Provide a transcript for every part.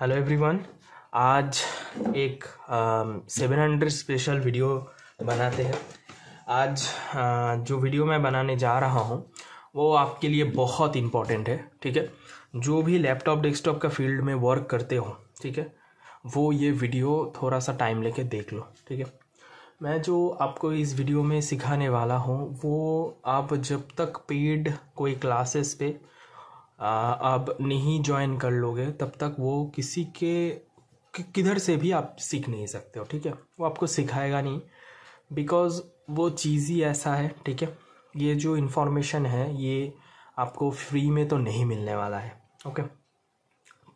Hello everyone आज एक seven hundred special video बनाते हैं। आज uh, जो वीडियो मैं बनाने जा रहा हूँ वो आपके लिए बहुत इम्पोर्टेंट है ठीक है? जो भी लैपटॉप डेस्कटॉप का फ़ील्ड में वर्क करते हो ठीक है? वो ये वीडियो थोड़ा सा टाइम लेके देख लो ठीक है? मैं जो आपको इस वीडियो में सिखाने वाला हूँ वो आप जब तक पेड कोई क्लासेस पे आ, आप नहीं ज्वाइन कर लोगे, तब तक वो किसी के किधर से भी आप सीख नहीं सकते हो, ठीक है? वो आपको सिखाएगा नहीं। बिकॉज़ वो चीज़ ही ऐसा है, ठीक है? ये जो इन्फॉर्मेशन है, ये आपको फ्री में तो नहीं मिलने वाला है ओके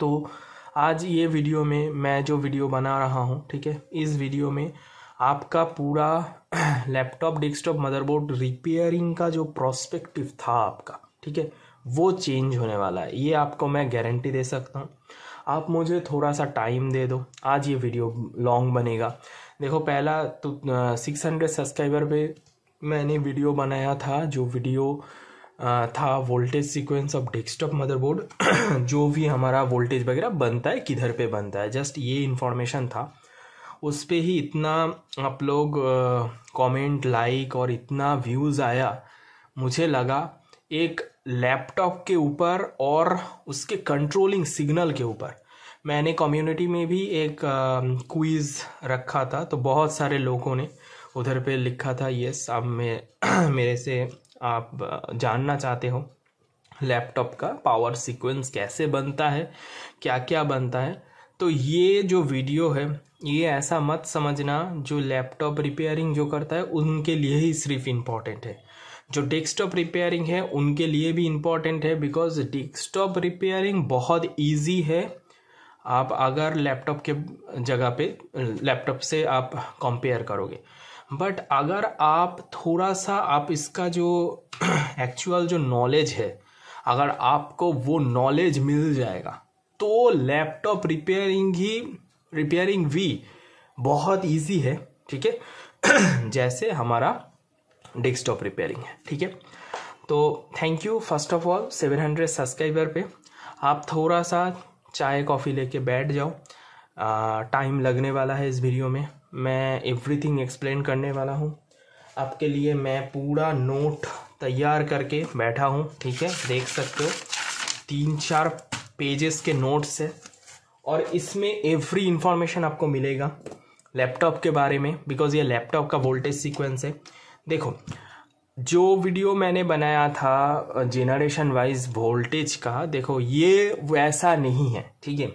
तो आज ये वीडियो में, मैं जो वीडियो बना रहा हूँ, ठीक है? इस वीडियो में आपका पूरा लैपटॉप डेस्कटॉप मदरबोर्ड रिपेयरिंग का जो प्रोस्पेक्टिव था आपका, ठीक है? वो चेंज होने वाला है। ये आपको मैं गारंटी दे सकता हूँ। आप मुझे थोड़ा सा टाइम दे दो। आज ये वीडियो लॉन्ग बनेगा। देखो, पहला तो सिक्स हंड्रेड सब्सक्राइबर पे मैंने वीडियो बनाया था, जो वीडियो था voltage sequence of desktop motherboard जो भी हमारा वोल्टेज वगैरह बनता है, किधर पे बनता है। जस्ट ये इन्फॉर्मेशन था। उस पर ही इतना आप लोग कमेंट लाइक और इतना व्यूज़ आया। मुझे लगा, एक लैपटॉप के ऊपर और उसके कंट्रोलिंग सिग्नल के ऊपर। मैंने कम्युनिटी में भी एक क्विज़ रखा था तो बहुत सारे लोगों ने उधर पे लिखा था यस अब मैं, मेरे से आप जानना चाहते हो, लैपटॉप का पावर सीक्वेंस कैसे बनता है क्या क्या बनता है? तो ये जो वीडियो है, ये ऐसा मत समझना, जो लैपटॉप रिपेयरिंग जो करता है, उनके लिए ही सिर्फ़ इंपॉर्टेंट है। जो डेस्कटॉप रिपेयरिंग है, उनके लिए भी इंपॉर्टेंट है बिकॉज़ डेस्कटॉप रिपेयरिंग बहुत ईजी है। आप अगर लैपटॉप के जगह पे लैपटॉप से आप कंपेयर करोगे। बट अगर आप थोड़ा सा, आप इसका जो एक्चुअल जो नॉलेज है, अगर आपको वो नॉलेज मिल जाएगा तो लैपटॉप रिपेयरिंग ही रिपेयरिंग भी बहुत इजी है, ठीक है? जैसे हमारा डेस्कटॉप रिपेयरिंग है, ठीक है? तो thank you first of all seven hundred subscriber पे। आप थोड़ा सा चाय कॉफ़ी लेके बैठ जाओ। टाइम लगने वाला है इस वीडियो में। मैं एवरीथिंग एक्सप्लेन करने वाला हूँ। आपके लिए मैं पूरा नोट तैयार करके बैठा हूँ, ठीक है? देख सकते हो तीन चार पेजेस के नोट्स है। और इसमें एवरी इंफॉर्मेशन आपको मिलेगा। लैपटॉप के बारे में बिकॉज़ ये लैपटॉप का वोल्टेज सीक्वेंस है। देखो, जो वीडियो मैंने बनाया था जेनरेशन वाइज वोल्टेज का, देखो, ये वैसा नहीं है, ठीक है?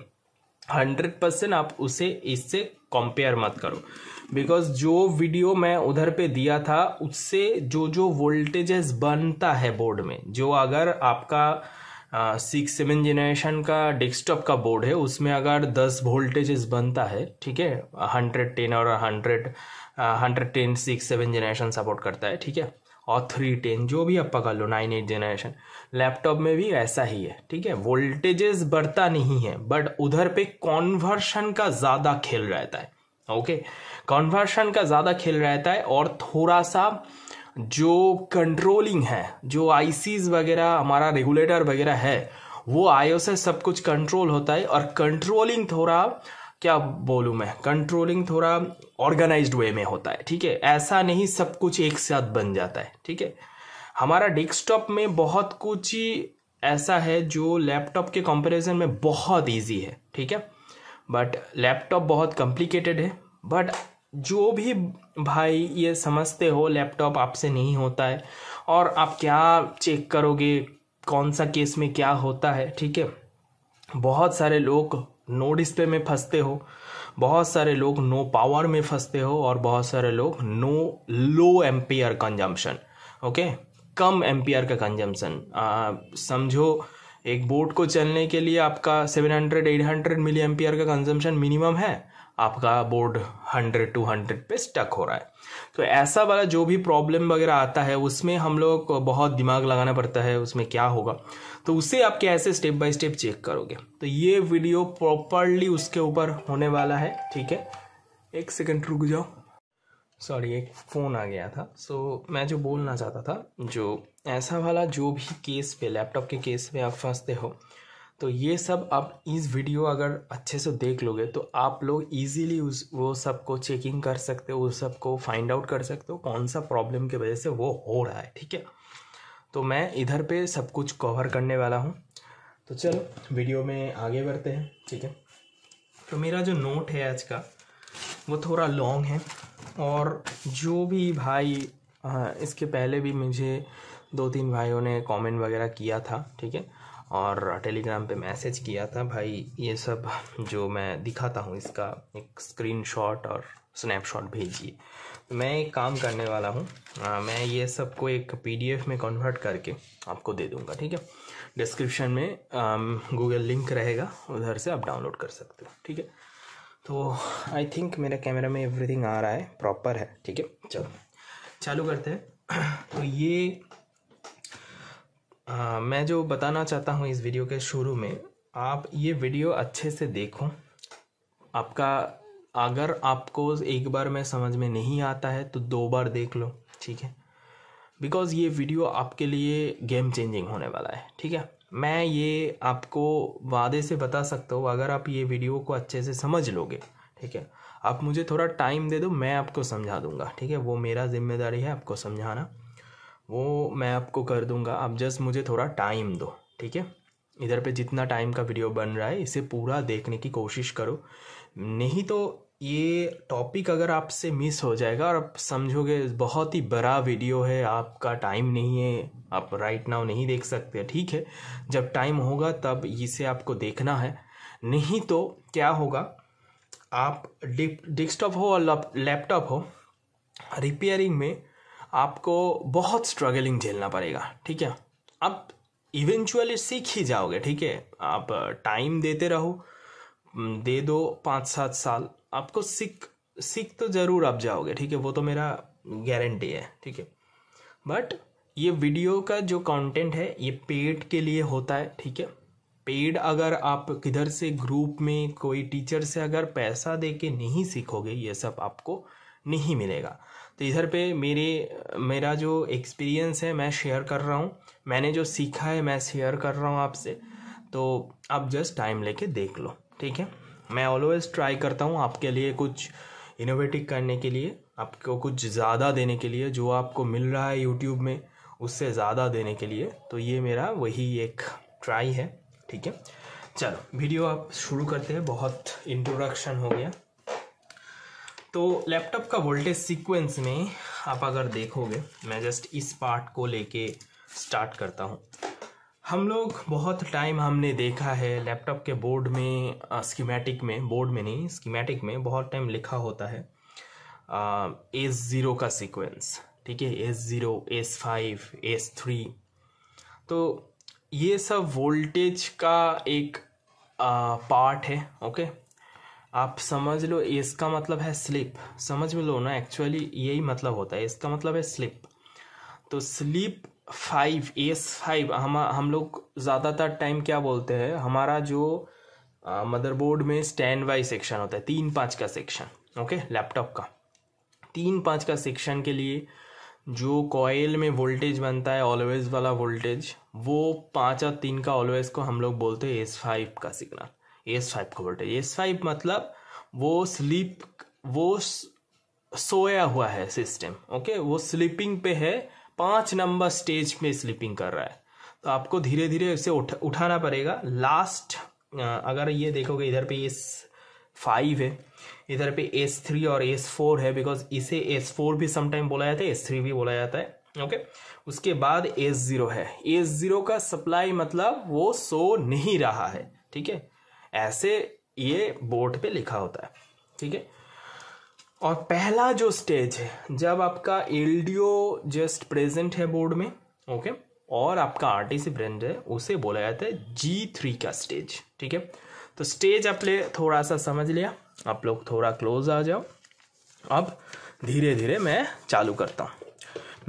हंड्रेड परसेंट आप उसे, इससे कंपेयर मत करो। बिकॉज़ जो वीडियो मैं उधर पे दिया था, उससे जो जो वोल्टेजेस बनता है बोर्ड में, जो अगर आपका सिक्स सेवन जनरेशन का डेस्कटॉप का बोर्ड है, उसमें अगर दस वोल्टेजेस बनता है, ठीक है? हंड्रेड टेन और hundred hundred ten six seven generation support करता है, ठीक है? और थ्री टेन जो भी आप पकड़ लो नाइन एट जनरेशन लैपटॉप में भी ऐसा ही है, ठीक है? वोल्टेजेस बढ़ता नहीं है बट उधर पे कॉन्वर्शन का ज़्यादा खेल रहता है ओके कॉन्वर्शन का ज़्यादा खेल रहता है और थोड़ा सा जो कंट्रोलिंग है, जो आईसीज वगैरह, हमारा रेगुलेटर वगैरह है, वो आयो से सब कुछ कंट्रोल होता है और कंट्रोलिंग थोड़ा क्या बोलूँ मैं? कंट्रोलिंग थोड़ा ऑर्गेनाइज्ड वे में होता है, ठीक है? ऐसा नहीं सब कुछ एक साथ बन जाता है, ठीक है? हमारा डेस्कटॉप में बहुत कुछ ही ऐसा है जो लैपटॉप के कंपैरिजन में बहुत इजी है, ठीक है? बट लैपटॉप बहुत कॉम्प्लिकेटेड है बट जो भी भाई ये समझते हो लैपटॉप आपसे नहीं होता है, और आप क्या चेक करोगे, कौन सा केस में क्या होता है, ठीक है? बहुत सारे लोग नो डिस्प्ले में फंसते हो, बहुत सारे लोग नो पावर में फंसते हो और बहुत सारे लोग no low ampere consumption, okay? कम एम्पियर का कंजम्पशन। समझो, एक बोर्ड को चलने के लिए आपका 700 800 मिली एम्पियर का कंजम्पशन मिनिमम है, आपका बोर्ड हंड्रेड, टू हंड्रेड पे स्टक हो रहा है। तो ऐसा वाला जो भी प्रॉब्लम वगैरह आता है, उसमें हम लोग को बहुत दिमाग लगाना पड़ता है, उसमें क्या होगा? तो उसे आप कैसे स्टेप बाय स्टेप चेक करोगे। तो ये वीडियो प्रॉपरली उसके ऊपर होने वाला है ठीक है? एक सेकंड रुक जाओ। सॉरी एक फ़ोन आ गया था। सो so, मैं जो बोलना चाहता था जो ऐसा वाला जो भी केस पे लैपटॉप के केस में आप फंसते हो तो ये सब आप इस वीडियो अगर अच्छे से देख लोगे तो आप लोग इजीली उस वो सबको चेकिंग कर सकते हो उस सबको फाइंड आउट कर सकते हो कौन सा प्रॉब्लम की वजह से वो हो रहा है ठीक है? तो मैं इधर पे सब कुछ कवर करने वाला हूँ। तो चलो वीडियो में आगे बढ़ते हैं, ठीक है? तो मेरा जो नोट है आज का, वो थोड़ा लॉन्ग है और जो भी भाई हाँ इसके पहले भी मुझे दो तीन भाइयों ने कमेंट वगैरह किया था, ठीक है? और टेलीग्राम पे मैसेज किया था, भाई, ये सब जो मैं दिखाता हूँ, इसका एक स्क्रीनशॉट और स्नैपशॉट भेजिए। मैं एक काम करने वाला हूँ। मैं ये सबको एक पीडीएफ में कन्वर्ट करके आपको दे दूँगा ठीक है? डिस्क्रिप्शन में गूगल लिंक रहेगा उधर से आप डाउनलोड कर सकते हो ठीक है? तो आई थिंक मेरे कैमरा में एवरीथिंग आ रहा है प्रॉपर है ठीक है? चलो चालू करते हैं। तो ये आ, मैं जो बताना चाहता हूँ इस वीडियो के शुरू में आप ये वीडियो अच्छे से देखो। आपका अगर आपको एक बार में समझ में नहीं आता है तो दो बार देख लो, ठीक है? बिकॉज़ ये वीडियो आपके लिए गेम चेंजिंग होने वाला है, ठीक है? मैं ये आपको वादे से बता सकता हूँ, अगर आप ये वीडियो को अच्छे से समझ लोगे, ठीक है? आप मुझे थोड़ा टाइम दे दो, मैं आपको समझा दूँगा, ठीक है? वो मेरा ज़िम्मेदारी है आपको समझाना। वो मैं आपको कर दूँगा, आप जस्ट मुझे थोड़ा टाइम दो, ठीक है? इधर पे जितना टाइम का वीडियो बन रहा है, इसे पूरा देखने की कोशिश करो। नहीं तो ये टॉपिक अगर आपसे मिस हो जाएगा और आप समझोगे, बहुत ही बड़ा वीडियो है, आपका टाइम नहीं है, आप राइट नाउ नहीं देख सकते, ठीक है? जब टाइम होगा तब इसे आपको देखना है। नहीं तो क्या होगा, आप डेस्कटॉप हो और लैपटॉप हो रिपेयरिंग में आपको बहुत स्ट्रगलिंग झेलना पड़ेगा, ठीक है? आप इवेंचुअली सीख ही जाओगे, ठीक है? आप टाइम देते रहो, दे दो पाँच सात साल आपको सीख सीख तो ज़रूर आप जाओगे, ठीक है? वो तो मेरा गारंटी है, ठीक है? बट ये वीडियो का जो कंटेंट है, ये पेड के लिए होता है, ठीक है? पेड अगर आप किधर से ग्रुप में, कोई टीचर से अगर पैसा दे के नहीं सीखोगे, ये सब आपको नहीं मिलेगा। तो इधर पे मेरे, मेरा जो एक्सपीरियंस है, मैं शेयर कर रहा हूँ। मैंने जो सीखा है, मैं शेयर कर रहा हूँ आपसे। तो आप जस्ट टाइम लेके देख लो, ठीक है? मैं ऑलवेज ट्राई करता हूँ आपके लिए कुछ इनोवेटिव करने के लिए, आपको कुछ ज़्यादा देने के लिए, जो आपको मिल रहा है यूट्यूब में, उससे ज़्यादा देने के लिए। तो ये मेरा वही एक ट्राई है, ठीक है? चलो वीडियो आप शुरू करते हैं, बहुत इंट्रोडक्शन हो गया। तो लैपटॉप का वोल्टेज सीक्वेंस में आप अगर देखोगे, मैं जस्ट इस पार्ट को लेके स्टार्ट करता हूँ। हम लोग बहुत टाइम हमने देखा है लैपटॉप के बोर्ड में स्कीमेटिक में बोर्ड में नहीं स्कीमेटिक में बहुत टाइम लिखा होता है। एस ज़ीरो का सीक्वेंस ठीक है? S zero S five S three तो ये सब वोल्टेज का एक पार्ट है ओके आप समझ लो, इसका मतलब है स्लिप समझ में लो ना एक्चुअली यही मतलब होता है, इसका मतलब है स्लिप तो स्लिप फाइव एस फाइव हम हम लोग ज़्यादातर टाइम क्या बोलते हैं? हमारा जो मदरबोर्ड में स्टैंड बाई सेक्शन होता है, तीन पाँच का सेक्शन ओके लैपटॉप का। तीन पाँच का सेक्शन के लिए जो कॉयल में वोल्टेज बनता है ऑलवेज वाला वोल्टेज वो पाँच और तीन का ऑलवेज को हम लोग बोलते हैं एस फाइव का सिग्नल एस फाइव का वोल्टेज एस फाइव मतलब वो स्लीप वो सोया हुआ है सिस्टम ओके वो स्लीपिंग पे है पाँच नंबर स्टेज में स्लीपिंग कर रहा है। तो आपको धीरे धीरे उसे उठ, उठाना पड़ेगा। लास्ट अगर ये देखोगे इधर पे एस फाइव है इधर पे एस थ्री और एस फोर है बिकॉज़ इसे एस फोर भी समटाइम बोला जाता है एस थ्री भी बोला जाता है ओके उसके बाद एस ज़ीरो है। एस ज़ीरो का सप्लाई मतलब वो सो नहीं रहा है ठीक है? ऐसे ये बोर्ड पे लिखा होता है ठीक है? और पहला जो स्टेज है, जब आपका एलडीओ जस्ट प्रेजेंट है बोर्ड में ओके और आपका आरटीसी ब्रांड है, उसे बोला जाता है जी थ्री का स्टेज, ठीक है? तो स्टेज आपने थोड़ा सा समझ लिया, आप लोग थोड़ा क्लोज आ जाओ। अब धीरे धीरे मैं चालू करता हूँ।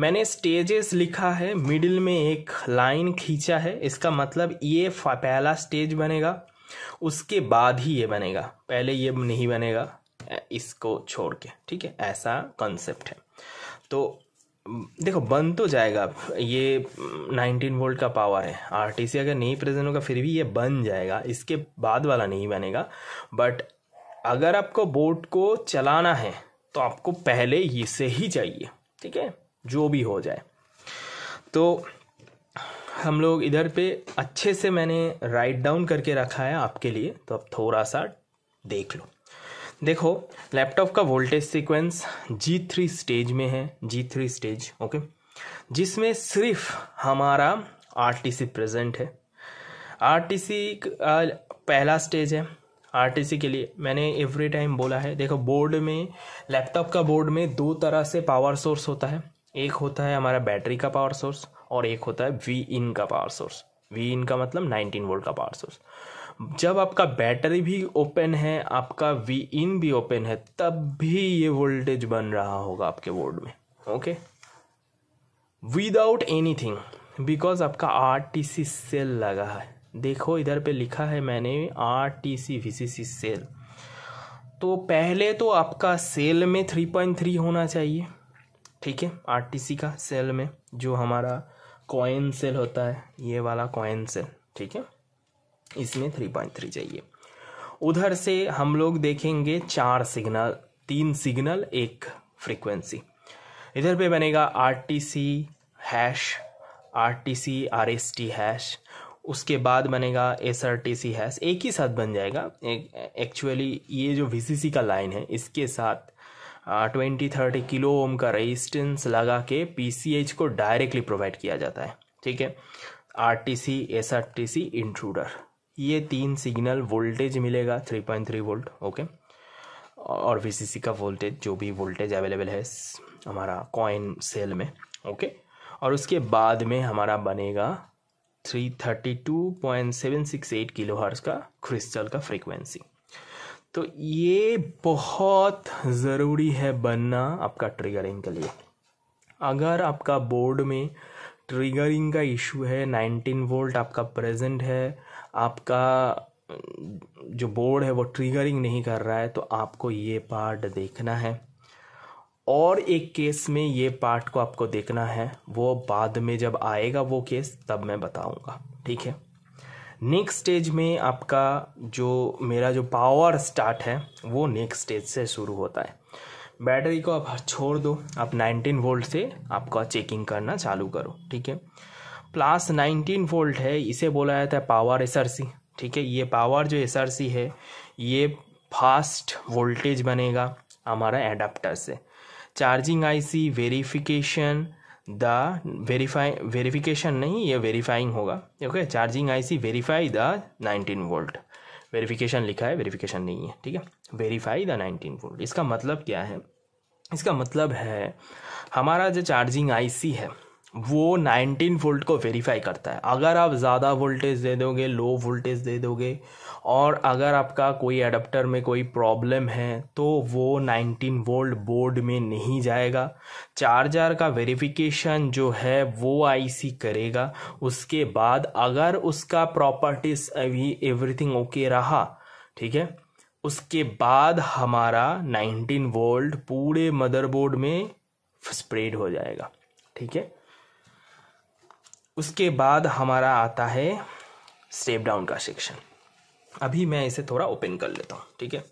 मैंने स्टेजेस लिखा है मिडिल में एक लाइन खींचा है, इसका मतलब ये पहला स्टेज बनेगा, उसके बाद ही ये बनेगा, पहले ये नहीं बनेगा। इसको छोड़ के, ठीक है? ऐसा कॉन्सेप्ट है। तो देखो, बन तो जाएगा। ये 19 वोल्ट का पावर है। आरटीसी अगर नहीं प्रेजेंट होगा, फिर भी ये बन जाएगा। इसके बाद वाला नहीं बनेगा। बट अगर आपको बोट को चलाना है तो आपको पहले इसे ही चाहिए, ठीक है? जो भी हो जाए। तो हम लोग इधर पे अच्छे से मैंने राइट डाउन करके रखा है आपके लिए। तो आप थोड़ा सा देख लो। देखो लैपटॉप का voltage sequence G three stage में है जी थ्री स्टेज ओके जिसमें सिर्फ़ हमारा आर टी सी प्रेजेंट है। आर टी सी पहला स्टेज है। आर टी सी के लिए मैंने एवरी टाइम बोला है, देखो बोर्ड में लैपटॉप का बोर्ड में दो तरह से पावर सोर्स होता है। एक होता है हमारा बैटरी का पावर सोर्स और एक होता है वी इन का पावर सोर्स वी इन का मतलब 19 वोल्ट का पावर सोर्स जब आपका बैटरी भी ओपन है, आपका वी इन भी ओपन है, तब भी ये वोल्टेज बन रहा होगा आपके बोर्ड में okay without any thing because आपका आर टी सी सेल लगा है। देखो, इधर पे लिखा है मैंने R T C V C C cell तो पहले तो आपका सेल में थ्री पॉइंट थ्री होना चाहिए, ठीक है? आर टी सी का सेल में जो हमारा कॉइन सेल होता है, ये वाला कॉइन सेल ठीक है? इसमें थ्री पॉइंट थ्री चाहिए उधर से हम लोग देखेंगे चार सिग्नल तीन सिग्नल एक फ्रीक्वेंसी इधर पे बनेगा R T C hash R T C R S T hash उसके बाद बनेगा S R T C hash एक ही साथ बन जाएगा। एक एक्चुअली ये जो वी सी सी का लाइन है, इसके साथ ट्वेंटी थर्टी किलो ओम का रेजिस्टेंस लगा के पी सी एच को डायरेक्टली प्रोवाइड किया जाता है, ठीक है? R T C S R T C intruder ये तीन सिग्नल वोल्टेज मिलेगा three point three volt okay और वीसीसी का वोल्टेज, जो भी वोल्टेज अवेलेबल है, हमारा कॉइन सेल में ओके और उसके बाद में हमारा बनेगा three thirty two point seven six eight kilohertz का क्रिस्टल का फ्रीक्वेंसी तो ये बहुत ज़रूरी है बनना आपका ट्रिगरिंग के लिए. अगर आपका बोर्ड में ट्रिगरिंग का इशू है 19 वोल्ट आपका प्रेजेंट है आपका, जो बोर्ड है वो ट्रिगरिंग नहीं कर रहा है तो आपको ये पार्ट देखना है। और एक केस में ये पार्ट को आपको देखना है। वो बाद में जब आएगा वो केस तब मैं बताऊँगा। ठीक है? नेक्स्ट स्टेज में आपका जो, मेरा जो पावर स्टार्ट है, वो नेक्स्ट स्टेज से शुरू होता है। बैटरी को आप छोड़ दो। आप 19 वोल्ट से आपका चेकिंग करना चालू करो। ठीक है? प्लस नाइनटीन वोल्ट है, इसे बोला जाता है पावर एसआरसी ठीक है, ये पावर जो एसआरसी है, ये फास्ट वोल्टेज बनेगा हमारा एडाप्टर से। Charging IC verification the verify verification नहीं, ये वेरीफाइंग होगा। Okay charging IC verify the 19 volt verification लिखा है वेरिफिकेशन नहीं है, ठीक है? वेरीफाई द 19 वोल्ट इसका मतलब क्या है? इसका मतलब है, हमारा जो चार्जिंग आईसी है वो 19 वोल्ट को वेरीफाई करता है। अगर आप ज़्यादा वोल्टेज दे दोगे लो वोल्टेज दे दोगे, और अगर आपका कोई एडाप्टर में कोई प्रॉब्लम है तो वो 19 वोल्ट बोर्ड में नहीं जाएगा। चार्जर का वेरिफिकेशन जो है, वो आईसी करेगा। उसके बाद अगर उसका प्रॉपर्टीज़ अभी एवरीथिंग ओके रहा, ठीक है? उसके बाद हमारा 19 वोल्ट पूरे मदरबोर्ड में स्प्रेड हो जाएगा, ठीक है? उसके बाद हमारा आता है स्टेप डाउन का सेक्शन अभी मैं इसे थोड़ा ओपन कर लेता हूँ, ठीक है?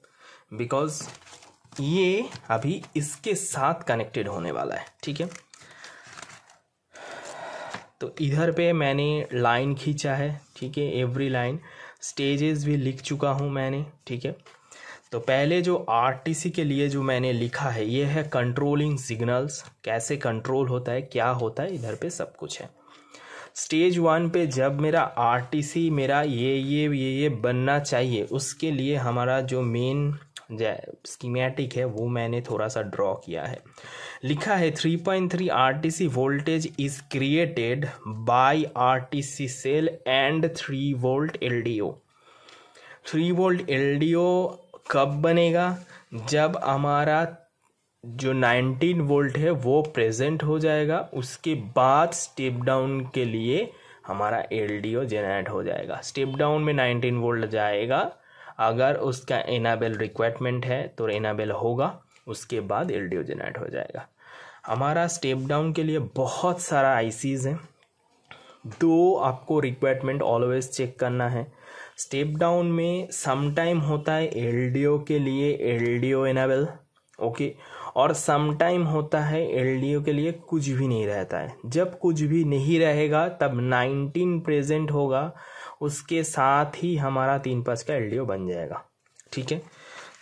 बिकॉज़ ये अभी इसके साथ कनेक्टेड होने वाला है, ठीक है? तो इधर पे मैंने लाइन खींचा है, ठीक है? एवरी लाइन स्टेजेस भी लिख चुका हूँ मैंने, ठीक है? तो पहले जो आरटीसी के लिए जो मैंने लिखा है, ये है कंट्रोलिंग सिग्नल्स कैसे कंट्रोल होता है, क्या होता है, इधर पे सब कुछ है। स्टेज वन पे जब मेरा आरटीसी, मेरा ये ये ये ये बनना चाहिए, उसके लिए हमारा जो मेन स्कीमेटिक है, वो मैंने थोड़ा सा ड्रॉ किया है। लिखा है 3.3 point three R T C voltage is created by R T C cell and three volt L D O three volt L D O कब बनेगा? जब हमारा जो 19 वोल्ट है, वो प्रेजेंट हो जाएगा। उसके बाद स्टेप डाउन के लिए हमारा एलडीओ जनरेट हो जाएगा। स्टेप डाउन में 19 वोल्ट जाएगा। अगर उसका एनाबेल रिक्वायरमेंट है तो एनाबेल होगा। उसके बाद एलडीओ जनरेट हो जाएगा। हमारा स्टेप डाउन के लिए बहुत सारा आईसीज हैं। दो आपको रिक्वायरमेंट ऑलवेज चेक करना है। स्टेप डाउन में समटाइम होता है एलडीओ के लिए। L D enable okay? और सम टाइम होता है एलडीओ के लिए कुछ भी नहीं रहता है। जब कुछ भी नहीं रहेगा, तब 19 प्रेजेंट होगा, उसके साथ ही हमारा तीन पाँच का एलडीओ बन जाएगा। ठीक है?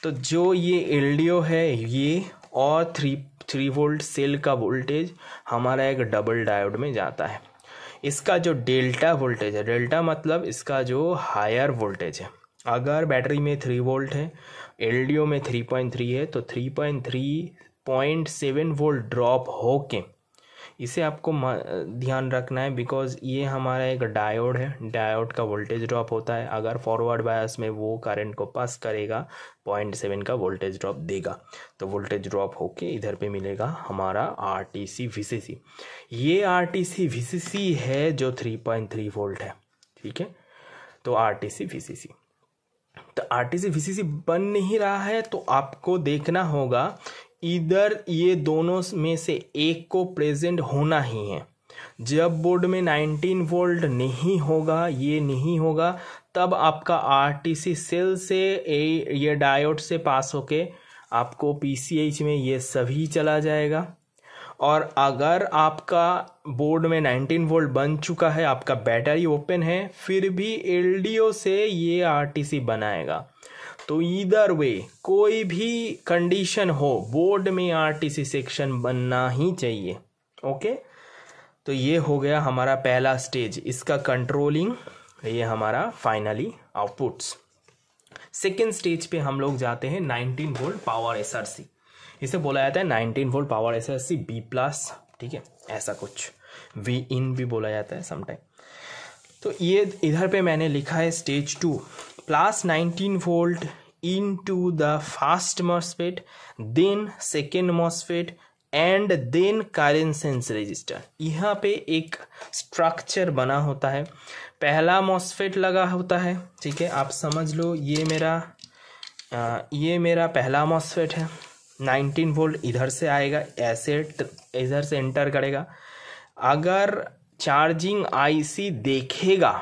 तो जो ये एलडीओ है, ये और थ्री थ्री वोल्ट सेल का वोल्टेज हमारा एक डबल डायोड में जाता है। इसका जो डेल्टा वोल्टेज है डेल्टा मतलब इसका जो हायर वोल्टेज है। अगर बैटरी में थ्री वोल्ट है LDO में थ्री पॉइंट थ्री है तो three point three point seven volt drop हो के इसे आपको ध्यान रखना है बिकॉज़ ये हमारा एक डायोड है डायोड का वोल्टेज ड्रॉप होता है। अगर फॉरवर्ड बायस में वो करंट को पास करेगा पॉइंट सेवन का वोल्टेज ड्रॉप देगा। तो वोल्टेज ड्रॉप होके इधर पे मिलेगा हमारा R T C V C C ये R T C V C C है जो थ्री पॉइंट थ्री वोल्ट है, ठीक है? तो R T C V C C R T C बन नहीं रहा है तो आपको देखना होगा, इधर ये दोनों में से एक को प्रेजेंट होना ही है। जब बोर्ड में 19 वोल्ट नहीं होगा, ये नहीं होगा, तब आपका आरटीसी सेल से ये डायोड से पास होके आपको पीसीएच में ये सभी चला जाएगा। और अगर आपका बोर्ड में 19 वोल्ट बन चुका है, आपका बैटरी ओपन है, फिर भी एलडीओ से ये आरटीसी बनाएगा। तो इधर वे कोई भी कंडीशन हो, बोर्ड में आरटीसी सेक्शन बनना ही चाहिए ओके तो ये हो गया हमारा पहला स्टेज इसका कंट्रोलिंग ये हमारा फाइनली आउटपुट्स सेकेंड स्टेज पे हम लोग जाते हैं 19 वोल्ट पावर एसआरसी इसे बोला जाता है 19 volt power SRC B plus ठीक है? ऐसा कुछ। वी इन भी बोला जाता है समटाइम तो ये इधर पे मैंने लिखा है stage two plus 19 volt into the first MOSFET then second MOSFET and then current sense resistor यहाँ पे एक स्ट्रक्चर बना होता है। पहला मॉसफेट लगा होता है ठीक है? आप समझ लो ये मेरा आ, ये मेरा पहला मॉसफेट है। 19 वोल्ट इधर से आएगा ऐसे इधर से एंटर करेगा। अगर चार्जिंग आईसी देखेगा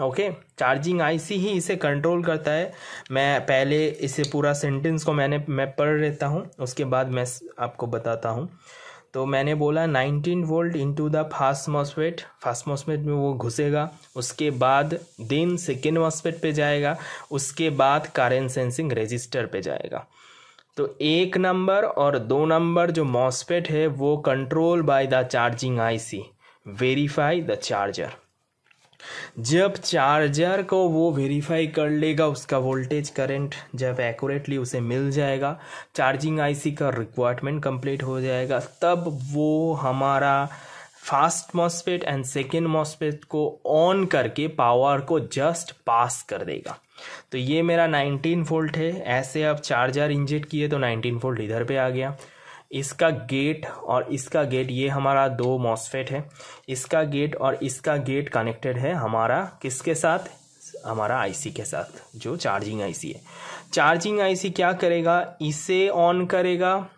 ओके चार्जिंग आईसी ही इसे कंट्रोल करता है। मैं पहले इसे पूरा सेंटेंस को मैंने, मैं पढ़ लेता हूँ, उसके बाद मैं आपको बताता हूँ। तो मैंने बोला 19 volt into the first MOSFET first MOSFET में वो घुसेगा, उसके बाद देन सेकेंड मॉसफेट पे जाएगा, उसके बाद करेंट सेंसिंग रजिस्टर पे जाएगा। तो एक नंबर और दो नंबर जो मॉसपेट है, वो control by the charging IC verify the charger जब चार्जर को वो वेरीफाई कर लेगा, उसका वोल्टेज करंट जब एक्यूरेटली उसे मिल जाएगा चार्जिंग आईसी का रिक्वायरमेंट कंप्लीट हो जाएगा, तब वो हमारा first MOSFET and second MOSFET को ऑन करके पावर को जस्ट पास कर देगा। तो ये मेरा 19 वोल्ट है। ऐसे आप चार्जर इंजेक्ट किए तो 19 वोल्ट इधर पे आ गया। इसका गेट और इसका गेट, ये हमारा दो मॉसफेट है। इसका गेट और इसका गेट कनेक्टेड है हमारा किसके साथ? हमारा आईसी के साथ, जो चार्जिंग आईसी है। चार्जिंग आईसी क्या करेगा? इसे ऑन करेगा,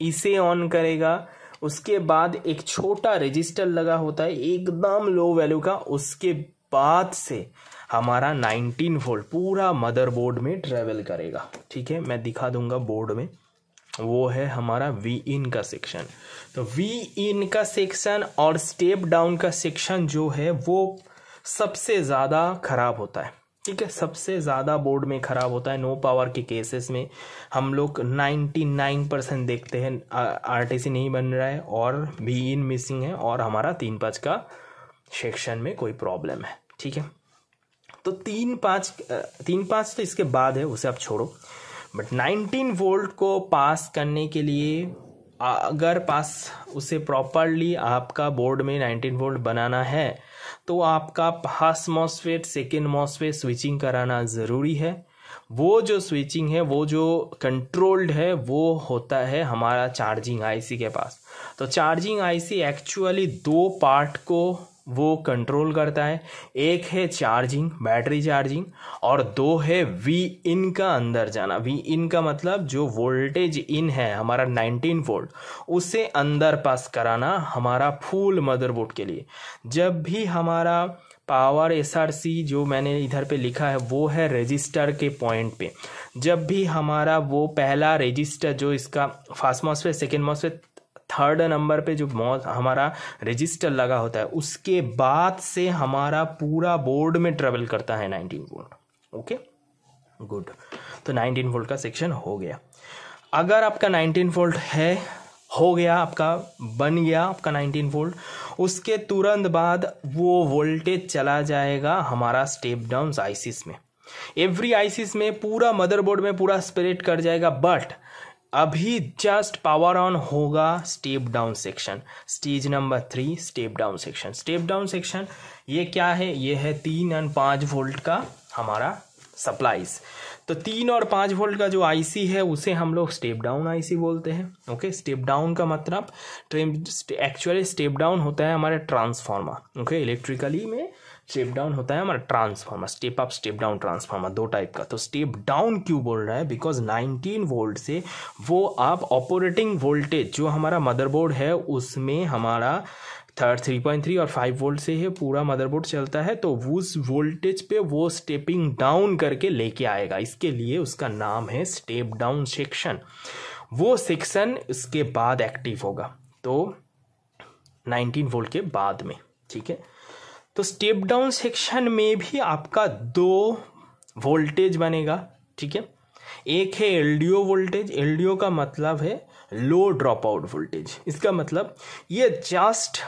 इसे ऑन करेगा। उसके बाद एक छोटा रजिस्टर लगा होता है, एकदम लो वैल्यू का। उसके बाद से हमारा 19 वोल्ट पूरा मदरबोर्ड में ट्रेवल करेगा। ठीक है? मैं दिखा दूँगा बोर्ड में। वो है हमारा वी इन का सेक्शन तो वी इन का सेक्शन और स्टेप डाउन का सेक्शन जो है, वो सबसे ज़्यादा खराब होता है। ठीक है? सबसे ज़्यादा बोर्ड में ख़राब होता है। नो पावर के केसेस में हम लोग 99 परसेंट देखते हैं। आरटीसी नहीं बन रहा है और वी इन मिसिंग है और हमारा तीन पाँच का सेक्शन में कोई प्रॉब्लम है। ठीक है? तो तीन पाँच तीन पाँच तो इसके बाद है, उसे आप छोड़ो। बट 19 वोल्ट को पास करने के लिए अगर पास उसे प्रॉपरली आपका बोर्ड में 19 वोल्ट बनाना है तो आपका first MOSFET second MOSFET switching कराना ज़रूरी है। वो जो स्विचिंग है, वो जो कंट्रोल्ड है, वो होता है हमारा चार्जिंग आईसी के पास। तो चार्जिंग आईसी एक्चुअली दो पार्ट को वो कंट्रोल करता है। एक है चार्जिंग बैटरी चार्जिंग और दो है वी इन का अंदर जाना। वी इन का मतलब जो वोल्टेज इन है, हमारा 19 वोल्ट उसे अंदर पास कराना हमारा फुल मदरबोर्ड के लिए। जब भी हमारा पावर एसआरसी जो मैंने इधर पे लिखा है, वो है रजिस्टर के पॉइंट पे। जब भी हमारा वो पहला रजिस्टर जो इसका first MOS second MOS third number पे जो मॉस हमारा रजिस्टर लगा होता है, उसके बाद से हमारा पूरा बोर्ड में ट्रेवल करता है नाइनटीन वोल्ट ओके गुड तो नाइनटीन वोल्ट का सेक्शन हो गया। अगर आपका नाइनटीन वोल्ट है, हो गया, आपका बन गया, आपका 19 वोल्ट उसके तुरंत बाद वो वोल्टेज चला जाएगा हमारा स्टेप डाउन आईसीस में। एवरी आईसीस में पूरा मदरबोर्ड में पूरा स्प्रेड कर जाएगा बट अभी जस्ट पावर ऑन होगा step down section stage number three step down section step down section ये क्या है? ये है तीन एंड पाँच वोल्ट का हमारा सप्लाईज तो तीन और पाँच वोल्ट का जो आईसी है, उसे हम लोग स्टेप डाउन आईसी बोलते हैं. ओके स्टेप डाउन का मतलब एक्चुअली स्टेप डाउन होता है हमारे ट्रांसफार्मर ओके इलेक्ट्रिकली में स्टेप डाउन होता है हमारा transformer, step up, step down transformer, दो टाइप का। तो स्टेप डाउन क्यों बोल रहा है? बिकॉज़ 19 वोल्ट से वो आप ऑपरेटिंग वोल्टेज जो हमारा मदरबोर्ड है, उसमें हमारा थर्ड थ्री पॉइंट थ्री और फाइव वोल्ट से ही, पूरा मदरबोर्ड चलता है तो उस वोल्टेज पे वो स्टेपिंग डाउन करके लेके आएगा। इसके लिए उसका नाम है स्टेप डाउन सेक्शन वो सेक्शन इसके बाद एक्टिव होगा तो 19 वोल्ट के बाद में, ठीक है? तो स्टेप डाउन सेक्शन में भी आपका दो वोल्टेज बनेगा, ठीक है? एक है एलडीओ वोल्टेज एलडीओ का मतलब है लो ड्रॉप आउट वोल्टेज इसका मतलब ये जस्ट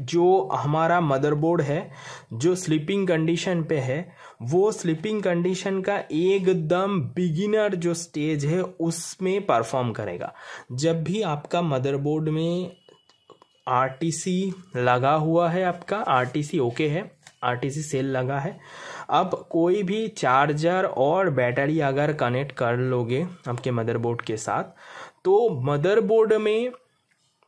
जो हमारा मदरबोर्ड है, जो स्लीपिंग कंडीशन पे है, वो स्लीपिंग कंडीशन का एकदम बिगिनर जो स्टेज है, उसमें परफॉर्म करेगा। जब भी आपका मदरबोर्ड में आरटीसी लगा हुआ है आपका आरटीसी ओके है आरटीसी सेल लगा है। अब कोई भी चार्जर और बैटरी अगर कनेक्ट कर लोगे आपके मदरबोर्ड के साथ तो मदरबोर्ड में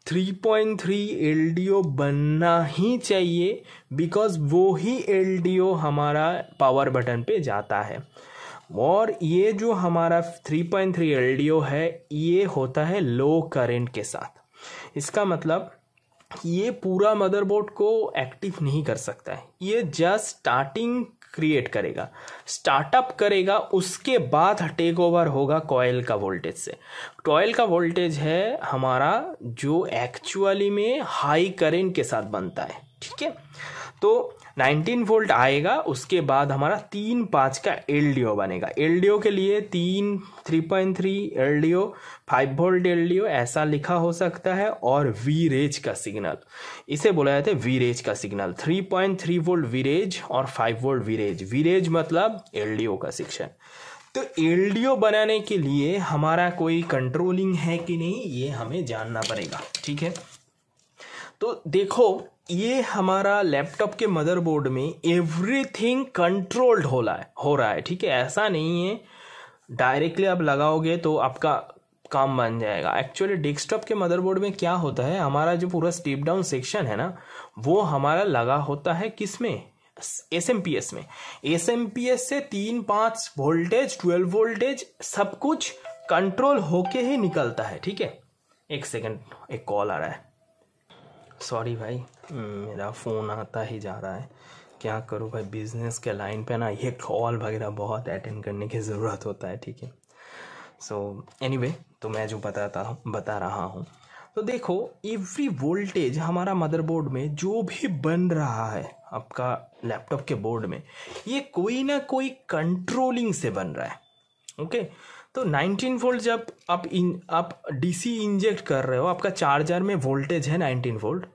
3.3 एलडीओ बनना ही चाहिए बिकॉज़ वो ही एलडीओ हमारा पावर बटन पे जाता है। और ये जो हमारा 3.3 एलडीओ है, ये होता है लो करंट के साथ। इसका मतलब ये पूरा मदरबोर्ड को एक्टिव नहीं कर सकता है। ये जस्ट स्टार्टिंग क्रिएट करेगा। स्टार्टअप करेगा, उसके बाद टेक ओवर होगा कॉयल का वोल्टेज से। कॉयल का वोल्टेज है हमारा जो एक्चुअली में हाई करेंट के साथ बनता है, ठीक है? तो 19 वोल्ट आएगा, उसके बाद हमारा तीन पाँच का एलडीओ बनेगा। एलडीओ के लिए तीन three point three L D O five volt L D O ऐसा लिखा हो सकता है, और वी रेज का सिग्नल इसे बोला जाता है वी रेज का signal three point three volt वीरेज और फाइव वोल्ट वीरेज वीरेज मतलब एलडीओ का सेक्शन तो एलडीओ बनाने के लिए हमारा कोई कंट्रोलिंग है कि नहीं, ये हमें जानना पड़ेगा। ठीक है? तो देखो ये हमारा लैपटॉप के मदरबोर्ड में एवरीथिंग कंट्रोल्ड हो रहा है, हो रहा है, ठीक है? ऐसा नहीं है। डायरेक्टली आप लगाओगे तो आपका काम बन जाएगा। एक्चुअली डेस्कटॉप के मदरबोर्ड में क्या होता है? हमारा जो पूरा स्टेप डाउन सेक्शन है ना, वो हमारा लगा होता है किसमें एस एम पी एस में। एस एम पी एस से तीन पाँच वोल्टेज ट्वेल्व वोल्टेज सब कुछ कंट्रोल होके ही निकलता है, ठीक है? एक सेकेंड एक कॉल आ रहा है। सॉरी भाई, मेरा फ़ोन आता ही जा रहा है। क्या करूँ भाई बिज़नेस के लाइन पे ना ये कॉल वगैरह बहुत अटेंड करने की ज़रूरत होता है, ठीक है? सो एनीवे तो मैं जो बताता हूँ, बता रहा हूँ। तो देखो एवरी वोल्टेज हमारा मदरबोर्ड में जो भी बन रहा है, आपका लैपटॉप के बोर्ड में, ये कोई ना कोई कंट्रोलिंग से बन रहा है ओके तो 19 वोल्ट जब आप इन, आप डीसी इंजेक्ट कर रहे हो, आपका चार्जर में वोल्टेज है 19 वोल्ट,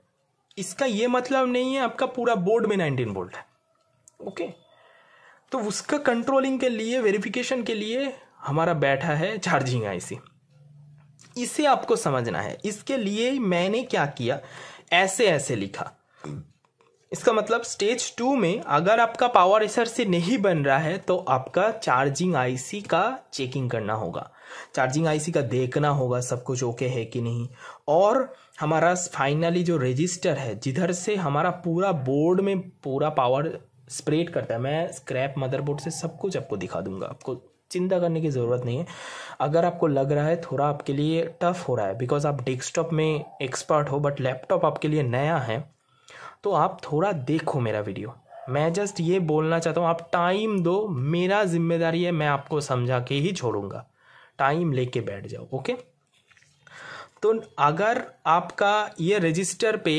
इसका ये मतलब नहीं है आपका पूरा बोर्ड में 19 वोल्ट है। ओके तो उसका कंट्रोलिंग के लिए वेरिफिकेशन के लिए हमारा बैठा है चार्जिंग आईसी इसे आपको समझना है। इसके लिए मैंने क्या किया? ऐसे ऐसे लिखा। इसका मतलब स्टेज टू में अगर आपका पावर एसर से नहीं बन रहा है तो आपका चार्जिंग आईसी का चेकिंग करना होगा। चार्जिंग आईसी का देखना होगा, सब कुछ ओके है कि नहीं। और हमारा फाइनली जो रजिस्टर है, जिधर से हमारा पूरा बोर्ड में पूरा पावर स्प्रेड करता है। मैं स्क्रैप मदरबोर्ड से सब कुछ आपको दिखा दूँगा। आपको चिंता करने की ज़रूरत नहीं है। अगर आपको लग रहा है थोड़ा आपके लिए टफ हो रहा है बिकॉज़ आप डेस्कटॉप में एक्सपर्ट हो बट लैपटॉप आपके लिए नया है तो आप थोड़ा देखो मेरा वीडियो। मैं जस्ट ये बोलना चाहता हूँ, आप टाइम दो, मेरा ज़िम्मेदारी है, मैं आपको समझा के ही छोड़ूँगा। टाइम लेके बैठ जाओ ओके तो अगर आपका ये रजिस्टर पे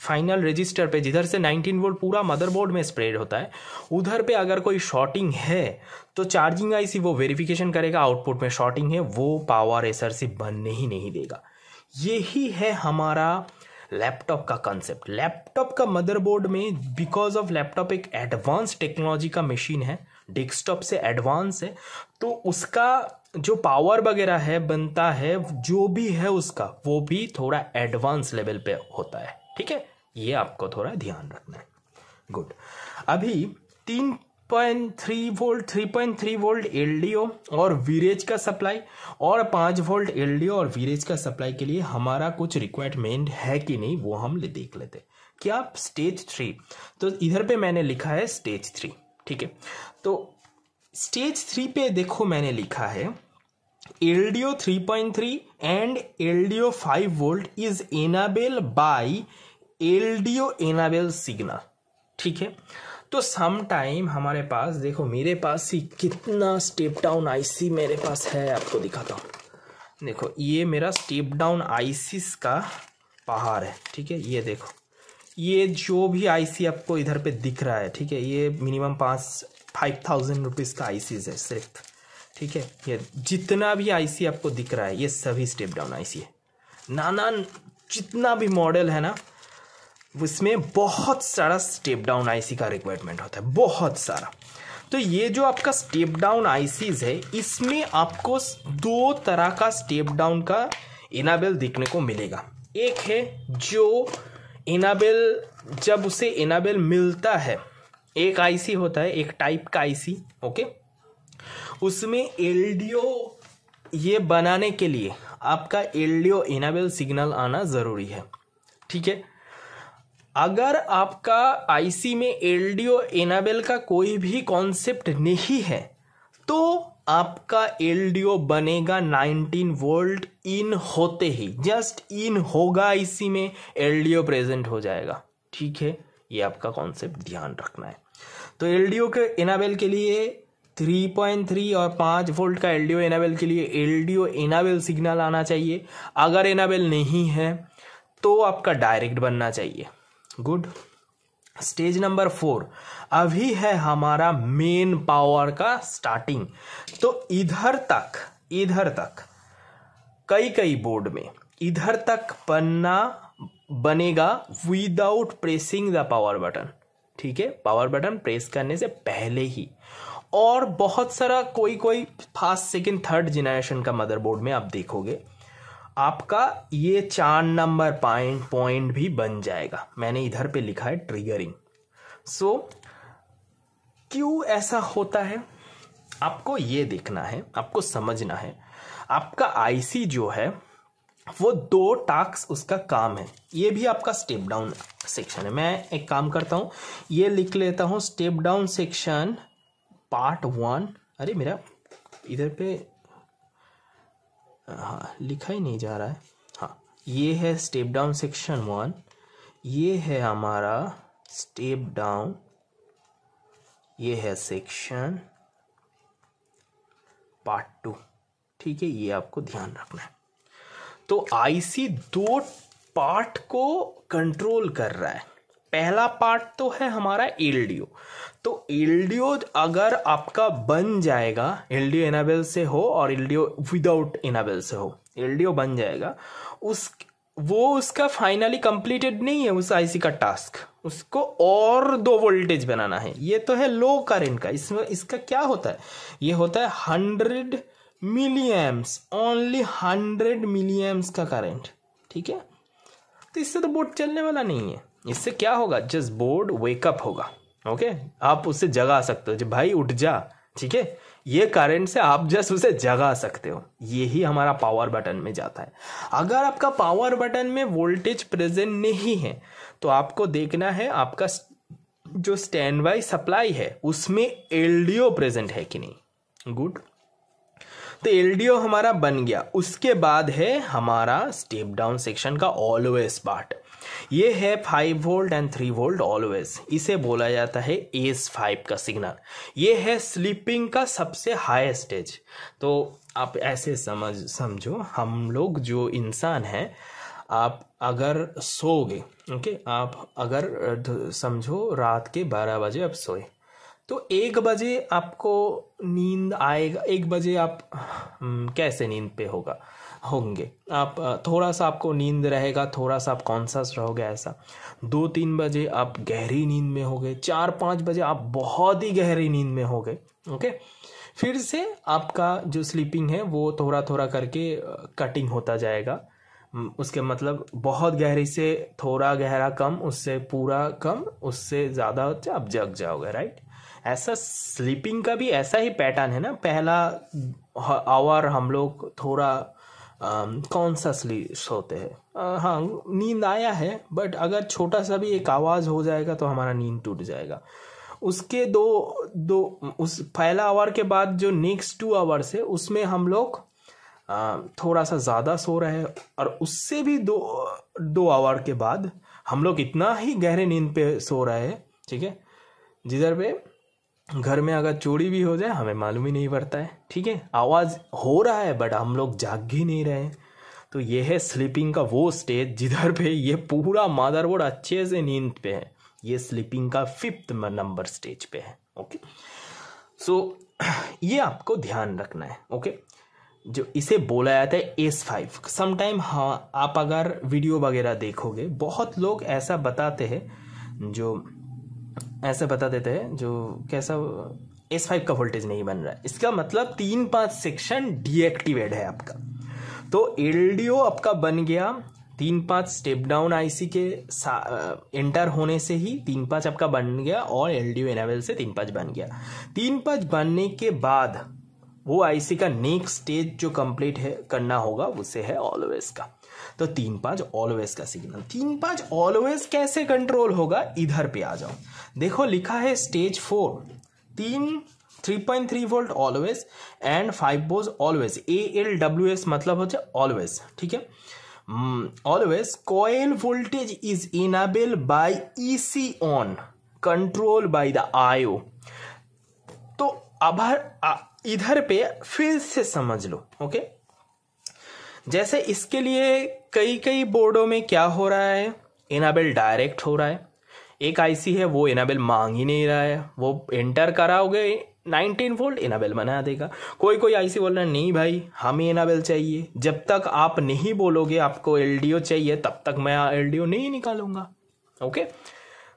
फाइनल रजिस्टर पे, जिधर से 19 वोल्ट पूरा मदरबोर्ड में स्प्रेड होता है, उधर पे अगर कोई शॉर्टिंग है तो चार्जिंग आईसी वो वेरिफिकेशन करेगा आउटपुट में शॉर्टिंग है, वो पावर एसर से बनने ही नहीं देगा। यही है हमारा लैपटॉप का कंसेप्ट लैपटॉप का मदरबोर्ड में बिकॉज़ ऑफ़ लैपटॉप एक एडवांस टेक्नोलॉजी का मशीन है डेस्कटॉप से एडवांस है तो उसका जो पावर वगैरह है, बनता है, जो भी है उसका, वो भी थोड़ा एडवांस लेवल पे होता है। ठीक है? ये आपको थोड़ा ध्यान रखना है। गुड अभी तीन point three volt three point three volt L और वीरेज का सप्लाई और पाँच वोल्ट एल और वीरेज का सप्लाई के लिए हमारा कुछ रिक्वायरमेंट है कि नहीं, वो हम देख लेते क्या स्टेज थ्री तो इधर पे मैंने लिखा है स्टेज थ्री ठीक है? तो स्टेज थ्री पे देखो मैंने लिखा है L D O three point three and L D O five volt is enable by LDO enable signal ठीक है? तो सम टाइम हमारे पास, देखो मेरे पास ही कितना स्टेप डाउन आईसी मेरे पास है, आपको दिखाता हूँ। देखो, ये मेरा स्टेप डाउन आईसीस का पहाड़ है, ठीक है? ये देखो, ये जो भी आईसी आपको इधर पे दिख रहा है, ठीक है? ये मिनिमम पाँच फाइव थाउज़ेंड रुपीज़ का आईसीज है, सिर्फ़, ठीक है? ये जितना भी आईसी आपको दिख रहा है, ये सभी स्टेप डाउन आईसी है। नाना जितना भी मॉडल है ना उसमें बहुत सारा स्टेप डाउन आईसी का रिक्वायरमेंट होता है, बहुत सारा। तो ये जो आपका स्टेप डाउन आईसीज है, इसमें आपको दो तरह का स्टेप डाउन का इनाबेल देखने को मिलेगा। एक है जो इनाबेल जब उसे इनाबेल मिलता है, एक आईसी होता है, एक टाइप का आईसी ओके उसमें एलडीओ ये बनाने के लिए आपका एलडीओ इनाबेल सिग्नल आना ज़रूरी है, ठीक है? अगर आपका आईसी में एलडीओ इनाबेल का कोई भी कॉन्सेप्ट नहीं है तो आपका एलडीओ बनेगा 19 वोल्ट इन होते ही। जस्ट इन होगा आईसी में एलडीओ प्रेजेंट हो जाएगा। ठीक है? ये आपका कॉन्सेप्ट ध्यान रखना है। तो एलडीओ के एनाबेल के लिए 3.3 और 5 वोल्ट का एल डी एनाबेल के लिए एल डी एनाबेल सिग्नल आना चाहिए। अगर एनाबेल नहीं है तो आपका डायरेक्ट बनना चाहिए। गुड स्टेज नंबर फोर अभी है हमारा मेन पावर का स्टार्टिंग तो इधर तक इधर तक कई कई बोर्ड में, इधर तक बनना, बनेगा without pressing the power button ठीक है? पावर बटन प्रेस करने से पहले ही. और बहुत सारा कोई कोई फास्ट सेकेंड थर्ड जनरेशन का मदरबोर्ड में आप देखोगे. आपका ये चार नंबर पॉइंट पॉइंट भी बन जाएगा। मैंने इधर पे लिखा है ट्रिगरिंग सो so, क्यों ऐसा होता है? आपको ये देखना है आपको समझना है। आपका आईसी जो है वो दो टास्क उसका काम है। ये भी आपका स्टेप डाउन सेक्शन है। मैं एक काम करता हूँ ये लिख लेता हूँ step down section part one अरे मेरा इधर पे हाँ लिखा ही नहीं जा रहा है। हाँ ये है स्टेप डाउन सेक्शन वन ये है हमारा स्टेप डाउन ये है सेक्शन पार्ट टू ठीक है, ये आपको ध्यान रखना है। तो आईसी दो पार्ट को कंट्रोल कर रहा है। पहला पार्ट तो है हमारा एलडीओ। तो एलडीओ अगर आपका बन जाएगा, एलडीओ एनाबेल से हो और एलडीओ विदाउट एनाबेल से हो, एलडीओ बन जाएगा, उस, वो उसका फाइनली कंप्लीटेड नहीं है, उस आईसी का टास्क। उसको और दो वोल्टेज बनाना है। ये तो है लो करंट का। इसमें, इसका क्या होता है? ये होता है hundred milliamps, only hundred milliamps का करंट। ठीक है? तो इससे तो बोर्ड चलने वाला नहीं है। इससे क्या होगा? जस्ट बोर्ड वेकअप होगा। ओके आप उससे जगा सकते हो। जब भाई उठ जा, ठीक है? ये करंट से आप जस्ट उसे जगा सकते हो। यही हमारा पावर बटन में जाता है। अगर आपका पावर बटन में वोल्टेज प्रेजेंट नहीं है तो आपको देखना है आपका जो स्टैंड बाई सप्लाई है, उसमें एलडीओ प्रेजेंट है कि नहीं। गुड तो एलडीओ हमारा बन गया। उसके बाद है हमारा स्टेप डाउन सेक्शन का ऑलवेज पार्ट ये है five volt and three volt always इसे बोला जाता है एस फाइव का सिग्नल। ये है स्लीपिंग का सबसे हाई स्टेज तो आप ऐसे समझ, समझो, हम लोग जो इंसान हैं, आप अगर सोओगे ओके आप अगर समझो, रात के बारह बजे आप सोए तो एक बजे आपको नींद आएगा, एक बजे आप कैसे नींद पे होगा? होंगे। आप थोड़ा सा आपको नींद रहेगा थोड़ा सा आप कॉन्सस रहोगे ऐसा। दो तीन बजे आप गहरी नींद में हो गए चार पाँच बजे आप बहुत ही गहरी नींद में हो गए, ओके? फिर से आपका जो स्लीपिंग है, वो थोड़ा थोड़ा करके कटिंग होता जाएगा। उसके मतलब बहुत गहरी से थोड़ा गहरा कम, उससे पूरा कम, उससे ज़्यादा आप जग जाओगे राइट ऐसा स्लीपिंग का भी ऐसा ही पैटर्न है ना, पहला आवर हम लोग थोड़ा कॉन्ससली सोते हैं? हाँ नींद आया है बट अगर छोटा सा भी एक आवाज़ हो जाएगा तो हमारा नींद टूट जाएगा। उसके दो दो, उस पहला आवर के बाद जो नेक्स्ट टू आवर्स है, उसमें हम लोग थोड़ा सा ज़्यादा सो रहे हैं, और उससे भी दो दो आवर के बाद हम लोग इतना ही गहरे नींद पे सो रहे हैं, ठीक है? जिधर पे घर में अगर चोरी भी हो जाए हमें मालूम ही नहीं पड़ता है। ठीक है? आवाज़ हो रहा है बट हम लोग जाग ही नहीं रहे तो ये है स्लीपिंग का वो स्टेज जिधर पे ये पूरा मादरबोर्ड अच्छे से नींद पे है। ये स्लीपिंग का फिफ्थ नंबर स्टेज पे है ओके सो so, ये आपको ध्यान रखना है ओके जो इसे बोला जाता है एस फाइव समटाइम हाँ आप अगर वीडियो वगैरह देखोगे बहुत लोग ऐसा बताते हैं जो ऐसे बता देते हैं जो कैसा एस फाइव का वोल्टेज नहीं बन रहा है। इसका मतलब तीन पाँच सेक्शन डीएक्टिवेट है आपका। तो LDO आपका बन गया तीन पाँच स्टेप डाउन आईसी के एंटर होने से ही तीन पाँच आपका बन गया और एल डी से तीन पाँच बन गया। तीन पाँच बनने के बाद वो आईसी का नेक्स्ट स्टेज जो कंप्लीट है, करना होगा उसे है ऑलवेज का। तो तीन पाँच ऑलवेज का सिग्नल तीन पाँच ऑलवेज कैसे कंट्रोल होगा? इधर पे आ जाओ। देखो, लिखा है स्टेज फोर तीन three point three volt always and five Bhoj always A L W S मतलब होते ऑलवेज ठीक है? Always coil voltage is enable by EC on control by the IO तो अब इधर पे फिर से समझ लो ओके जैसे इसके लिए कई कई बोर्डों में क्या हो रहा है? इनाबल डायरेक्ट हो रहा है। एक आईसी है वो इनाबेल मांग ही नहीं रहा है। वो एंटर कराओगे नाइनटीन वोल्ट इनाबेल बना देगा। कोई कोई आईसी बोल रहा है नहीं भाई हमें इनाबेल चाहिए। जब तक आप नहीं बोलोगे आपको एलडीओ चाहिए तब तक मैं एलडीओ नहीं निकालूँगा। ओके?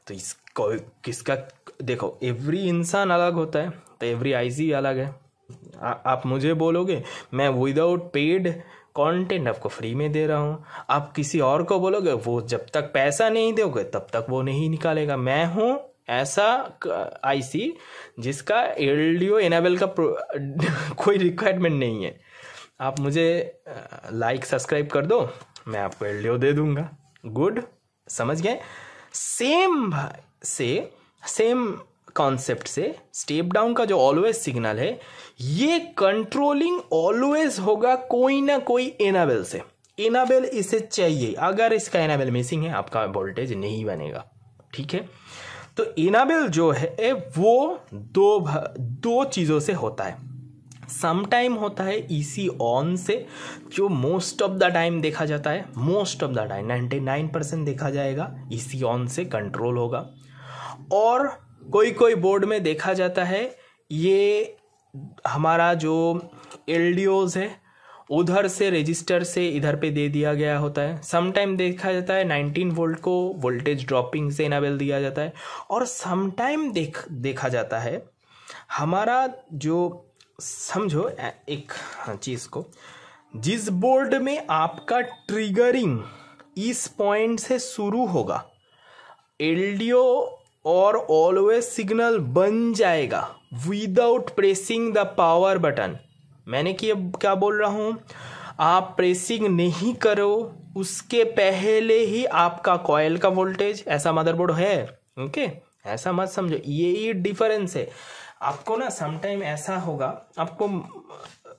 तो इस किसका देखो एवरी इंसान अलग होता है तो एवरी आईसी अलग है। आ, आप मुझे बोलोगे मैं विदाउट पेड कंटेंट आपको फ्री में दे रहा हूँ। आप किसी और को बोलोगे, वो जब तक पैसा नहीं दोगे, तब तक वो नहीं निकालेगा। मैं हूँ ऐसा आईसी जिसका एल डी ओ एनाबल का कोई रिक्वायरमेंट नहीं है। आप मुझे लाइक सब्सक्राइब कर दो, मैं आपको एल डी ओ दे दूँगा। गुड समझ गए? सेम से सेम कॉन्सेप्ट से स्टेप डाउन का जो ऑलवेज सिग्नल है ये कंट्रोलिंग ऑलवेज होगा कोई ना कोई एनाबेल से। एनाबेल इसे चाहिए। अगर इसका एनाबेल मिसिंग है, आपका वोल्टेज नहीं बनेगा। ठीक है? तो एनाबेल जो है, वो दो दो चीज़ों से होता है। सम टाइम होता है ईसी ऑन से, जो मोस्ट ऑफ़ द टाइम देखा जाता है। Most of the time ninety nine percent देखा जाएगा ईसी ऑन से कंट्रोल होगा। और कोई कोई बोर्ड में देखा जाता है, ये हमारा जो एल है, उधर से रजिस्टर से इधर पे दे दिया गया होता है। समटाइम देखा जाता है 19 वोल्ट को वोल्टेज ड्रॉपिंग से इनाबेल दिया जाता है। और समटाइम देख, देखा जाता है, हमारा जो, समझो एक चीज़ को, जिस बोर्ड में आपका ट्रिगरिंग इस पॉइंट से शुरू होगा एलडीओ और ऑलवेज सिग्नल बन जाएगा। Without pressing the power button मैंने क्या बोल रहा हूँ? आप प्रेसिंग नहीं करो, उसके पहले ही आपका कॉयल का वोल्टेज ऐसा मदरबोर्ड है ओके ऐसा मत समझो, ये ही डिफरेंस है। आपको ना समटाइम ऐसा होगा, आपको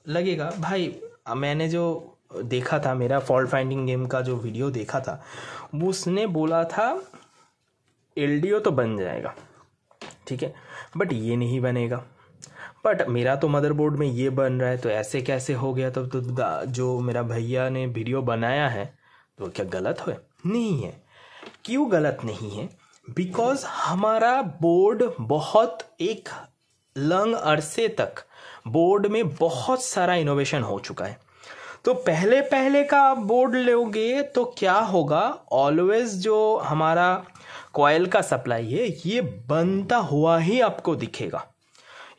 लगेगा, भाई, मैंने जो देखा था, मेरा फॉल्ट फाइंडिंग गेम का जो वीडियो देखा था उसने बोला था एल तो बन जाएगा, ठीक है? बट ये नहीं बनेगा। बट मेरा तो मदरबोर्ड में ये बन रहा है तो ऐसे कैसे हो गया? तो, तो जो मेरा भैया ने वीडियो बनाया है तो क्या गलत है? नहीं है। क्यों गलत नहीं है? बिकॉज़ हमारा बोर्ड बहुत एक लंग अरसे तक बोर्ड में बहुत सारा इनोवेशन हो चुका है। तो पहले पहले का आप बोर्ड लोगे तो क्या होगा? ऑलवेज जो हमारा कॉयल का सप्लाई है, ये बनता हुआ ही आपको दिखेगा।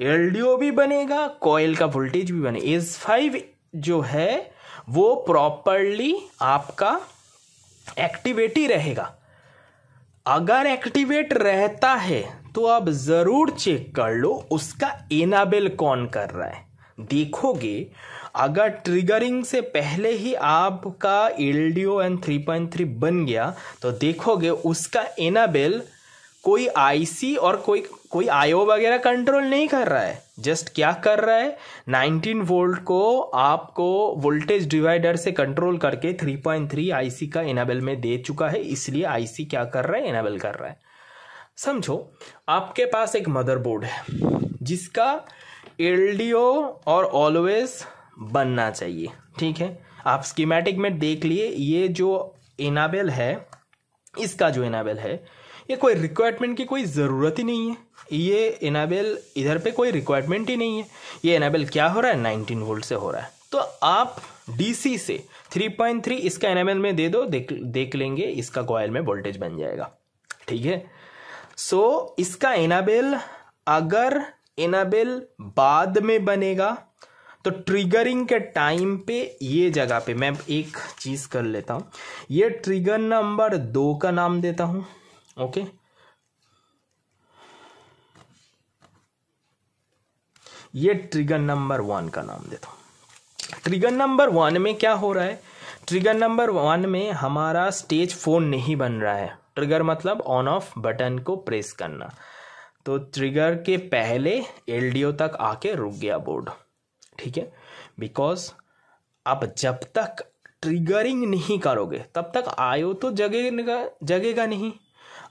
एलडीओ भी बनेगा, कॉयल का वोल्टेज भी बने। एस फाइव जो है, वो प्रॉपरली आपका एक्टिवेट ही रहेगा। अगर एक्टिवेट रहता है तो आप ज़रूर चेक कर लो, उसका एनाबेल कौन कर रहा है। देखोगे अगर ट्रिगरिंग से पहले ही आपका L D O and three point three बन गया तो देखोगे उसका एनाबेल कोई आईसी और कोई कोई आईओ वगैरह कंट्रोल नहीं कर रहा है। जस्ट क्या कर रहा है? 19 वोल्ट को आपको वोल्टेज डिवाइडर से कंट्रोल करके 3.3 आईसी का एनाबल में दे चुका है, इसलिए आईसी क्या कर रहा है? एनाबल कर रहा है। समझो, आपके पास एक मदरबोर्ड है, जिसका एलडीओ और ऑलवेज बनना चाहिए ठीक है? आप स्कीमेटिक में देख लिए ये जो एनाबेल है इसका जो एनाबेल है ये कोई रिक्वायरमेंट की कोई ज़रूरत ही नहीं है। ये इनाबेल इधर पे कोई रिक्वायरमेंट ही नहीं है। ये इनाबेल क्या हो रहा है? 19 वोल्ट से हो रहा है। तो आप डीसी से 3.3 इसका इनाबेल में दे दो देख देख लेंगे इसका कॉयल में वोल्टेज बन जाएगा ठीक है? सो so, इसका इनाबेल अगर इनाबेल बाद में बनेगा तो ट्रिगरिंग के टाइम पे ये जगह पे मैं एक चीज़ कर लेता हूँ। ये ट्रिगर नंबर दो का नाम देता हूँ ओके ये ट्रिगर नंबर वन का नाम देता हूँ। ट्रिगर नंबर वन में क्या हो रहा है? ट्रिगर नंबर वन में हमारा स्टेज फ़ोन नहीं बन रहा है। ट्रिगर मतलब ऑन ऑफ़ बटन को प्रेस करना। तो ट्रिगर के पहले एलडीओ तक आके रुक गया बोर्ड ठीक है? बिकॉज़ आप जब तक ट्रिगरिंग नहीं करोगे, तब तक आयो तो जगेगा जगेगा नहीं।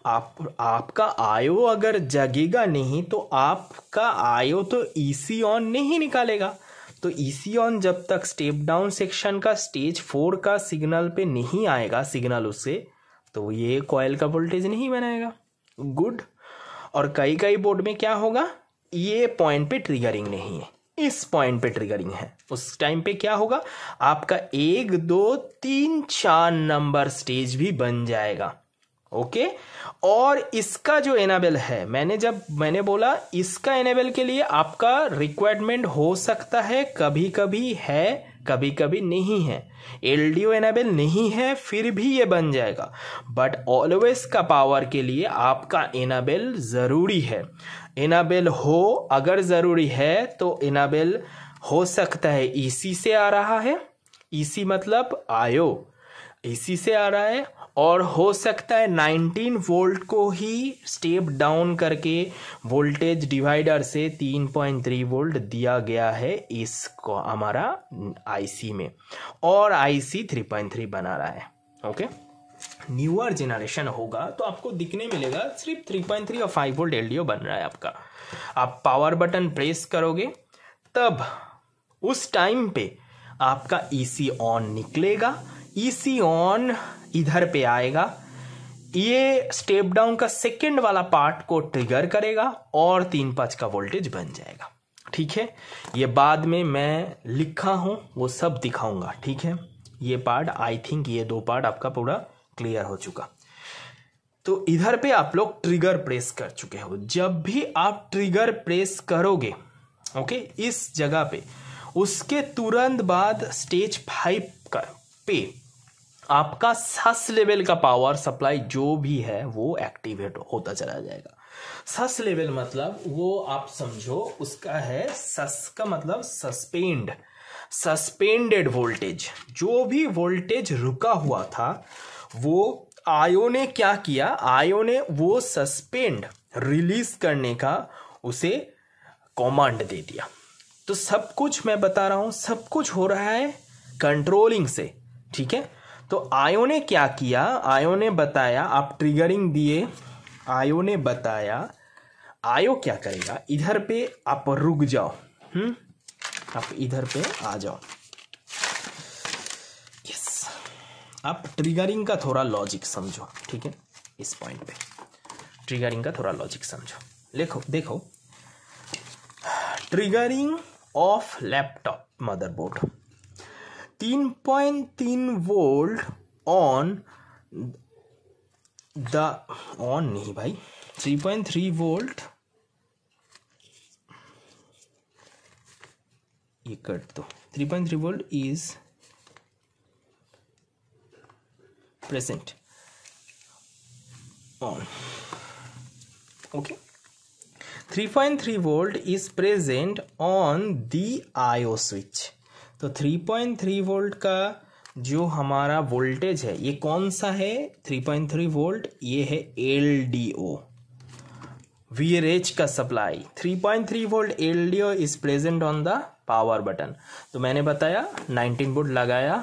आप, आपका आयो अगर जगेगा नहीं तो आपका आयो तो ईसी ऑन नहीं निकालेगा। तो ईसी ऑन जब तक स्टेप डाउन सेक्शन का स्टेज फोर का सिग्नल पे नहीं आएगा सिग्नल उससे तो ये कॉयल का वोल्टेज नहीं बनाएगा। गुड और कई कई बोर्ड में क्या होगा? ये पॉइंट पे ट्रिगरिंग नहीं है। इस पॉइंट पे ट्रिगरिंग है। उस टाइम पे क्या होगा? आपका एक, दो, तीन, चार नंबर स्टेज भी बन जाएगा। ओके और इसका जो एनाबेल है, मैंने जब, मैंने बोला, इसका एनाबेल के लिए आपका रिक्वायरमेंट हो सकता है कभी कभी है कभी कभी नहीं है। एल डी ओ एनाबेल नहीं है, फिर भी ये बन जाएगा। बट ऑलवेज का पावर के लिए आपका एनाबेल ज़रूरी है। एनाबेल हो अगर ज़रूरी है तो एनाबेल हो सकता है। e से आ रहा है। e मतलब आयो। e से आ रहा है और हो सकता है 19 वोल्ट को ही स्टेप डाउन करके वोल्टेज डिवाइडर से 3.3 वोल्ट दिया गया है इसको हमारा आईसी में। और आईसी 3.3 बना रहा है। ओके? न्यूअर जेनरेशन होगा तो आपको दिखने मिलेगा सिर्फ़ 3.3 और 5 वोल्ट एलडीओ बन रहा है आपका। आप पावर बटन प्रेस करोगे, तब उस टाइम पे आपका ईसी e ऑन निकलेगा। ईसी e ऑन इधर पे आएगा। ये स्टेप डाउन का सेकेंड वाला पार्ट को ट्रिगर करेगा और तीन पाँच का वोल्टेज बन जाएगा। ठीक है? ये बाद में मैं लिखा हूँ, वो सब दिखाऊँगा। ठीक है? ये पार्ट आई थिंक ये दो पार्ट आपका पूरा क्लियर हो चुका। तो इधर पे आप लोग ट्रिगर प्रेस कर चुके हो। जब भी आप ट्रिगर प्रेस करोगे ओके इस जगह पे, उसके तुरंत बाद स्टेज फाइव का पे आपका सस लेवल का पावर सप्लाई जो भी है, वो एक्टिवेट होता चला जाएगा। सस लेवल मतलब वो आप समझो, उसका है सस का मतलब सस्पेंड सस्पेंडेड वोल्टेज जो भी वोल्टेज रुका हुआ था वो आयो ने क्या किया? आयो ने वो सस्पेंड रिलीज़ करने का उसे कमांड दे दिया। तो सब कुछ मैं बता रहा हूँ, सब कुछ हो रहा है कंट्रोलिंग से, ठीक है? तो आयो ने क्या किया? आयो ने बताया, आप ट्रिगरिंग दिए। आयो ने बताया, आयो क्या करेगा? इधर पे आप रुक जाओ हम्म? आप इधर पे आ जाओ यस आप ट्रिगरिंग का थोड़ा लॉजिक समझो, ठीक है? इस पॉइंट पे। ट्रिगरिंग का थोड़ा लॉजिक समझो। देखो देखो। ट्रिगरिंग ऑफ़ लैपटॉप मदरबोर्ड तीन पॉइंट तीन वोल्ट ऑन द ऑन नहीं भाई। थ्री पॉइंट थ्री वोल्ट ये कट दो। Three point three volt is present on okay 3.3 volt is present on the IO switch तो 3.3 वोल्ट का जो हमारा वोल्टेज है ये कौन सा है? 3.3 वोल्ट ये है एल डी ओ वीएरएच का supply 3.3 volt L D O is present on the power button तो मैंने बताया 19 वोल्ट लगाया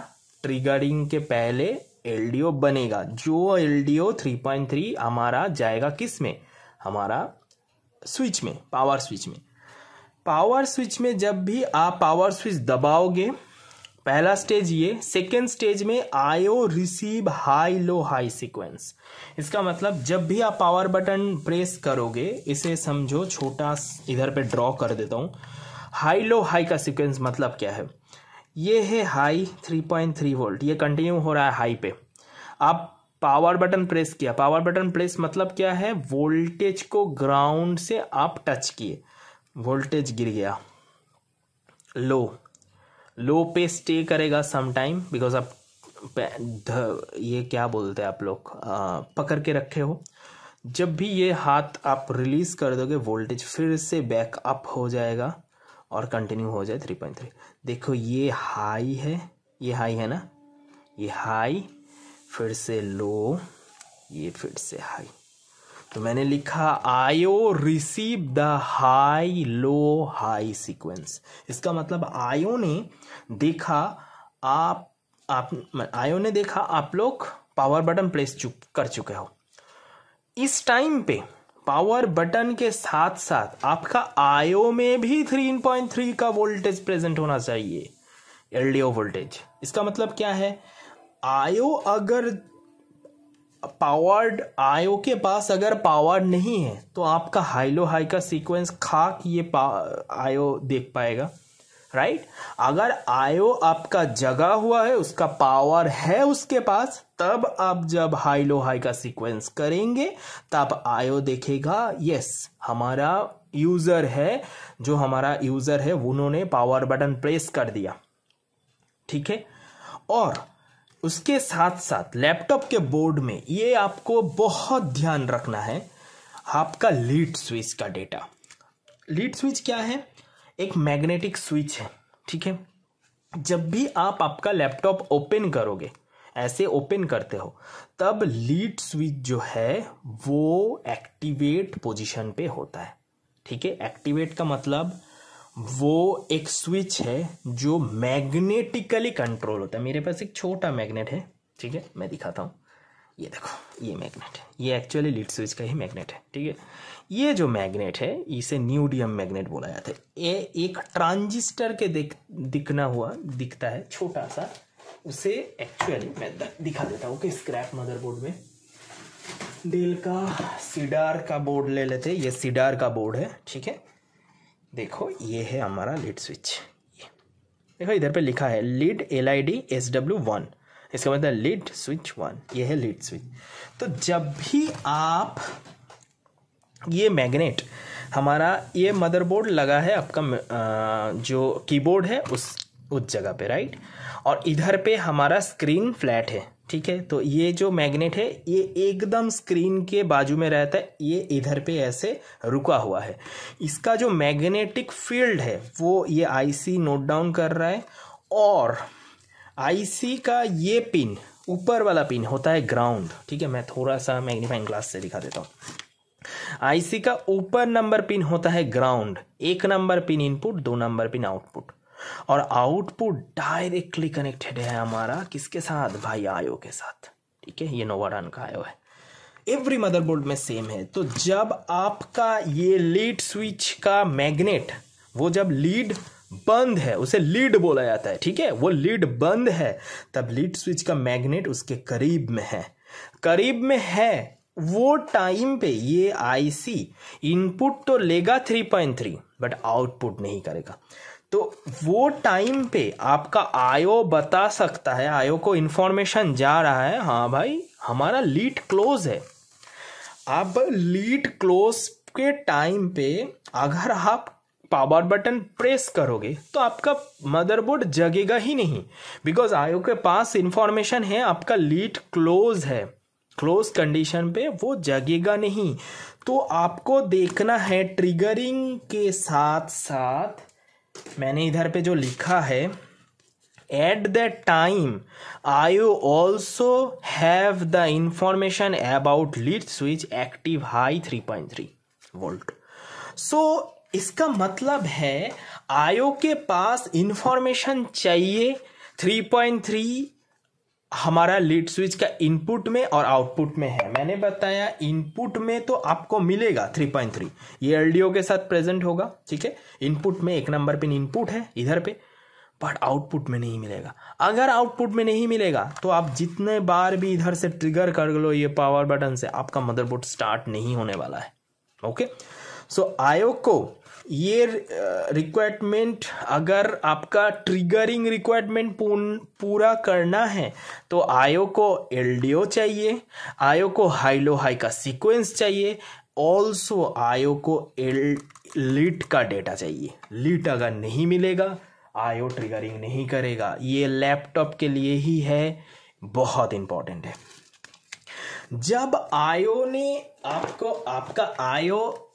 ट्रिगरिंग के पहले एल बनेगा। जो L D O three point three हमारा जाएगा किसमें हमारा स्विच में पावर स्विच में। पावर स्विच में जब भी आप पावर स्विच दबाओगे, पहला स्टेज ये सेकेंड स्टेज में IO receive high low high sequence इसका मतलब जब भी आप पावर बटन प्रेस करोगे, इसे समझो, छोटा इधर पे ड्रॉ कर देता हूँ। हाई लो हाई का सीक्वेंस मतलब क्या है? ये है हाई 3.3 वोल्ट ये कंटिन्यू हो रहा है हाई पे। आप पावर बटन प्रेस किया। पावर बटन प्रेस मतलब क्या है? वोल्टेज को ग्राउंड से आप टच किए। वोल्टेज गिर गया। लो लो पे स्टे करेगा सम टाइम बिकॉज़ आप ये क्या बोलते हैं आप लोग? पकड़ के रखे हो। जब भी ये हाथ आप रिलीज़ कर दोगे वोल्टेज फिर से बैक अप हो जाएगा और कंटिन्यू हो जाए थ्री पॉइंट थ्री देखो ये हाई है, ये हाई है ना? ये हाई फिर से लो ये फिर से हाई तो मैंने लिखा IO receive the high low high sequence इसका मतलब आयो ने देखा, आप आप आयो ने देखा, आप लोग पावर बटन प्लेस चुक, कर चुके हो। इस टाइम पे पावर बटन के साथ साथ आपका आयो में भी 3.3 का वोल्टेज प्रेजेंट होना चाहिए। एलडीओ वोल्टेज इसका मतलब क्या है? आयो अगर पावर्ड आयो के पास अगर पावर नहीं है तो आपका हाईलो हाई का सीक्वेंस खाक ये आयो देख पाएगा। राइट अगर आयो आपका जगा हुआ है, उसका पावर है उसके पास, तब आप जब हाई लो हाई का सीक्वेंस करेंगे, तब आयो देखेगा यस हमारा यूज़र है, जो हमारा यूज़र है, उन्होंने पावर बटन प्रेस कर दिया। ठीक है? और उसके साथ साथ लैपटॉप के बोर्ड में ये आपको बहुत ध्यान रखना है, आपका लीड स्विच का डेटा लीड स्विच क्या है? एक मैग्नेटिक स्विच है, ठीक है? जब भी आप आपका लैपटॉप ओपन करोगे, ऐसे ओपन करते हो, तब लीड स्विच जो है, वो एक्टिवेट पोजीशन पे होता है, ठीक है? एक्टिवेट का मतलब वो एक स्विच है जो मैग्नेटिकली कंट्रोल होता है। मेरे पास एक छोटा मैग्नेट है, ठीक है? मैं दिखाता हूँ। ये देखो, ये मैग्नेट ये एक्चुअली लीड स्विच का ही मैग्नेट है, ठीक है? ये जो मैग्नेट है, इसे न्यूडियम मैग्नेट बोला जाता है। ये एक ट्रांजिस्टर के दिख, दिखना हुआ, दिखता है, छोटा सा, उसे एक्चुअली मैं दिखा देता हूँ कि स्क्रैप मदरबोर्ड में। डेल का सीडार का बोर्ड ले लेते हैं, ये सीडार का बोर्ड है, ठीक है? देखो, ये है हमारा लीड स्विच देखो, इधर पे लिखा है lid L I D S W one इसका मतलब लीड स्विच वन ये है लीड स्विच तो जब भी आप ये मैग्नेट, हमारा ये मदरबोर्ड लगा है आपका जो कीबोर्ड है उस उस जगह पे, राइट? और इधर पे हमारा स्क्रीन फ्लैट है, ठीक है? तो ये जो मैग्नेट है, ये एकदम स्क्रीन के बाजू में रहता है, ये इधर पे ऐसे रुका हुआ है। इसका जो मैग्नेटिक फ़ील्ड है, वो ये आईसी नोट डाउन कर रहा है, और आईसी का ये पिन, ऊपर वाला पिन होता है ग्राउंड, ठीक है? मैं थोड़ा सा मैग्नीफाइंग ग्लास से दिखा देता हूँ। आईसी का ऊपर नंबर पिन होता है ग्राउंड। एक नंबर पिन इनपुट, दो नंबर पिन आउटपुट। और आउटपुट डायरेक्टली कनेक्टेड है हमारा किसके साथ? भाई आयो के साथ। ठीक है, ये नोवाडान का आयो है। एवरी मदरबोर्ड में सेम है। तो जब आपका ये लीड स्विच का मैग्नेट वो जब लीड बंद है, उसे लीड बोला जाता है, ठीक है? वो लीड बंद है, तब लीड स्विच का मैग्नेट उसके करीब में है। करीब में है वो टाइम पे ये आईसी इनपुट तो लेगा 3.3 बट आउटपुट नहीं करेगा। तो वो टाइम पे आपका आयो बता सकता है आयो को इन्फॉर्मेशन जा रहा है हाँ भाई, हमारा लीड क्लोज है। अब लीड क्लोज के टाइम पे अगर आप पावर बटन प्रेस करोगे तो आपका मदरबोर्ड जगेगा ही नहीं बिकॉज़ आयो के पास इंफॉर्मेशन है, आपका लीड क्लोज है। क्लोज कंडीशन पे वो जगेगा नहीं। तो आपको देखना है ट्रिगरिंग के साथ साथ, मैंने इधर पे जो लिखा है at the time I also have the information about lid switch active high 3.3 volt so इसका मतलब है आयो के पास इंफॉर्मेशन चाहिए 3.3 हमारा लीड स्विच का इनपुट में और आउटपुट में है। मैंने बताया इनपुट में तो आपको मिलेगा 3.3 ये एलडीओ के साथ प्रेजेंट होगा, ठीक है? इनपुट में एक नंबर पिन इनपुट है, इधर पे। बट आउटपुट में नहीं मिलेगा। अगर आउटपुट में नहीं मिलेगा तो आप जितने बार भी इधर से ट्रिगर कर लो ये पावर बटन से, आपका मदरबोर्ड स्टार्ट नहीं होने वाला है। ओके सो आयोग को ये रिक्वायरमेंट अगर आपका ट्रिगरिंग रिक्वायरमेंट पूरा करना है तो आयो को एलडीओ चाहिए, आयो को हाईलो हाई का सीक्वेंस चाहिए ऑल्सो आयो को एल लीट का डेटा चाहिए। लीट अगर नहीं मिलेगा, आयो ट्रिगरिंग नहीं करेगा। ये लैपटॉप के लिए ही है, बहुत इंपॉर्टेंट है। जब आयो ने आपको, आपका आयो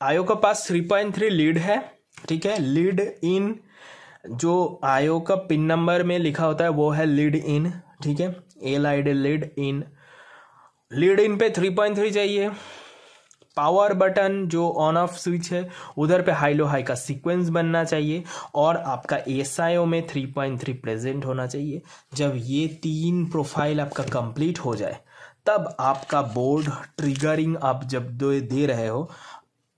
आयो का पास 3.3 लीड है, ठीक है? लीड इन जो आयो का पिन नंबर में लिखा होता है वो है लीड इन ठीक है? L I D lid in lid in पे 3.3 चाहिए। पावर बटन जो ऑन ऑफ़ स्विच है, उधर पे हाई लो हाई का सीक्वेंस बनना चाहिए और आपका एस में 3.3 प्रेजेंट होना चाहिए। जब ये तीन प्रोफ़ाइल आपका कंप्लीट हो जाए, तब आपका बोर्ड ट्रिगरिंग आप जब दे रहे हो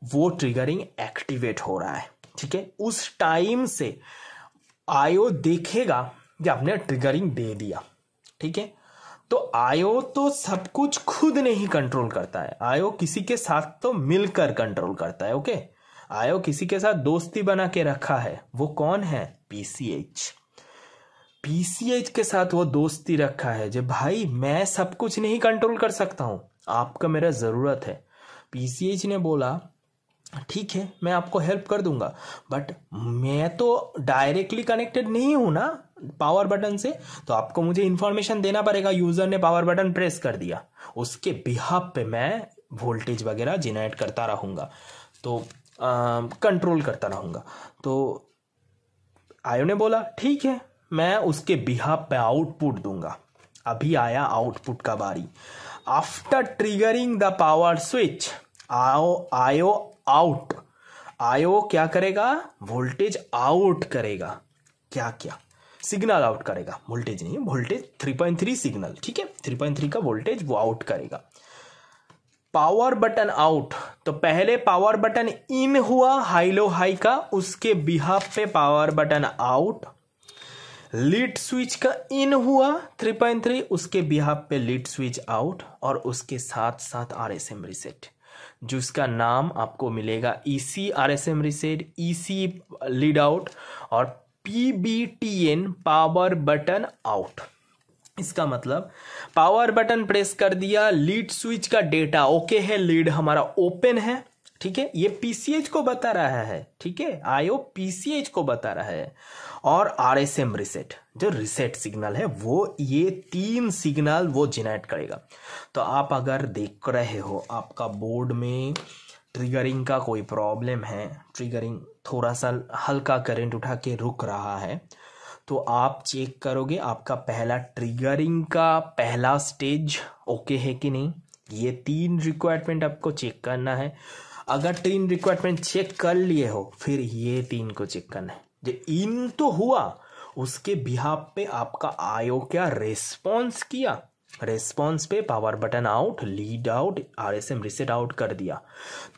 वो ट्रिगरिंग एक्टिवेट हो रहा है, ठीक है? उस टाइम से आयो देखेगा कि आपने ट्रिगरिंग दे दिया, ठीक है? तो आयो तो सब कुछ खुद नहीं कंट्रोल करता है। आयो किसी के साथ तो मिलकर कंट्रोल करता है ओके आयो किसी के साथ दोस्ती बना के रखा है, वो कौन है? पीसीएच पीसीएच के साथ वो दोस्ती रखा है, जब भाई मैं सब कुछ नहीं कंट्रोल कर सकता हूँ, आपका मेरा ज़रूरत है। पीसीएच ने बोला ठीक है, मैं आपको हेल्प कर दूँगा। बट मैं तो डायरेक्टली कनेक्टेड नहीं हूँ ना पावर बटन से तो आपको मुझे इंफॉर्मेशन देना पड़ेगा। यूज़र ने पावर बटन प्रेस कर दिया। उसके बिहाब पे मैं वोल्टेज वगैरह जनरेट करता रहूँगा। तो कंट्रोल करता रहूँगा। तो आयो ने बोला, ठीक है, मैं उसके बिहाब पे आउटपुट दूँगा। अभी आया आउटपुट का बारी। After triggering the power switch IO, IO out. आयो, क्या करेगा? वोल्टेज आउट करेगा। क्या क्या? सिग्नल आउट करेगा। वोल्टेज नहीं, वोल्टेज 3.3 सिग्नल, ठीक है? 3.3 का वोल्टेज वो आउट करेगा। Power button out. तो पहले पावर बटन इन हुआ, हाई लो हाई का, उसके बिहाफ पे power button out. Lid switch का इन हुआ 3.3 उसके बिहाफ पे लीड स्विच आउट, और उसके साथ साथ आर एस एम रिसेट जिसका नाम आपको मिलेगा E C R S M reset E C lid out और P B T N power button out इसका मतलब पावर बटन प्रेस कर दिया लीड स्विच का डेटा ओके है लीड हमारा ओपन है, ठीक है? ये पीसीएच को बता रहा है, ठीक है? आयो पीसीएच को बता रहा है। और आर एस एम रिसेट जो रिसेट सिग्नल है, वो ये तीन सिग्नल वो जनरेट करेगा। तो आप अगर देख रहे हो, आपका बोर्ड में ट्रिगरिंग का कोई प्रॉब्लम है ट्रिगरिंग थोड़ा सा हल्का करंट उठा के रुक रहा है तो आप चेक करोगे, आपका पहला ट्रिगरिंग का पहला स्टेज ओके है कि नहीं? ये तीन रिक्वायरमेंट आपको चेक करना है। अगर तीन रिक्वायरमेंट चेक कर लिए हो, फिर ये तीन को चेक करना है। जो इन तो हुआ। उसके बिहाब पे आपका आयो क्या रेस्पॉन्स किया? रेस्पॉन्स पे power button out lid out R S M reset out कर दिया।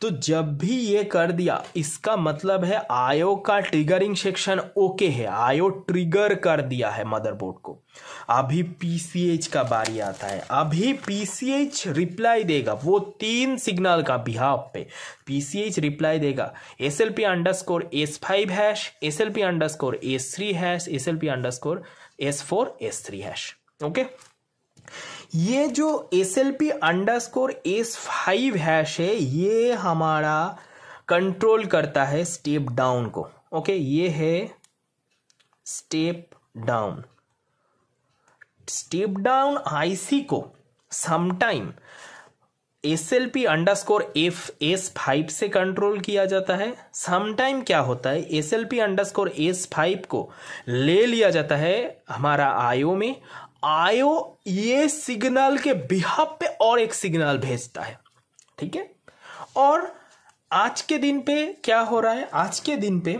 तो जब भी ये कर दिया, इसका मतलब है आयो का ट्रिगरिंग सेक्शन ओके है। आयो ट्रिगर कर दिया है मदरबोर्ड को। अभी पीसीएच का बारी आता है। अभी पीसीएच रिप्लाई देगा। वो तीन सिग्नल का बिहाव पे। पीसीएच रिप्लाई देगा S L P underscore S five hash S L P underscore S three hash S L P underscore S four S three hash okay ये जो S L P underscore S five hash है, ये हमारा control करता है step down को। Okay ये है step down step down I C को sometime S L P underscore F S five से कंट्रोल किया जाता है। समटाइम क्या होता है? S L P underscore S five को ले लिया जाता है हमारा आयो में। आयो, ये सिग्नल के बिहाब पे और एक सिग्नल भेजता है। ठीक है? और आज के दिन पे क्या हो रहा है? आज के दिन पे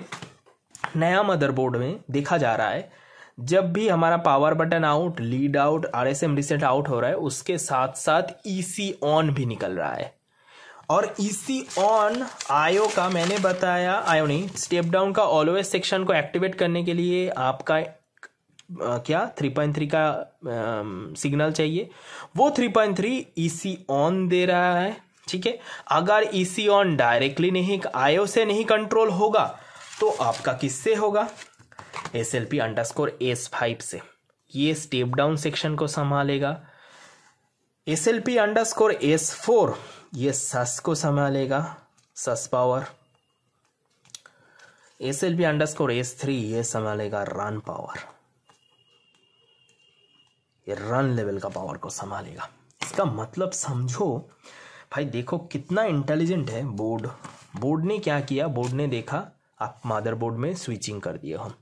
नया मदरबोर्ड में देखा जा रहा है, जब भी हमारा power button out lid out R S M reset out हो रहा है, उसके साथ साथ ई सी ऑन भी निकल रहा है। और ईसी ऑन आयो का मैंने बताया आयो नहीं स्टेप डाउन का ऑलवेज सेक्शन को एक्टिवेट करने के लिए आपका क्या? 3.3 का सिग्नल चाहिए। वो थ्री 3.3 ईसी ऑन दे रहा है, ठीक है? अगर ईसी ऑन डायरेक्टली नहीं आयो से नहीं कंट्रोल होगा तो आपका किससे होगा? S L P underscore S five से। ये स्टेप डाउन सेक्शन को संभालेगा। S L P underscore S four ये सस को संभालेगा। Sus power S L P underscore S three ये संभालेगा रन पावर ये रन लेवल का पावर को संभालेगा। इसका मतलब समझो, भाई देखो कितना इंटेलिजेंट है बोर्ड बोर्ड ने क्या किया? बोर्ड ने देखा, आप मदरबोर्ड में स्विचिंग कर दिए हम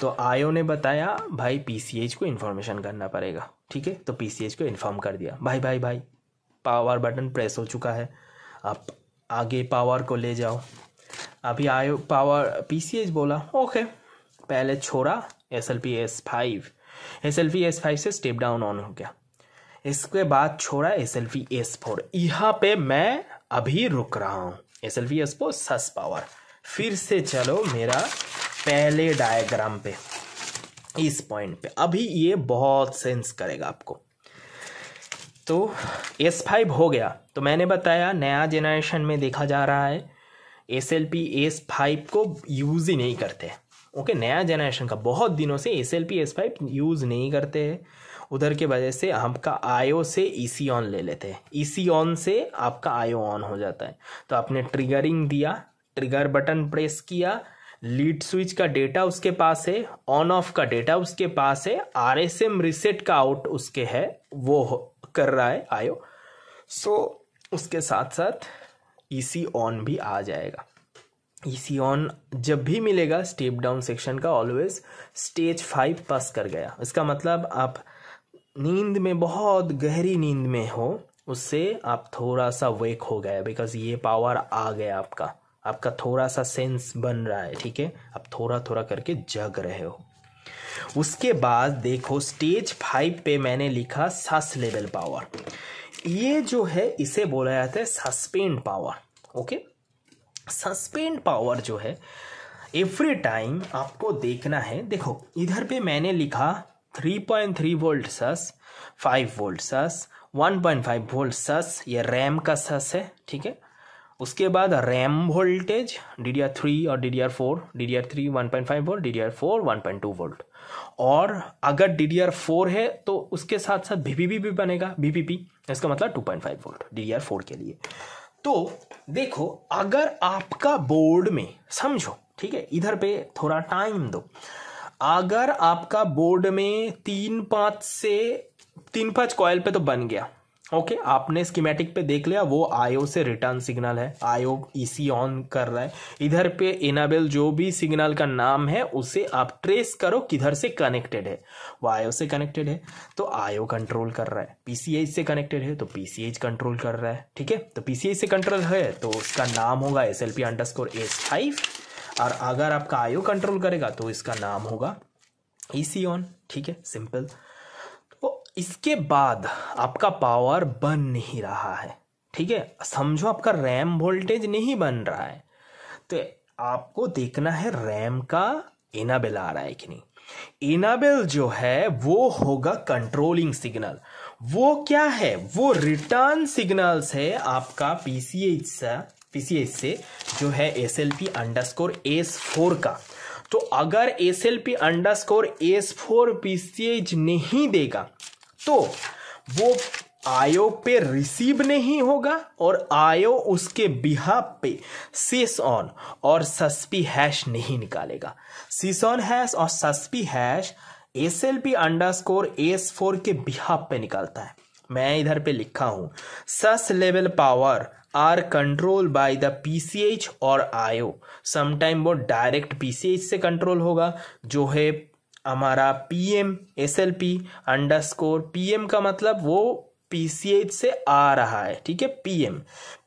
तो आयो ने बताया, भाई पीसीएच को इन्फॉर्मेशन करना पड़ेगा, ठीक है? तो पीसीएच को इन्फॉर्म कर दिया। भाई भाई भाई पावर बटन प्रेस हो चुका है। आप आगे पावर को ले जाओ। अभी आयो पावर पीसीएच बोला ओके पहले छोड़ा S L P S five S L V S five से स्टेप डाउन ऑन हो गया। इसके बाद छोड़ा S L V S four यहाँ पे मैं अभी रुक रहा हूँ। S L V S four sus power फिर से चलो मेरा पहले डायग्राम पे। इस पॉइंट पे। अभी ये बहुत सेंस करेगा आपको। तो एस फाइव हो गया। तो मैंने बताया, नया जेनरेशन में देखा जा रहा है। S L P S five को यूज़ ही नहीं करते। ओके नया जनरेशन का बहुत दिनों से S L P S five use नहीं करते हैं। उधर के वजह से आपका आयो से ई सी ऑन ले लेते हैं। ई सी ऑन से आपका आयो ऑन हो जाता है। तो आपने ट्रिगरिंग दिया ट्रिगर बटन प्रेस किया लीड स्विच का डेटा उसके पास है ऑन ऑफ़ का डेटा उसके पास है आर एस एम रिसेट का आउट उसके है वो कर रहा है आयो सो so, उसके साथ साथ ई सी ऑन भी आ जाएगा। ईसी ऑन जब भी मिलेगा स्टेप डाउन सेक्शन का ऑलवेज स्टेज फाइव पास कर गया। इसका मतलब आप नींद में, बहुत गहरी नींद में हो, उससे आप थोड़ा सा वेक हो गया बिकॉज़ ये पावर आ गया आपका। आपका थोड़ा सा सेंस बन रहा है, ठीक है? आप थोड़ा थोड़ा करके जग रहे हो। उसके बाद देखो स्टेज फाइव पे मैंने लिखा सस लेवल पावर ये जो है, इसे बोला जाता है suspend power okay suspend power जो है एवरी टाइम आपको देखना है। देखो, इधर पे मैंने लिखा 3.3 volt SUS 5 volt SUS 1.5 volt SUS, ये रैम का सस है, ठीक है? उसके बाद RAM voltage D D R three और D D R four D D R three one point five volt D D R four one point two volt और अगर डी डी आर फोर है तो उसके साथ साथ वी भी बनेगा वी पी पी इसका मतलब two point five volt D D R four के लिए। तो देखो, अगर आपका बोर्ड में, समझो, ठीक है, इधर पे थोड़ा टाइम दो। अगर आपका बोर्ड में तीन पाँच से, तीन पाँच कॉयल पे तो बन गया। ओके okay, आपने स्कीमेटिक पे देख लिया वो आयो से रिटर्न सिग्नल है। आयो ईसी ऑन कर रहा है। इधर पे इनाबेल जो भी सिग्नल का नाम है उसे आप ट्रेस करो किधर से कनेक्टेड है। वो आयो से कनेक्टेड है तो आयो कंट्रोल कर रहा है। पीसीएच से कनेक्टेड है तो पीसीएच कंट्रोल कर रहा है। ठीक है? तो पीसीएच से कंट्रोल है तो उसका नाम होगा S L P underscore five और अगर आपका आयो कंट्रोल करेगा तो इसका नाम होगा ईसी ऑन ठीक है? सिंपल इसके बाद आपका पावर बन नहीं रहा है। ठीक है? समझो आपका रैम वोल्टेज नहीं बन रहा है। तो आपको देखना है रैम का इनाबेल आ रहा है कि नहीं। इनाबेल जो है, वो होगा कंट्रोलिंग सिग्नल वो क्या है? वो रिटर्न सिग्नल्स है आपका पीसीएच से पीसीएच से, जो है S L P underscore S four का। तो अगर S L P underscore S four P C H नहीं देगा तो वो आयो पे रिसीव नहीं होगा और आयो उसके बिहाब पे सिस ऑन और सस्पी हैश नहीं निकालेगा। सिस ऑन हैश और susp hash S L P underscore S four के बिहाब पे निकालता है। मैं इधर पे लिखा हूँ। Sus level power are control by the P C H और आयो। समटाइम वो डायरेक्ट पीसीएच से कंट्रोल होगा, जो है हमारा P M S L P underscore P M का मतलब वो पी सी एच से आ रहा है, ठीक है? P M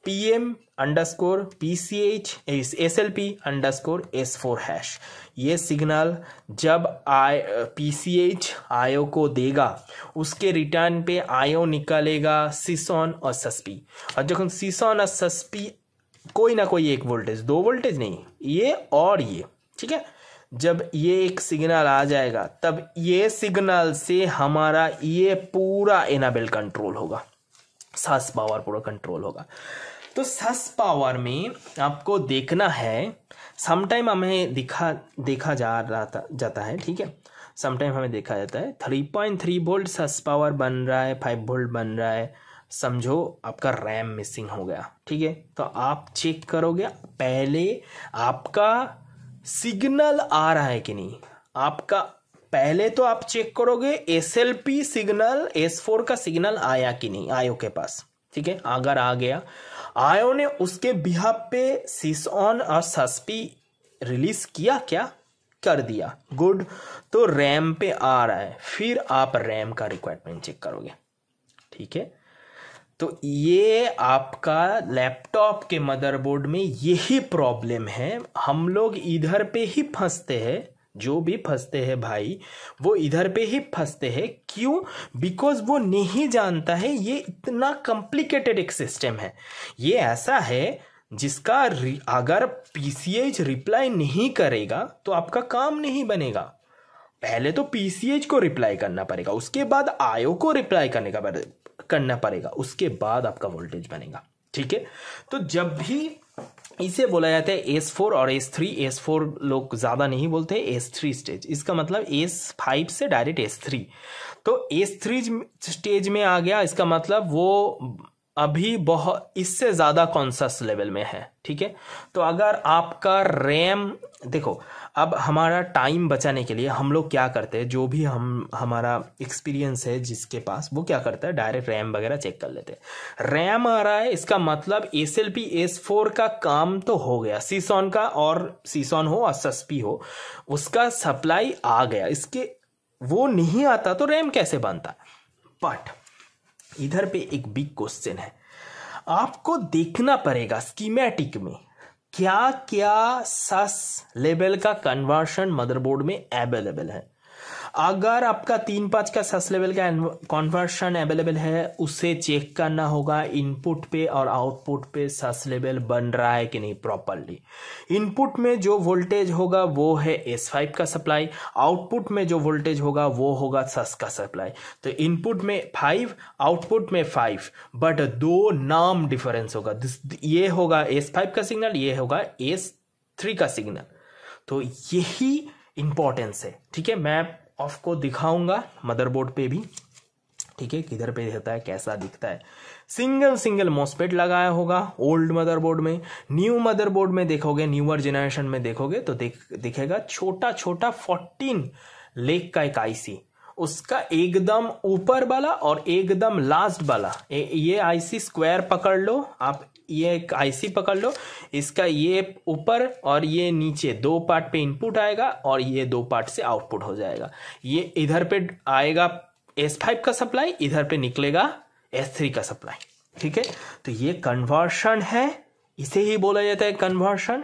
P M underscore P C H S L P underscore S four hash ये सिग्नल जब आई पी सी एच आयो को देगा, उसके रिटर्न पे आयो निकालेगा सिसॉन और सस्पी और जब सिसॉन और सस्पी कोई ना कोई एक वोल्टेज दो वोल्टेज नहीं, ये और ये, ठीक है? जब ये एक सिग्नल आ जाएगा, तब ये सिग्नल से हमारा ये पूरा एनाबेल कंट्रोल होगा। सस पावर पूरा कंट्रोल होगा। तो सस पावर में आपको देखना है समटाइम हमें दिखा, देखा जा रहा था जाता है, ठीक है? समटाइम हमें देखा जाता है three point three volt sus power बन रहा है फाइव वोल्ट बन रहा है। समझो, आपका रैम मिसिंग हो गया, ठीक है? तो आप चेक करोगे, पहले आपका सिग्नल आ रहा है कि नहीं? आपका, पहले तो आप चेक करोगे S L P signal S four का सिग्नल आया कि नहीं, आयो के पास। ठीक है? अगर आ गया, आयो ने उसके बिहाब पे सिस ऑन और सस्पी रिलीज़ किया क्या? कर दिया। गुड। तो रैम पे आ रहा है। फिर आप रैम का रिक्वायरमेंट चेक करोगे। ठीक है? तो ये आपका लैपटॉप के मदरबोर्ड में यही प्रॉब्लम है। हम लोग इधर पे ही फंसते हैं, जो भी फंसते हैं भाई, वो इधर पे ही फंसते हैं। क्यों? बिकॉज़ वो नहीं जानता है, ये इतना कॉम्प्लिकेटेड एक सिस्टम है। ये ऐसा है, जिसका अगर पीसीएच रिप्लाई नहीं करेगा तो आपका काम नहीं बनेगा। पहले तो पीसीएच को रिप्लाई करना पड़ेगा, उसके बाद आयो को रिप्लाई करने का करना पड़ेगा, उसके बाद आपका वोल्टेज बनेगा। ठीक है? तो जब भी इसे बोला जाता है एस फोर और एस थ्री एस फोर लोग ज़्यादा नहीं बोलते एस थ्री स्टेज इसका मतलब एस फाइव से डायरेक्ट एस थ्री तो एस थ्री स्टेज में आ गया, इसका मतलब वो अभी बहुत इससे ज़्यादा कॉन्सस लेवल में है। ठीक है? तो अगर आपका रैम देखो अब हमारा टाइम बचाने के लिए हम लोग क्या करते हैं? जो भी हम, हमारा एक्सपीरियंस है जिसके पास, वो क्या करता है? डायरेक्ट रैम वगैरह चेक कर लेते हैं। रैम आ रहा है, इसका मतलब S L P S four का काम तो हो गया। सीसॉन का और सीसॉन हो और सस्पी हो, उसका सप्लाई आ गया। इसके, वो नहीं आता तो रैम कैसे बनता? बट इधर पे एक बिग क्वेश्चन है। आपको देखना पड़ेगा स्कीमेटिक में क्या क्या सस लेवल का कन्वर्शन मदरबोर्ड में अवेलेबल है? अगर आपका तीन पाँच का सस लेवल का कन्वर्शन अवेलेबल है, उसे चेक करना होगा इनपुट पे और आउटपुट पे सस लेवल बन रहा है कि नहीं प्रॉपरली इनपुट में जो वोल्टेज होगा, वो है एस फाइव का सप्लाई आउटपुट में जो वोल्टेज होगा, वो होगा सस का सप्लाई तो इनपुट में फाइव आउटपुट में फाइव बट दो नाम डिफरेंस होगा। ये होगा एस फाइव का सिग्नल ये होगा एस थ्री का सिग्नल तो यही इंपॉर्टेंस है, ठीक है? मैं ऑफ़ को दिखाऊँगा मदरबोर्ड पे भी। ठीक है, किधर पे होता है, कैसा दिखता है। सिंगल सिंगल मॉसपेट लगाया होगा ओल्ड मदरबोर्ड में। न्यू मदरबोर्ड में देखोगे न्यूअर जेनरेशन में देखोगे तो देख, दिखेगा छोटा छोटा फोर्टीन लेक का एक आईसी उसका एकदम ऊपर वाला और एकदम लास्ट वाला। ये आईसी स्क्वायर पकड़ लो, आप ये एक आईसी पकड़ लो। इसका ये ऊपर और ये नीचे दो पार्ट पे इनपुट आएगा और ये दो पार्ट से आउटपुट हो जाएगा। ये इधर पे आएगा एस फाइव का सप्लाई इधर पे निकलेगा एस थ्री का सप्लाई ठीक है? तो ये कन्वर्शन है। इसे ही बोला जाता है कन्वर्शन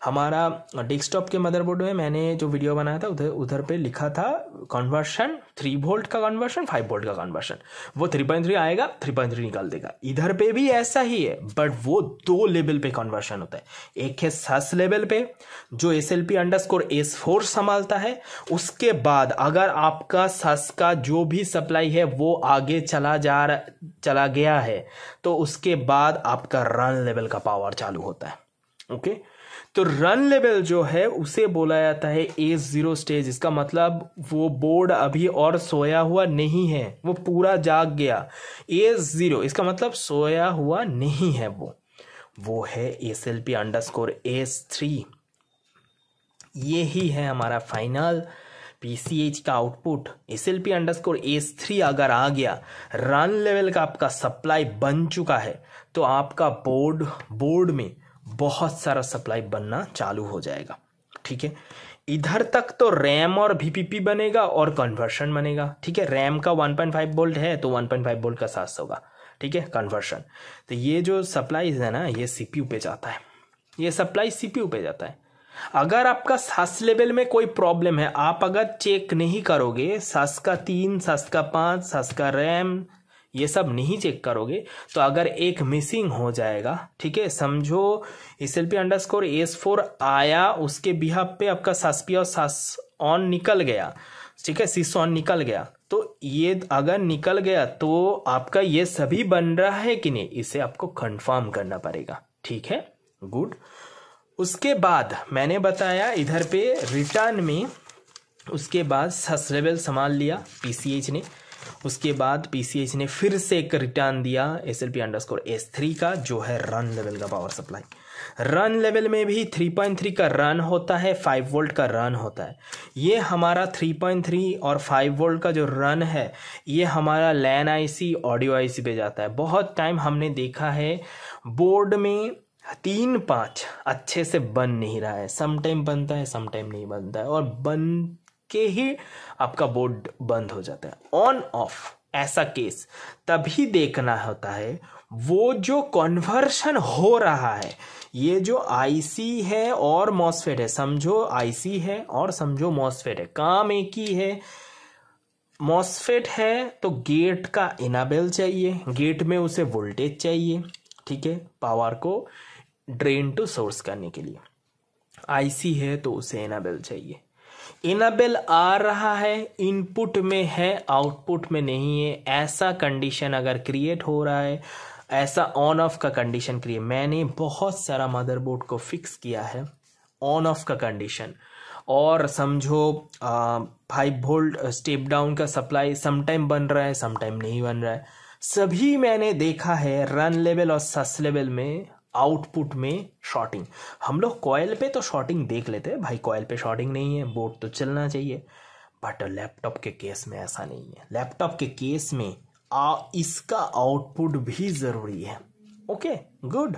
हमारा डेस्कटॉप के मदरबोर्ड में मैंने जो वीडियो बनाया था, उधर उधर पे लिखा था कन्वर्शन थ्री वोल्ट का कन्वर्शन फाइव वोल्ट का कन्वर्शन वो थ्री पॉइंट थ्री आएगा थ्री पॉइंट थ्री निकाल देगा। इधर पे भी ऐसा ही है बट वो दो लेवल पे कन्वर्शन होता है। एक है सस लेवल पे, जो S L P underscore S four संभालता है। उसके बाद अगर आपका सस का जो भी सप्लाई है, वो आगे चला जा रहा, चला गया है तो उसके बाद आपका रन लेवल का पावर चालू होता है। Okay okay? तो रन लेवल जो है, उसे बोला जाता है एस ज़ीरो स्टेज इसका मतलब वो बोर्ड अभी और सोया हुआ नहीं है, वो पूरा जाग गया। एस ज़ीरो इसका मतलब सोया हुआ नहीं है वो। वो है S L P underscore S three ये ही है हमारा फाइनल पीसीएच का output S L P underscore S three अगर आ गया रन लेवल का आपका सप्लाई बन चुका है तो आपका बोर्ड बोर्ड में बहुत सारा सप्लाई बनना चालू हो जाएगा, ठीक है? इधर तक तो रैम और वीपीपी बनेगा और कन्वर्शन बनेगा, ठीक है? रैम का 1.5 वोल्ट है तो 1.5 वोल्ट का सास होगा, ठीक है? कन्वर्शन तो ये जो सप्लाई है ना, ये सीपीयू पे जाता है। ये सप्लाई सीपीयू पे जाता है। अगर आपका सास लेवल में कोई प्रॉब्लम है, आप अगर चेक नहीं करोगे सास का तीन सास का पाँच सास का रैम ये सब नहीं चेक करोगे तो अगर एक मिसिंग हो जाएगा, ठीक है, समझो S L P underscore S four आया, उसके बिहाब पे आपका सासपी और सास ऑन निकल गया, ठीक है सिस ऑन निकल गया तो ये अगर निकल गया तो आपका ये सभी बन रहा है कि नहीं, इसे आपको कंफर्म करना पड़ेगा, ठीक है गुड उसके बाद मैंने बताया इधर पे रिटर्न में, उसके बाद सस लेवल संभाल लिया पीसीएच ने उसके बाद पीसीएच ने फिर से एक रिटर्न दिया S L P underscore S three का, जो है रन लेवल का पावर सप्लाई रन लेवल में भी 3.3 का रन होता है 5 वोल्ट का रन होता है। ये हमारा 3.3 और 5 वोल्ट का जो रन है, ये हमारा लैन आईसी ऑडियो आईसी पे जाता है। बहुत टाइम हमने देखा है बोर्ड में तीन पाँच अच्छे से बन नहीं रहा है। सम टाइम बनता है सम टाइम नहीं बनता है। और बन के ही आपका बोर्ड बंद हो जाता है। ऑन ऑफ़ ऐसा केस तभी देखना होता है, वो जो कन्वर्शन हो रहा है, ये जो आईसी है और मॉसफेट है, समझो आईसी है और समझो मॉसफेट है, काम एक ही है। मॉसफेट है तो गेट का इनाबेल चाहिए गेट में उसे वोल्टेज चाहिए, ठीक है पावर को ड्रेन टू सोर्स करने के लिए। आईसी है तो उसे इनाबेल चाहिए। इनाबेल आ रहा है, इनपुट में है, आउटपुट में नहीं है। ऐसा कंडीशन अगर क्रिएट हो रहा है, ऐसा ऑन ऑफ़ का कंडीशन क्रिएट। मैंने बहुत सारा मदरबोर्ड को फिक्स किया है, ऑन ऑफ़ का कंडीशन। और समझो फाइव वोल्ट स्टेप डाउन का सप्लाई समटाइम बन रहा है, समटाइम नहीं बन रहा है। सभी मैंने देखा है, रन लेवल और सस लेवल में आउटपुट में शॉर्टिंग। हम लोग कॉयल पे तो शॉर्टिंग देख लेते हैं। भाई कॉयल पे शॉर्टिंग नहीं है बोर्ड तो चलना चाहिए। बट लैपटॉप के केस में ऐसा नहीं है। लैपटॉप के केस में आ, इसका आउटपुट भी ज़रूरी है। Okay good.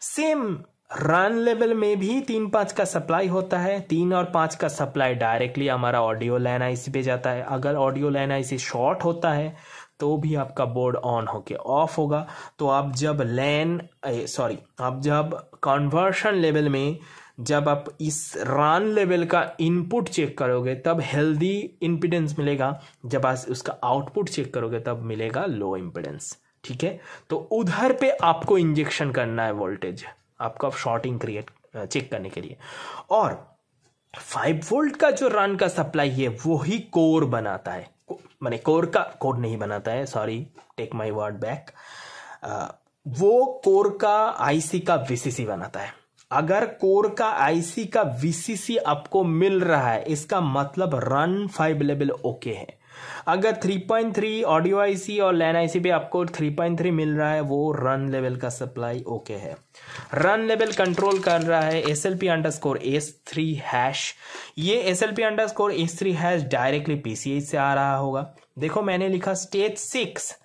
Same run level में भी तीन पाँच का सप्लाई होता है। तीन और पाँच का सप्लाई डायरेक्टली हमारा ऑडियो लाइन आईसी पे जाता है। अगर ऑडियो लाइन आईसी शॉर्ट होता है तो भी आपका बोर्ड ऑन होके ऑफ़ होगा। तो आप जब लैन सॉरी आप जब कन्वर्शन लेवल में जब आप इस रन लेवल का इनपुट चेक करोगे, तब हेल्दी इम्पिडेंस मिलेगा। जब आप उसका आउटपुट चेक करोगे, तब मिलेगा लो इम्पिडेंस ठीक है? तो उधर पे आपको इंजेक्शन करना है वोल्टेज आपका शॉर्टिंग क्रिएट चेक करने के लिए। और फाइव वोल्ट का जो रन का सप्लाई है, वो ही कोर बनाता है। मैंने कोर का कोर नहीं बनाता है sorry take my word back वो कोर का आईसी का वीसीसी बनाता है। अगर कोर का आईसी का वीसीसी आपको मिल रहा है, इसका मतलब रन फाइव लेवल ओके है। अगर 3.3 ऑडियो आईसी और लैन आईसी पे आपको 3.3 मिल रहा है, वो रन लेवल का सप्लाई ओके है। रन लेवल कंट्रोल कर रहा है S L P underscore S three hash ये S L P underscore S three hash directly P C H से आ रहा होगा। देखो, मैंने लिखा स्टेज सिक्स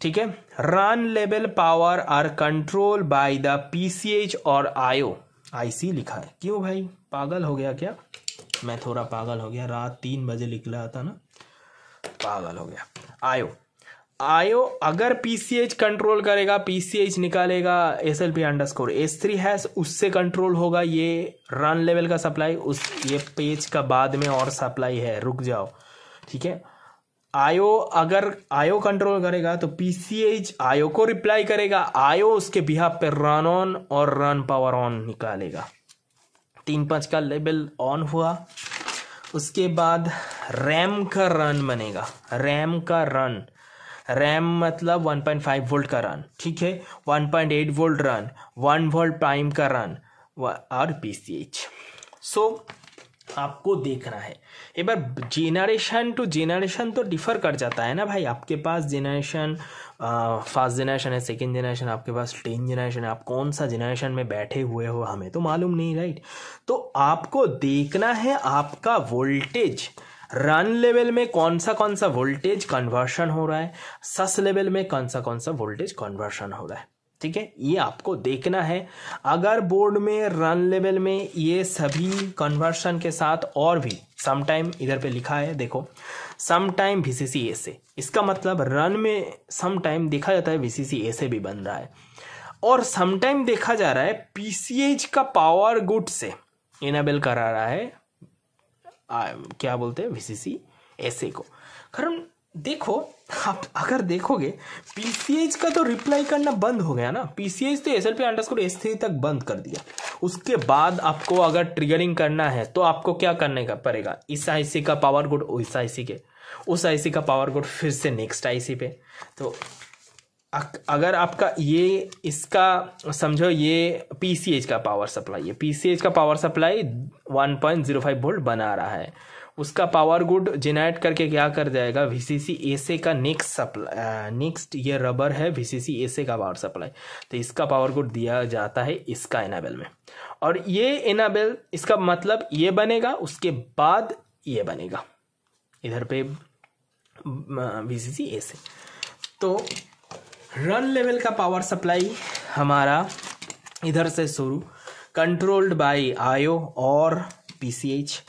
ठीक है? Run level power are control by the P C H और आयो आईसी लिखा है। क्यों भाई? पागल हो गया क्या? मैं थोड़ा पागल हो गया। रात तीन बजे लिख रहा था ना। पागल हो गया। आयो। आयो, अगर पीसीएच कंट्रोल करेगा पीसीएच निकालेगा S L P underscore S three है उससे कंट्रोल होगा ये रन लेवल का सप्लाई उस, ये पेज का बाद में और सप्लाई है। रुक जाओ। ठीक है? आयो, अगर आयो कंट्रोल करेगा तो पीसीएच आयो को रिप्लाई करेगा। आयो उसके बिहार पे रन ऑन और रन पावर ऑन निकालेगा। तीन पाँच का लेवल ऑन हुआ। उसके बाद रैम का रन बनेगा। रैम का रन। रैम मतलब 1.5 वोल्ट का रन, ठीक है? 1.8 वोल्ट रन 1 वोल्ट प्राइम का रन और पी सी एच सो आपको देखना है। एक बार जेनरेशन टू जेनरेशन तो डिफर कर जाता है ना भाई? आपके पास जेनरेशन फ़र्स्ट जनरेशन है सेकेंड जनरेशन आपके पास टेन जनरेशन है, आप कौन सा जनरेशन में बैठे हुए हो, हमें तो मालूम नहीं राइट तो आपको देखना है आपका वोल्टेज रन लेवल में कौन सा कौन सा वोल्टेज कन्वर्शन हो रहा है, सस लेवल में कौन सा कौन सा वोल्टेज कन्वर्शन हो रहा है, ठीक है? ये आपको देखना है। अगर बोर्ड में रन लेवल में ये सभी कन्वर्शन के साथ और भी सम टाइम इधर पे लिखा है, देखो सम टाइम वीसीसी ए से। इसका मतलब रन में सम टाइम देखा जाता है वीसीसी ए से भी बन रहा है। और सम टाइम देखा जा रहा है पीसीएच का पावर गुड से। इनेबल करा रहा है आ, क्या बोलते हैं? वीसीसी ऐसे को। कारण देखो, आप अगर देखोगे पीसीएच का तो रिप्लाई करना बंद हो गया ना। पीसीएच तो S L P under S तक बंद कर दिया। उसके बाद आपको अगर ट्रिगरिंग करना है तो आपको क्या करने का पड़ेगा? इस आईसी का पावर गुड उस आईसी के। उस आईसी का पावर गुड फिर से नेक्स्ट आईसी पे। तो अगर आपका ये, इसका, समझो ये पीसीएच का पावर सप्लाई है। पीसीएच का पावर सप्लाई 1.05 वोल्ट बना रहा है। उसका पावर गुड जेनरेट करके क्या कर जाएगा? V C C S A का नेक्स्ट सप्लाई नेक्स्ट ये रबर है V C V C C S A का पावर सप्लाई तो इसका पावर गुड दिया जाता है इसका एनाबेल में। और ये एनाबेल इसका मतलब ये बनेगा, उसके बाद ये बनेगा। इधर पे we C V C C S A तो रन लेवल का पावर सप्लाई हमारा इधर से शुरू। कंट्रोल्ड बाय आयो और पीसीएच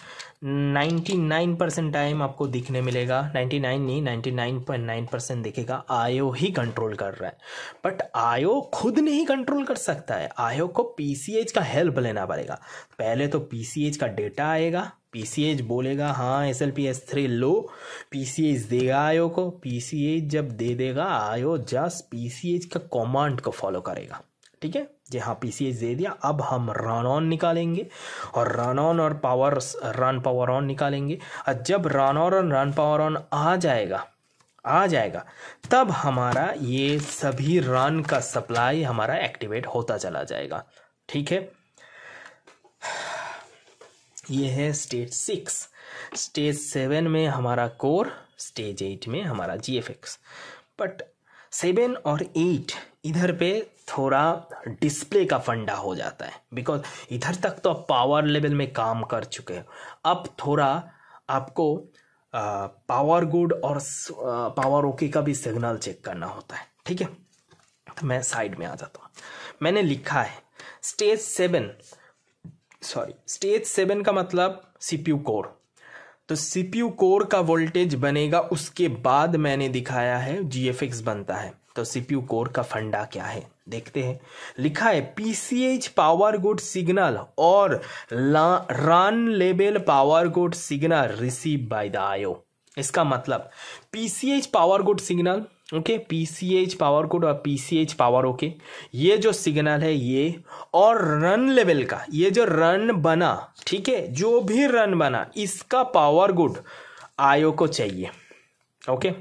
99 परसेंट टाइम आपको दिखने मिलेगा। 99 नहीं 99.9 परसेंट दिखेगा। आयो ही कंट्रोल कर रहा है। बट आयो खुद नहीं कंट्रोल कर सकता है। आयो को पीसीएच का हेल्प लेना पड़ेगा। पहले तो पीसीएच का डेटा आएगा। पीसीएच बोलेगा हाँ S L P S three लो। पीसीएच देगा आयो को। पीसीएच जब दे देगा, आयो जस्ट पीसीएच का कमांड को फॉलो करेगा। ठीक है? जी हाँ पीसीएच दे दिया। अब हम रन ऑन निकालेंगे और रन ऑन और पावर रन पावर ऑन निकालेंगे। और जब रन ऑन और रन पावर ऑन आ जाएगा आ जाएगा, तब हमारा ये सभी रन का सप्लाई हमारा एक्टिवेट होता चला जाएगा। ठीक है? ये है स्टेज सिक्स स्टेज सेवन में हमारा कोर स्टेज एट में हमारा G F X but seven और एट इधर पे थोड़ा डिस्प्ले का फंडा हो जाता है। बिकॉज़ इधर तक तो आप पावर लेवल में काम कर चुके हैं। अब थोड़ा आपको पावर गुड और पावर ओके का भी सिग्नल चेक करना होता है। ठीक है? तो मैं साइड में आ जाता हूँ। मैंने लिखा है stage seven sorry stage seven का मतलब सीपीयू कोर तो सीपीयू कोर का वोल्टेज बनेगा, उसके बाद मैंने दिखाया है जीएफएक्स बनता है। तो सीपीयू कोर का फंडा क्या है? देखते हैं। लिखा है P C H power good signal और run level power good signal receive by the I O इसका मतलब P C H power good signal okay P C H power good और P C H power okay ये जो signal है ये, और run level का, ये जो रन बना, ठीक है, जो भी रन बना, इसका पावर गुड आयो को चाहिए ओके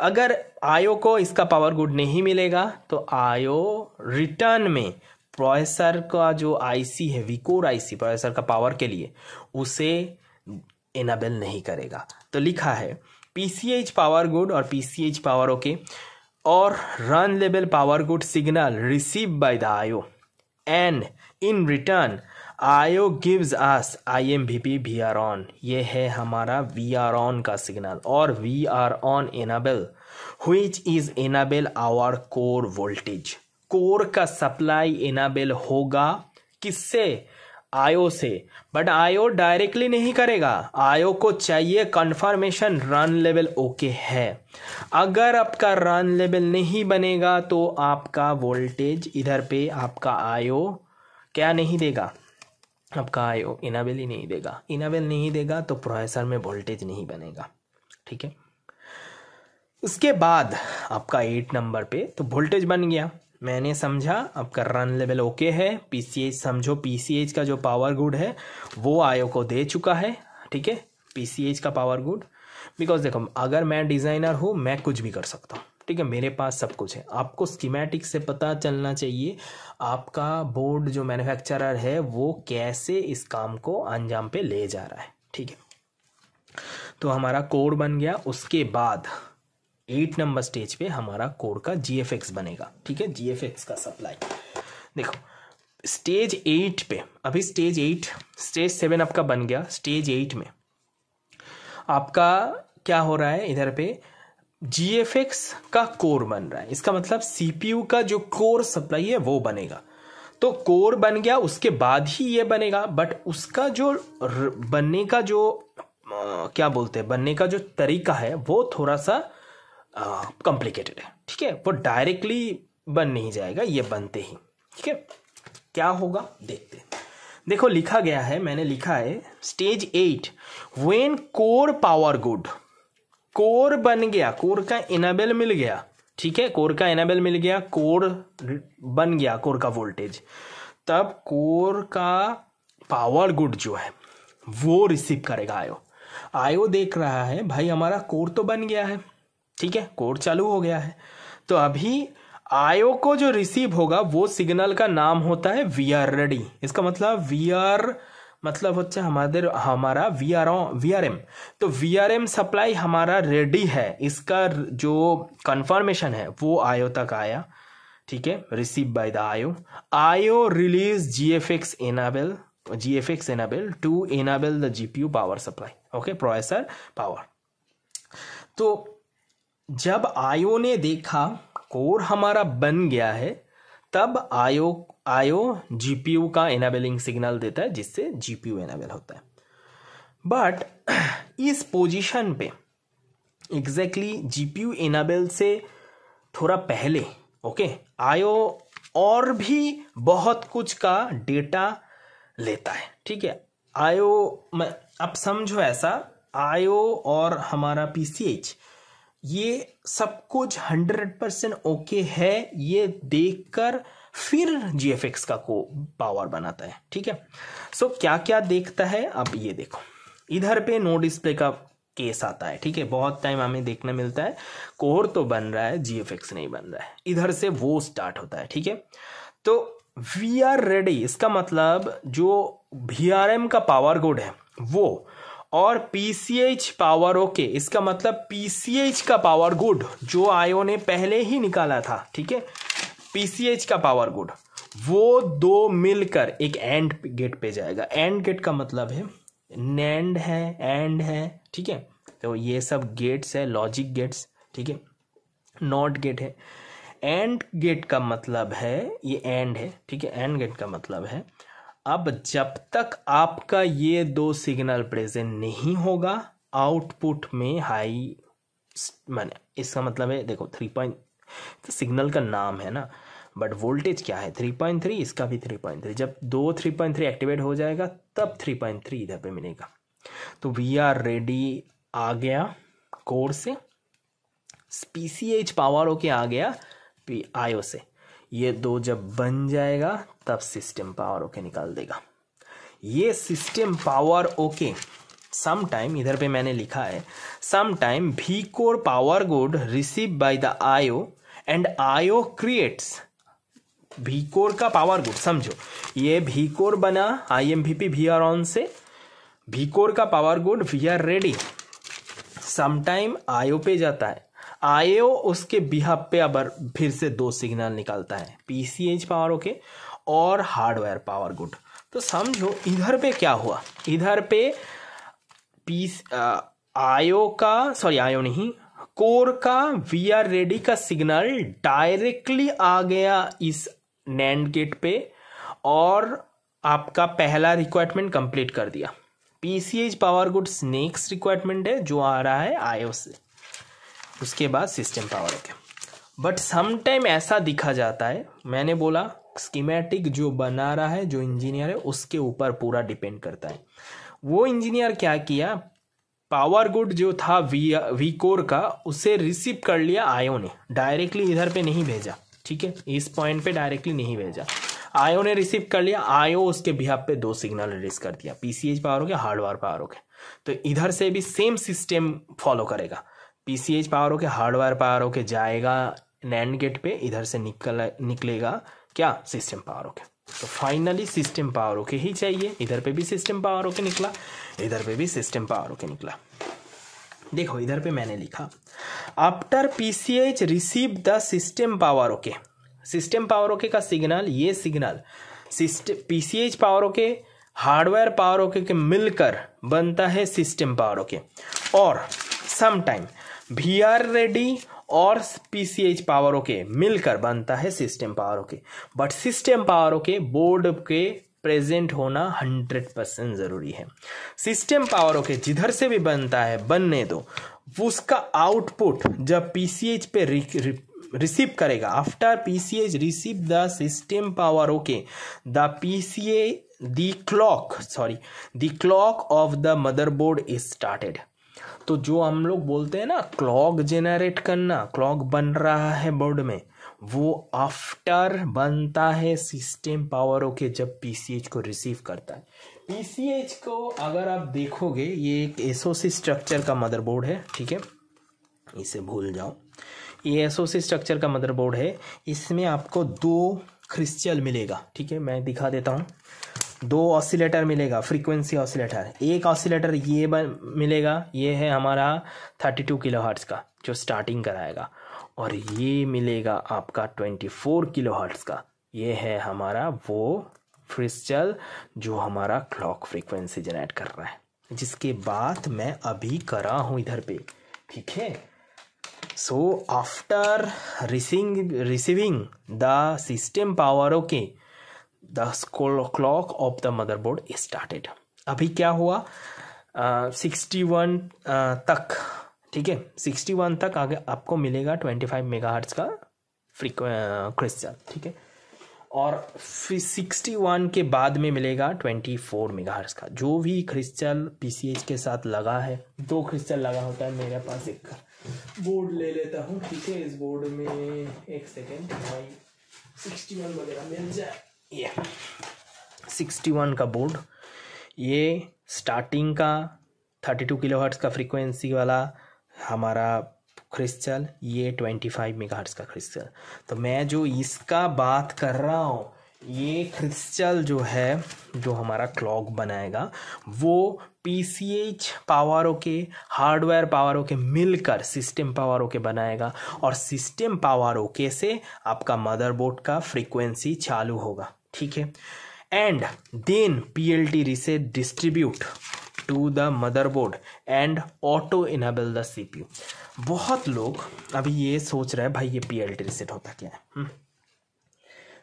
अगर आयो को इसका पावर गुड नहीं मिलेगा तो आयो रिटर्न में प्रोसेसर का जो आईसी है विकोर आईसी प्रोसेसर का पावर के लिए, उसे इनेबल नहीं करेगा। तो लिखा है P C H power good और P C H power okay और run level power good signal receive by the I O and in return I O gives us I M V P V R on. ये है हमारा V R on का signal. और V R on enable which is enable our core voltage core का supply enable होगा किससे? आयो से। बट आयो डायरेक्टली नहीं करेगा। आयो को चाहिए कंफर्मेशन रन लेवल ओके है। अगर आपका रन लेवल नहीं बनेगा तो आपका वोल्टेज इधर पे आपका आयो क्या नहीं देगा? आपका आयो इनाबेल ही नहीं देगा। इनाबेल नहीं देगा तो प्रोसेसर में वोल्टेज नहीं बनेगा। ठीक है? उसके बाद आपका एट नंबर पे तो वोल्टेज बन गया। मैंने समझा, आपका रन लेवल ओके है। पीसीएच समझो पीसीएच का जो पावर गुड है, वो आयो को दे चुका है। ठीक है? पीसीएच का पावर गुड बिकॉज़ देखो, अगर मैं डिज़ाइनर हूँ, मैं कुछ भी कर सकता हूँ। ठीक है, मेरे पास सब कुछ है। आपको स्कीमेटिक से पता चलना चाहिए, आपका बोर्ड जो मैन्युफैक्चरर है, वो कैसे इस काम को अंजाम पे ले जा रहा है, ठीक है? तो हमारा कोड बन गया, उसके बाद एट नंबर स्टेज पे हमारा कोड का जी बनेगा, ठीक है? जी का सप्लाई देखो स्टेज एट पे, अभी स्टेज एट स्टेज सेवन आपका बन गया स्टेज एट में। आपका क्या हो रहा है, इधर पे जी का कोर बन रहा है। इसका मतलब सीपीयू का जो कोर सप्लाई है वो बनेगा। तो कोर बन गया उसके बाद ही ये बनेगा। बट उसका जो बनने का जो आ, क्या बोलते हैं बनने का जो तरीका है वो थोड़ा सा कॉम्प्लिकेटेड है। ठीक है? वो डायरेक्टली बन नहीं जाएगा ये बनते ही। ठीक है? क्या होगा? देखते हैं। देखो लिखा गया है मैंने लिखा है stage eight when core power good core बन गया, कोर का इनेबल मिल गया, ठीक है? कोर का इनेबल मिल गया, कोर बन गया, कोर का वोल्टेज। तब कोर का पावर गुड जो है, वो रिसीव करेगा आयो। आयो देख रहा है, भाई हमारा कोर तो बन गया है, ठीक है? कोर चालू हो गया है। तो अभी आयो को जो रिसीव होगा, वो सिग्नल का नाम होता है वी आर रेडी। इसका मतलब वी आर मतलब होता है हमारे हमारा V R V R M तो वी आर एम सप्लाई हमारा रेडी है। इसका जो कंफर्मेशन है, वो आयो तक आया। ठीक है? Receive by the IO. IO release G F X enable G F X enable to enable the GPU power supply okay processor power तो जब आयो ने देखा कोर हमारा बन गया है, तब आयो आयो जीपीयू का एनाबलिंग सिग्नल देता है, जिससे जीपीयू एनाबल होता है। बट इस पोजीशन पे एग्जैक्टली जीपीयू एनाबल से थोड़ा पहले ओके आयो और भी बहुत कुछ का डेटा लेता है, ठीक है? आयो अब समझो ऐसा आयो और हमारा पीसीएच ये सब कुछ हंड्रेड परसेंट ओके है, ये देखकर फिर जी का को पावर बनाता है ठीक है? सो so, क्या क्या देखता है? अब ये देखो। इधर पे नो डिस्प्ले का केस आता है ठीक है? बहुत टाइम हमें देखने मिलता है। कोर तो बन रहा है जी नहीं बन रहा है। इधर से वो स्टार्ट होता है ठीक है? तो वी आर रेडी इसका मतलब जो वी का पावर कोड है वो। और पीसीएच पावर ओके इसका मतलब पीसीएच का पावर गुड जो आयो ने पहले ही निकाला था ठीक है? पीसीएच का पावर गुड वो दो मिलकर एक एंड गेट पे जाएगा। एंड गेट का मतलब है नैंड है एंड है, ठीक है? तो ये सब गेट्स है लॉजिक गेट्स ठीक है? नॉट गेट है। एंड गेट का मतलब है, ये एंड है, ठीक है? एंड गेट का मतलब है, अब जब तक आपका ये दो सिग्नल प्रेजेंट नहीं होगा आउटपुट में हाई मैंने इसका मतलब है, देखो थ्री पॉइंट तो सिग्नल का नाम है ना। बट वोल्टेज क्या है? थ्री पॉइंट थ्री इसका भी थ्री पॉइंट थ्री जब दो थ्री पॉइंट थ्री एक्टिवेट हो जाएगा, तब थ्री पॉइंट थ्री इधर पे मिलेगा। तो वी आर रेडी आ गया कोर से। स्पीसीएच पावर ओके आ गया पी आयो से। ये दो जब बन जाएगा, तब सिस्टम पावर ओके निकाल देगा। ये system power okay some time इधर पे मैंने लिखा है सम टाइम भी core power good receive by the IO and IO creates भी कोर का पावर गुड समझो। ये भी कोर बना I M V P V R on से। वी कोर का power good V R ready sometime IO पे जाता है। आयो उसके बिहाब पे अब फिर से दो सिग्नल निकालता है। पीसीएच पावर ओके और हार्डवेयर पावर गुड तो समझो, इधर पे क्या हुआ? इधर पे पीस आयो का सॉरी आयो नहीं कोर का वी आर रेडी का सिग्नल डायरेक्टली आ गया इस नैंड गेट पे और आपका पहला रिक्वायरमेंट कंप्लीट कर दिया। PCH power goods next requirement है, जो आ रहा है आयो से उसके बाद system power okay but sometime ऐसा दिखा जाता है, मैंने बोला स्कीमेटिक जो बना रहा है, जो इंजीनियर है, उसके ऊपर पूरा डिपेंड करता है। वो इंजीनियर क्या किया? पावर गुड जो था वी वी कोर का, उसे रिसीव कर लिया आयो ने। डायरेक्टली इधर पे नहीं भेजा। ठीक है? इस पॉइंट पे डायरेक्टली नहीं भेजा आयो ने रिसीव कर लिया, आयो उसके बिहार पे दो सिग्नल रिलीज़ कर दिया। पीसीएच पावर हो गया हार्डवेयर पावर हो गया। तो इधर से भी सेम सिस्टम फॉलो करेगा। पीसीएच पावर हो के हार्डवेयर पावर हो के जाएगा नैंड गेट पे, इधर से निकल, निकलेगा क्या? सिस्टम पावर हो गया। तो फाइनली सिस्टम पावर ओके ही चाहिए। इधर पे भी सिस्टम पावर ओके निकला, इधर पे भी सिस्टम पावर ओके निकला। देखो, इधर पे मैंने लिखा। After PCH receive the system power okay system power okay का सिग्नल ये signal system PCH power okay hardware power okay के मिलकर बनता है सिस्टम पावर ओके और some time V R ready और पीसीएच पावरों के मिलकर बनता है सिस्टम पावरों के बट सिस्टम पावरों के बोर्ड के प्रेजेंट होना हंड्रेड परसेंट ज़रूरी है। सिस्टम पावर ओके जिधर से भी बनता है, बनने दो। उसका आउटपुट जब पीसीएच पे रिसीव करेगा after PCH receive the system power okay the PCA the clock sorry the clock of the motherboard is started तो जो हम लोग बोलते हैं ना क्लॉक जेनरेट करना क्लॉक बन रहा है बोर्ड में वो आफ्टर बनता है सिस्टम पावर के जब पीसीएच को रिसीव करता है। पीसीएच को अगर आप देखोगे, ये एक एसओसी स्ट्रक्चर का मदरबोर्ड है, ठीक है? इसे भूल जाओ। ये एसओसी स्ट्रक्चर का मदरबोर्ड है। इसमें आपको दो क्रिस्टल मिलेगा, ठीक है? मैं दिखा देता हूँ। दो ऑसिलेटर मिलेगा फ्रीक्वेंसी ऑसिलेटर एक ऑसिलेटर ये मिलेगा, ये है हमारा थर्टी टू किलो का, जो स्टार्टिंग कराएगा। और ये मिलेगा आपका ट्वेंटी फोर किलो हर्ट्स का। ये है हमारा वो फ्रिस्टल जो हमारा क्लॉक फ्रीक्वेंसी जनरेट कर रहा है। जिसके बाद मैं अभी करा हूँ इधर पे ठीक है? So after rising receiving the system power okay the clock of the motherboard started अभी क्या हुआ? सिक्सटी uh, वन uh, तक ठीक है? सिक्सटी वन तक आगे आपको मिलेगा ट्वेंटी फाइव मेगा हर्ट्स का क्रिस्टल ठीक है? और फिर सिक्सटी वन के बाद में मिलेगा ट्वेंटी फोर मेगा हर्ट्स का। जो भी क्रिस्टल पीसीएच के साथ लगा है, दो क्रिस्टल लगा होता है मेरे पास एक बोर्ड ले लेता हूँ, ठीक है? इस बोर्ड में एक सेकेंड सिक्सटी वन वगैरह मिल जाए। ये। सिक्सटी वन का बोर्ड। ये स्टार्टिंग का थर्टी टू किलो हर्ट्स का फ्रीक्वेंसी वाला हमारा क्रिस्टल ये ट्वेंटी फाइव मेगा का क्रिस्टल तो मैं जो इसका बात कर रहा हूँ, ये क्रिस्टल जो है, जो हमारा क्लॉक बनाएगा, वो पी सी एच पावरों के हार्डवेयर पावरों के मिलकर सिस्टम पावरों के बनाएगा और सिस्टम पावरों के से आपका मदरबोर्ड का फ्रीक्वेंसी चालू होगा, ठीक है? And then P L T reset distribute to the motherboard and auto enable the CPU बहुत लोग अभी ये सोच रहे हैं, भाई ये पीएलटी रिसेट होता क्या है? हम्म।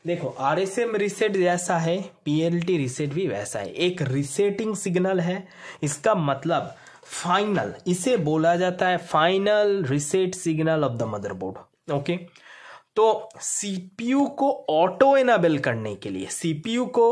देखो आर एस एम रिसेट जैसा है पीएलटी रिसेट भी वैसा है। एक रिसेटिंग सिग्नल है, इसका मतलब फाइनल इसे बोला जाता है final reset signal of the motherboard okay तो सीपीयू को ऑटो एनाबल करने के लिए सीपीयू को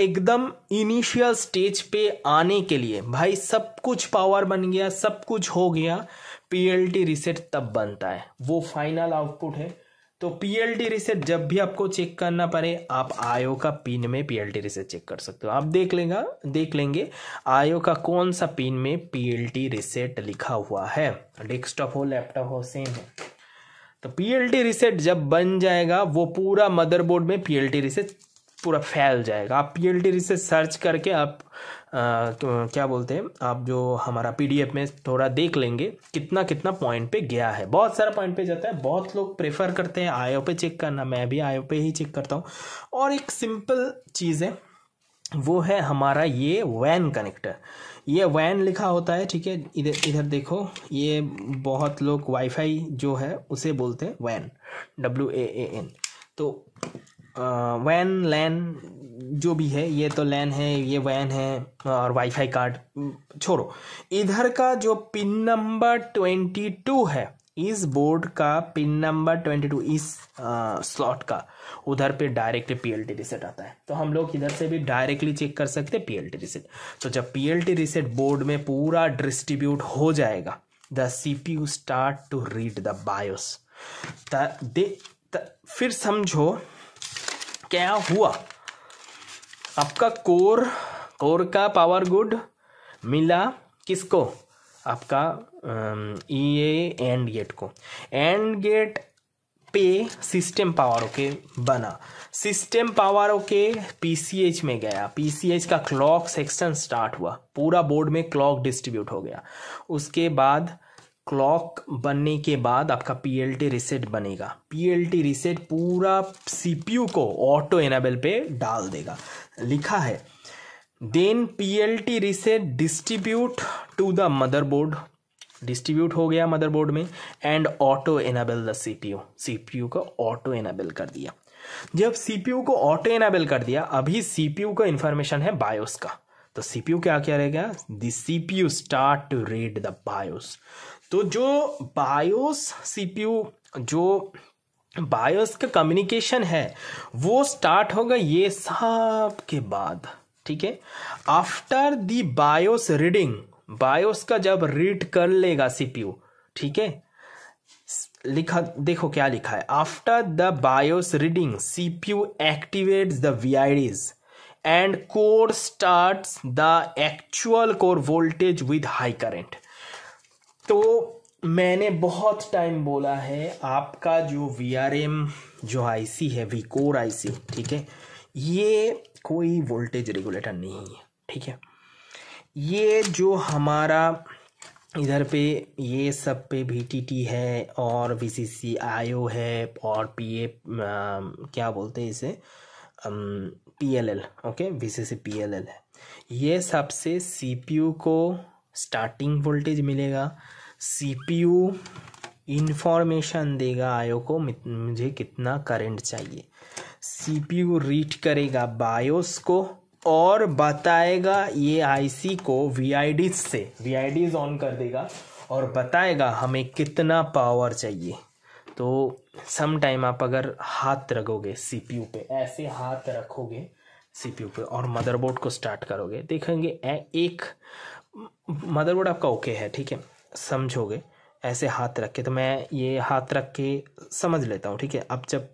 एकदम इनिशियल स्टेज पे आने के लिए, भाई सब कुछ पावर बन गया, सब कुछ हो गया पीएलटी रिसेट तब बनता है। वो फाइनल आउटपुट है। तो पीएलटी रिसेट जब भी आपको चेक करना पड़े, आप आयो का पिन में पीएलटी रिसेट चेक कर सकते हो। आप देख लेंगे देख लेंगे, आयो का कौन सा पिन में पीएलटी रिसेट लिखा हुआ है। डेस्कटॉप हो लैपटॉप हो सेम है। तो पीएलटी रिसेट जब बन जाएगा, वो पूरा मदरबोर्ड में पीएलटी रिसेट पूरा फैल जाएगा। आप P L T reset search करके आप आ, क्या बोलते हैं आप जो हमारा पी डी एफ़ में थोड़ा देख लेंगे कितना कितना पॉइंट पे गया है। बहुत सारा पॉइंट पे जाता है बहुत लोग प्रेफर करते हैं आयो पे चेक करना मैं भी आयो पे ही चेक करता हूँ। और एक सिंपल चीज़ है वो है हमारा ये वैन कनेक्टर ये वैन लिखा होता है ठीक है इधर इधर देखो ये बहुत लोग वाईफाई जो है उसे बोलते हैं वैन डब्ल्यू ए एन तो वैन लैन जो भी है, ये तो लैन है, ये वैन है, और वाईफाई कार्ड छोड़ो। इधर का जो पिन नंबर ट्वेंटी टू है, इस बोर्ड का पिन नंबर ट्वेंटी टू इस स्लॉट का, उधर पे डायरेक्ट डायरेक्टली पीएलटी रिसेट आता है। तो हम लोग इधर से भी डायरेक्टली चेक कर सकते हैं पीएलटी रिसेट तो जब पी पीएलटी रिसेट बोर्ड में पूरा डिस्ट्रीब्यूट हो जाएगा the CPU start to read the BIOS फिर समझो क्या हुआ? आपका कोर कोर का पावर गुड मिला किसको? आपका ई एंड गेट को। एंड गेट पे सिस्टम पावर ओके बना। सिस्टम पावर ओके पीसीएच में गया। पीसीएच का क्लॉक सेक्शन स्टार्ट हुआ। पूरा बोर्ड में क्लॉक डिस्ट्रीब्यूट हो गया। उसके बाद क्लॉक बनने के बाद आपका पीएलटी रिसेट बनेगा। पीएलटी रिसेट पूरा सीपीयू को ऑटो एनेबल पे डाल देगा। लिखा है then PLT reset distribute to the motherboard distribute हो गया मदरबोर्ड में and auto enable the CPU CPU को ऑटो एनेबल कर दिया। जब सीपीयू को ऑटो एनेबल कर दिया, अभी सीपीयू का इंफॉर्मेशन है बायोस का। तो सीपीयू क्या क्या रहेगा the CPU start to read the BIOS तो जो बायोस सीपीयू जो बायोस का कम्युनिकेशन है, वो स्टार्ट होगा ये सब के बाद, ठीक है? After the BIOS reading BIOS का जब रीड कर लेगा सीपीयू ठीक है? लिखा, देखो क्या लिखा है। After the BIOS reading CPU activates the VIDs and core starts the actual core voltage with high current तो मैंने बहुत टाइम बोला है, आपका जो वी आर एम जो आईसी है वी कोर आईसी ठीक है? ये कोई वोल्टेज रेगुलेटर नहीं है, ठीक है? ये जो हमारा इधर पे, ये सब पे वी है और वी सी सी आई ओ है और पी ए क्या बोलते हैं इसे? P L L okay V C C P L L है। ये सबसे सी पी यू को स्टार्टिंग वोल्टेज मिलेगा सीपीयू इंफॉर्मेशन देगा आयो को मुझे कितना करंट चाहिए। सीपीयू रीड करेगा बायोस को और बताएगा ये आईसी को वी से वी ऑन कर देगा और बताएगा हमें कितना पावर चाहिए। तो सम टाइम आप अगर हाथ रखोगे सीपीयू पे, ऐसे हाथ रखोगे सीपीयू पे और मदरबोर्ड को स्टार्ट करोगे, देखेंगे एक मदरबोर्ड आपका ओके है, ठीक है? समझोगे, ऐसे हाथ रख के तो मैं ये हाथ रख के समझ लेता हूँ, ठीक है? अब जब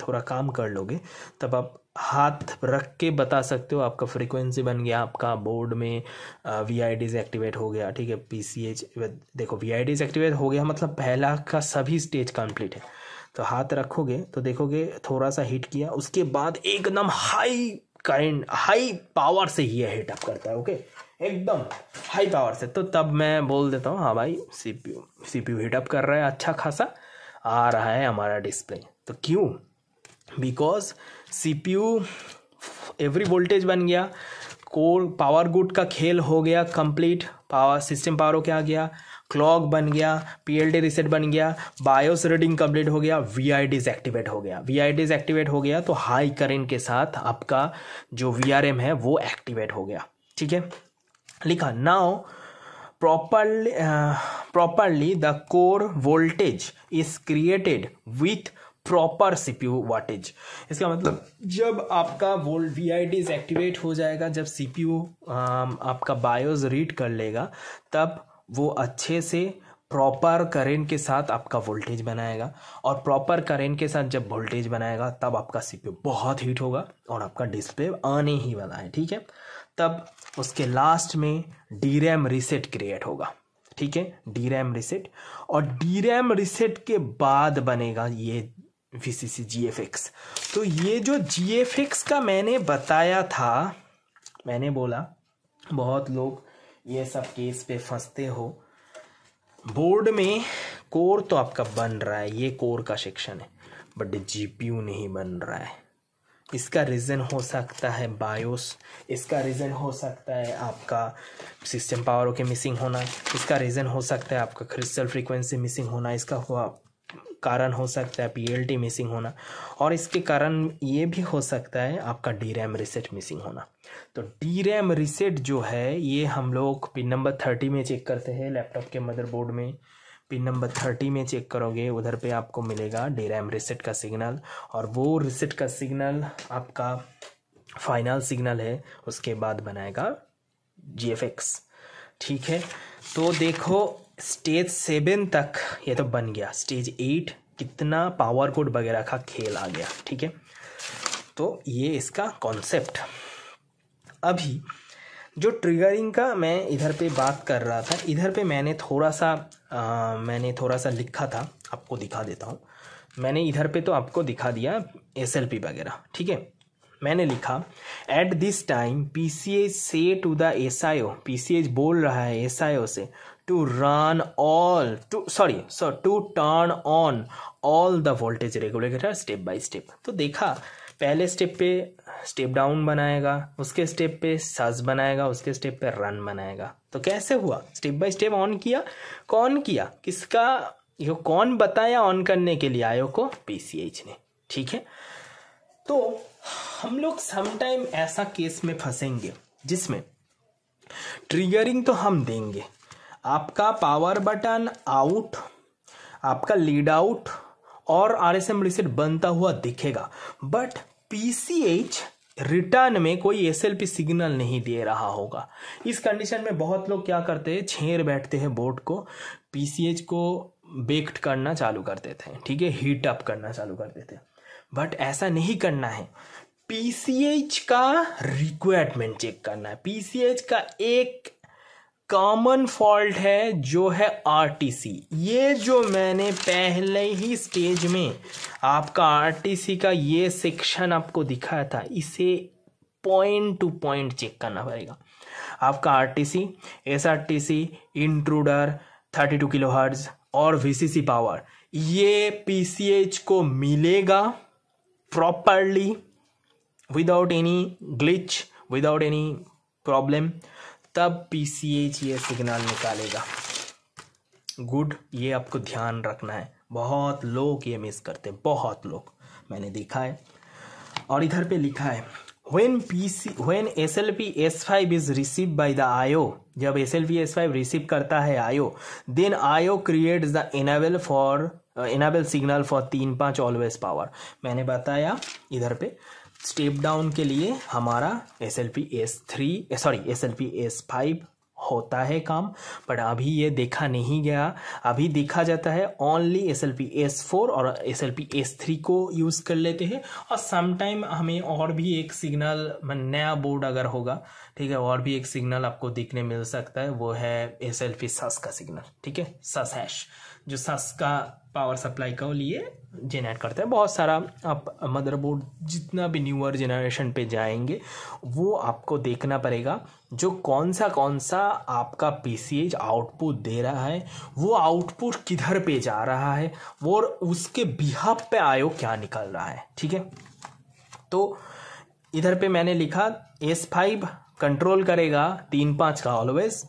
थोड़ा काम कर लोगे, तब आप हाथ रख के बता सकते हो आपका फ्रीक्वेंसी बन गया, आपका बोर्ड में वी आई डीज एक्टिवेट हो गया, ठीक है? पी सी एच देखो वी आई डीज एक्टिवेट हो गया मतलब पहला का सभी स्टेज कंप्लीट है। तो हाथ रखोगे तो देखोगे थोड़ा सा हिट किया, उसके बाद एकदम हाई करंट हाई पावर से ही हीट अप करता है ओके एकदम हाई पावर से। तो तब मैं बोल देता हूँ हाँ भाई C P U C P U heat up कर रहा है अच्छा खासा आ रहा है हमारा डिस्प्ले तो क्यों? Because C P U every voltage बन गया कोर पावर गुड का खेल हो गया कंप्लीट पावर सिस्टम पावर क्या आ गया? क्लॉक बन गया पी एल डी रिसेट बन गया बायोस रीडिंग कंप्लीट हो गया वी आई डीज एक्टिवेट हो गया। वी आई डीज एक्टिवेट हो गया तो हाई करेंट के साथ आपका जो वी आर एम है, वो एक्टिवेट हो गया। ठीक है? लिखा। Now uh, properly the core voltage is created with proper CPU wattage इसका मतलब जब आपका volt V I Ds activate हो जाएगा जब सीपीयू आपका बायोज रीड कर लेगा तब वो अच्छे से प्रॉपर करेंट के साथ आपका वोल्टेज बनाएगा और प्रॉपर करेंट के साथ जब वोल्टेज बनाएगा तब आपका सीपीयू बहुत हीट होगा और आपका डिस्प्ले आने ही वाला है ठीक है? तब उसके लास्ट में डी रैम रिसेट क्रिएट होगा। ठीक है? डी रैम रिसेट और डी रैम रिसेट के बाद बनेगा ये V C C G F X तो ये जो जी एफ़ एक्स का मैंने बताया था, मैंने बोला, बहुत लोग ये सब केस पे फंसते हो। बोर्ड में कोर तो आपका बन रहा है, ये कोर का सेक्शन है बट जीपीयू नहीं बन रहा है। इसका रीज़न हो सकता है बायोस इसका रीज़न हो सकता है आपका सिस्टम पावर के मिसिंग होना, इसका रीज़न हो सकता है आपका क्रिस्टल फ्रीक्वेंसी मिसिंग होना, इसका हुआ कारण हो सकता है पीएलटी मिसिंग होना, और इसके कारण ये भी हो सकता है आपका डी रैम रिसेट मिसिंग होना। तो डी रैम रिसेट जो है, ये हम लोग पिन नंबर थर्टी में चेक करते हैं लैपटॉप के मदरबोर्ड में। पिन नंबर थर्टी में चेक करोगे, उधर पे आपको मिलेगा डी रैम रिसेट का सिग्नल। और वो रिसेट का सिग्नल आपका फाइनल सिग्नल है, उसके बाद बनाएगा जी एफ़ एक्स ठीक है? तो देखो, स्टेज सेवन तक ये तो बन गया। स्टेज एट, कितना पावर कोड वगैरह का खेल आ गया। ठीक है? तो ये इसका कॉन्सेप्ट। अभी जो ट्रिगरिंग का मैं इधर पे बात कर रहा था इधर पे मैंने थोड़ा सा आ, मैंने थोड़ा सा लिखा था आपको दिखा देता हूँ। मैंने इधर पे तो आपको दिखा दिया एसएलपी वगैरह ठीक है? मैंने लिखा at this time P C H से to the S I O P C H बोल रहा है एस आई ओ से to run all to sorry so to turn on all the voltage regulator step by step तो देखा पहले step पे step down बनाएगा, उसके स्टेप पे सज बनाएगा, उसके स्टेप पे रन बनाएगा। तो कैसे हुआ? स्टेप बाय स्टेप ऑन किया, कौन किया? किसका, यो कौन बताया ऑन करने के लिए आयो को? पीसीएच ने। ठीक है? तो हम लोग समटाइम ऐसा केस में फंसेंगे, जिसमें ट्रिगरिंग तो हम देंगे। आपका पावर बटन आउट आपका लीड आउट और आर एस एम रिसेट बनता हुआ दिखेगा। बट पीसीएच रिटर्न में कोई एस एल पी सिग्नल नहीं दे रहा होगा। इस कंडीशन में बहुत लोग क्या करते हैं? छेर बैठते हैं बोर्ड को। पीसीएच को बेक्ड करना चालू कर देते हैं, ठीक है? हीट अप करना चालू कर देते हैं। बट ऐसा नहीं करना है। पीसीएच का रिक्वायरमेंट चेक करना है। पीसीएच का एक कॉमन फॉल्ट है जो है आरटीसी ये जो मैंने पहले ही स्टेज में आपका आरटीसी का ये सेक्शन आपको दिखाया था, इसे पॉइंट टू पॉइंट चेक करना पड़ेगा। आपका RTC SRTC intruder thirty two kilo hertz और वीसीसी पावर ये पीसीएच को मिलेगा properly without any glitch without any problem तब पीसीएच ये सिग्नल निकालेगा गुड ये आपको ध्यान रखना है बहुत लोग ये मिस करते हैं बहुत लोग मैंने देखा है और इधर पे लिखा है when PC when SLP S5 is received by the IO जब SLP S5 रिसीव करता है IO then IO creates the enable for uh, enable signal for तीन पाँच always power मैंने बताया इधर पे स्टेप डाउन के लिए हमारा S L P S three sorry S L P S five होता है काम बट अभी ये देखा नहीं गया। अभी देखा जाता है only S L P S four और S L P S three को यूज़ कर लेते हैं। और समटाइम हमें और भी एक सिग्नल नया बोर्ड अगर होगा, ठीक है, और भी एक सिग्नल आपको देखने मिल सकता है, वो है एस एल पी सस का सिग्नल ठीक है? सस हैश जो सस का पावर सप्लाई का लिए जेनरेट करते हैं। बहुत सारा आप मदरबोर्ड जितना भी न्यूअर जनरेशन पे जाएँगे, वो आपको देखना पड़ेगा जो कौन सा कौन सा आपका पी आउटपुट दे रहा है, वो आउटपुट किधर पे जा रहा है वो उसके बिहाफ पे आयो क्या निकल रहा है, ठीक है? तो इधर पे मैंने लिखा एस फाइव कंट्रोल करेगा, तीन पाँच का always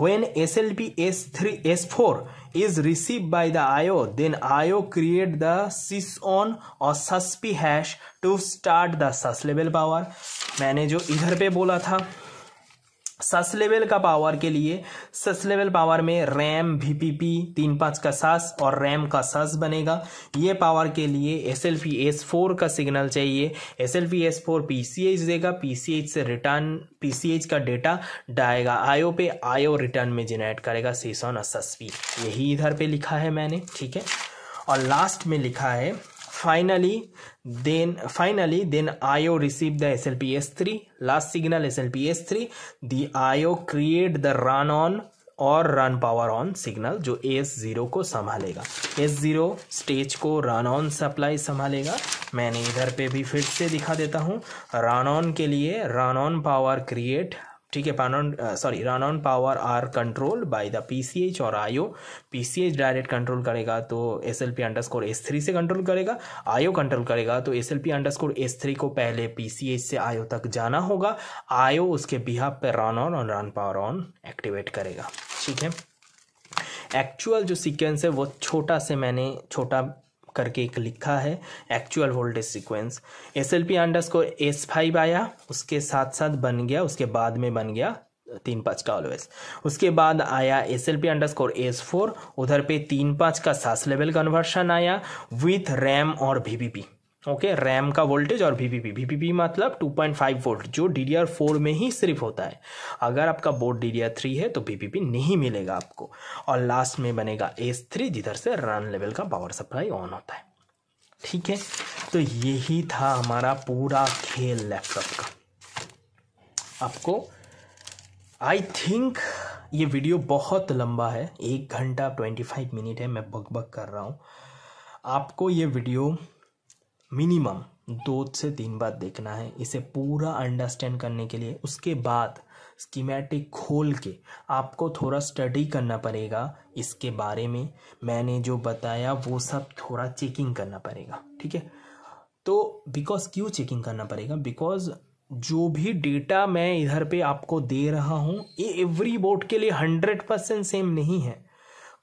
when slp s3 s4 is received by the io then io create the sysOn और susp hash to start the sus level power मैंने जो इधर पे बोला था सस लेवल का पावर के लिए, सस लेवल पावर में रैम वीपीपी तीन पाँच का सस और रैम का सस बनेगा। ये पावर के लिए S L P S four का सिग्नल चाहिए। S L P S four P C H देगा। पी सी एच से रिटर्न पी सी एच का डेटा डाएगा आयो पे आयो रिटर्न में जनरेट करेगा। सीसॉन और सस यही इधर पे लिखा है मैंने, ठीक है? और लास्ट में लिखा है finally, then finally, then io receive the slp s3 last signal slp s3 the io create the run on और रन पावर ऑन सिग्नल जो एस ज़ीरो को संभालेगा। एस ज़ीरो स्टेज को रन ऑन सप्लाई संभालेगा। मैंने इधर पे भी फिर से दिखा देता हूँ। रन ऑन के लिए रन ऑन पावर क्रिएट ठीक है पान sorry run on power are control by the PCH और आईओ पीसीएच डायरेक्ट कंट्रोल करेगा तो S L P underscore S three से कंट्रोल करेगा आईओ कंट्रोल करेगा तो S L P underscore S three को पहले पीसीएच से आईओ तक जाना होगा। आईओ उसके बिहार पर रन ऑन और रन पावर ऑन एक्टिवेट करेगा। ठीक है? एक्चुअल जो सीक्वेंस है वो छोटा से मैंने, छोटा करके एक लिखा है actual voltage sequence S L P underscore S five आया, उसके साथ साथ बन गया, उसके बाद में बन गया तीन पाँच का ऑलवेज उसके बाद आया S L P underscore S four उधर पे तीन पाँच का सास लेवल कन्वर्शन आया विथ रैम और वीवीपी ओके रैम का वोल्टेज और वीपीपी वीपीपी मतलब 2.5 वोल्ट जो डी फोर में ही सिर्फ़ होता है। अगर आपका बोर्ड डी थ्री है तो वीपीपी नहीं मिलेगा आपको। और लास्ट में बनेगा एस थ्री जिधर से रन लेवल का पावर सप्लाई ऑन होता है। ठीक है? तो यही था हमारा पूरा खेल लैपटॉप का। आपको आई थिंक ये वीडियो बहुत लंबा है। एक घंटा ट्वेंटी फाइव मिनट है, मैं बक बक कर रहा हूँ। आपको ये वीडियो मिनिमम दो से तीन बार देखना है, इसे पूरा अंडरस्टैंड करने के लिए। उसके बाद स्कीमेटिक खोल के आपको थोड़ा स्टडी करना पड़ेगा। इसके बारे में मैंने जो बताया, वो सब थोड़ा चेकिंग करना पड़ेगा, ठीक है? तो बिकॉज़ क्यों चेकिंग करना पड़ेगा? बिकॉज़ जो भी डेटा मैं इधर पे आपको दे रहा हूँ, ये एवरी बोर्ड के लिए हंड्रेड परसेंट सेम नहीं है।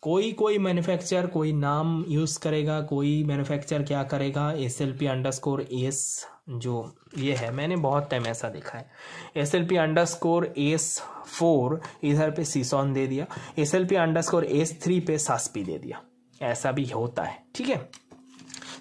कोई कोई मैन्युफैक्चर कोई नाम यूज़ करेगा, कोई मैन्युफैक्चर क्या करेगा? S L P underscore S जो ये है, मैंने बहुत टाइम ऐसा देखा है। S L P underscore S four इधर पे सीसॉन दे दिया S L P underscore S three पे सासपी दे दिया। ऐसा भी होता है, ठीक है?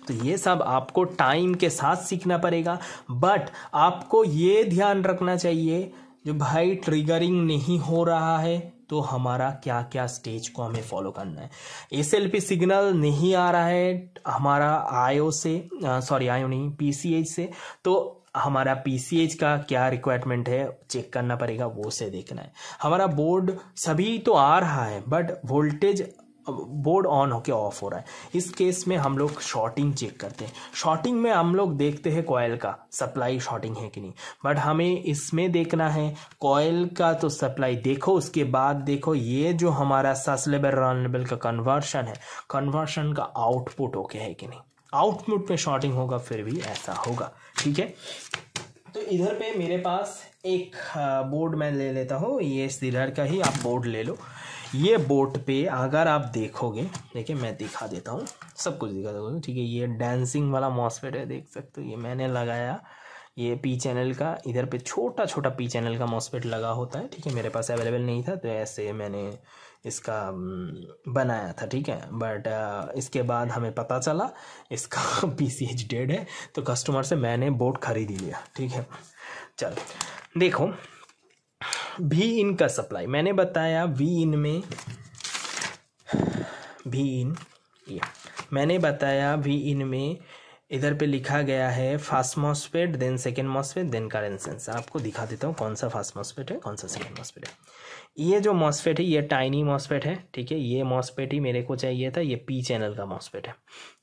तो ये सब आपको टाइम के साथ सीखना पड़ेगा बट आपको ये ध्यान रखना चाहिए, जो भाई ट्रिगरिंग नहीं हो रहा है तो हमारा क्या क्या स्टेज को हमें फॉलो करना है। एस एल पी सिग्नल नहीं आ रहा है हमारा आयो से सॉरी आयो नहीं पीसीएच से। तो हमारा पीसीएच का क्या रिक्वायरमेंट है चेक करना पड़ेगा, वो से देखना है। हमारा बोर्ड सभी तो आ रहा है बट वोल्टेज बोर्ड ऑन होके ऑफ़ हो रहा है। इस केस में हम लोग शॉर्टिंग चेक करते हैं। शॉर्टिंग में हम लोग देखते हैं कॉयल का सप्लाई शॉर्टिंग है कि नहीं। बट हमें इसमें देखना है कॉयल का तो सप्लाई देखो, उसके बाद देखो, ये जो हमारा सस लेवल रन लेवल का कन्वर्शन है कन्वर्शन का आउटपुट ओके है कि नहीं? आउटपुट में शॉर्टिंग होगा, फिर भी ऐसा होगा। ठीक है? तो इधर पे मेरे पास एक बोर्ड मैं ले लेता हूँ। ये इधर का ही आप बोर्ड ले लो। ये बोट पे अगर आप देखोगे, देखिए मैं दिखा देता हूँ, सब कुछ दिखा देता ठीक है, ये डांसिंग वाला मॉसफेट है, देख सकते हो, ये मैंने लगाया, ये पी चैनल का, इधर पे छोटा छोटा पी चैनल का मॉसफेट लगा होता है, ठीक है, मेरे पास अवेलेबल नहीं था तो ऐसे मैंने इसका बनाया था, ठीक है बट इसके बाद हमें पता चला, इसका पी सी एच डेड है तो कस्टमर से मैंने बोट खरीद लिया, ठीक है, चल, देखो वी इन का सप्लाई। मैंने बताया वी इन में वी इन, ये। मैंने बताया वी इन में, इधर पे लिखा गया है first MOSFET then second MOSFET then current sensor आपको दिखा देता हूँ कौन सा फास्ट मॉसपेट है, कौन सा सेकेंड मॉसपेट है। ये जो मॉसपेट है, ये टाइनी मॉसपेट है, ठीक है? ये मॉसपेट ही मेरे को चाहिए था, ये पी चैनल का मॉसपेट है।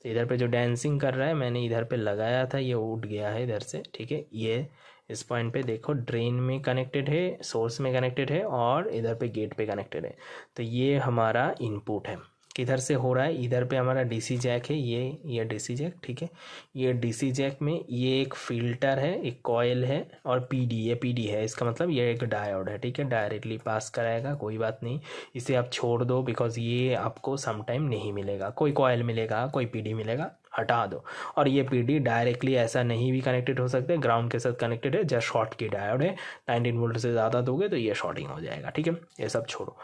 तो इधर पे जो डांसिंग कर रहा है, मैंने इधर पे लगाया था, ये उठ गया है इधर से, ठीक है? ये इस पॉइंट पे देखो ड्रेन में कनेक्टेड है सोर्स में कनेक्टेड है और इधर पे गेट पे कनेक्टेड है। तो ये हमारा इनपुट है। किधर से हो रहा है? इधर पे हमारा डीसी जैक है, ये ये डीसी जैक ठीक है? ये डीसी जैक में ये एक फ़िल्टर है, एक कॉयल है और पीडी ये पीडी है। इसका मतलब ये एक डायोड है, ठीक है? डायरेक्टली पास कराएगा, कोई बात नहीं। इसे आप छोड़ दो बिकॉज़ ये आपको समटाइम नहीं मिलेगा। कोई कॉयल मिलेगा, कोई पीडी मिलेगा। हटा दो। और ये पीडी डायरेक्टली ऐसा नहीं भी कनेक्टेड हो सकते ग्राउंड के साथ कनेक्टेड है जस्ट शॉर्ट की डायोड है। नाइनटीन वोल्ट से ज़्यादा दोगे तो ये शॉर्टिंग हो जाएगा, ठीक है? ये सब छोड़ो।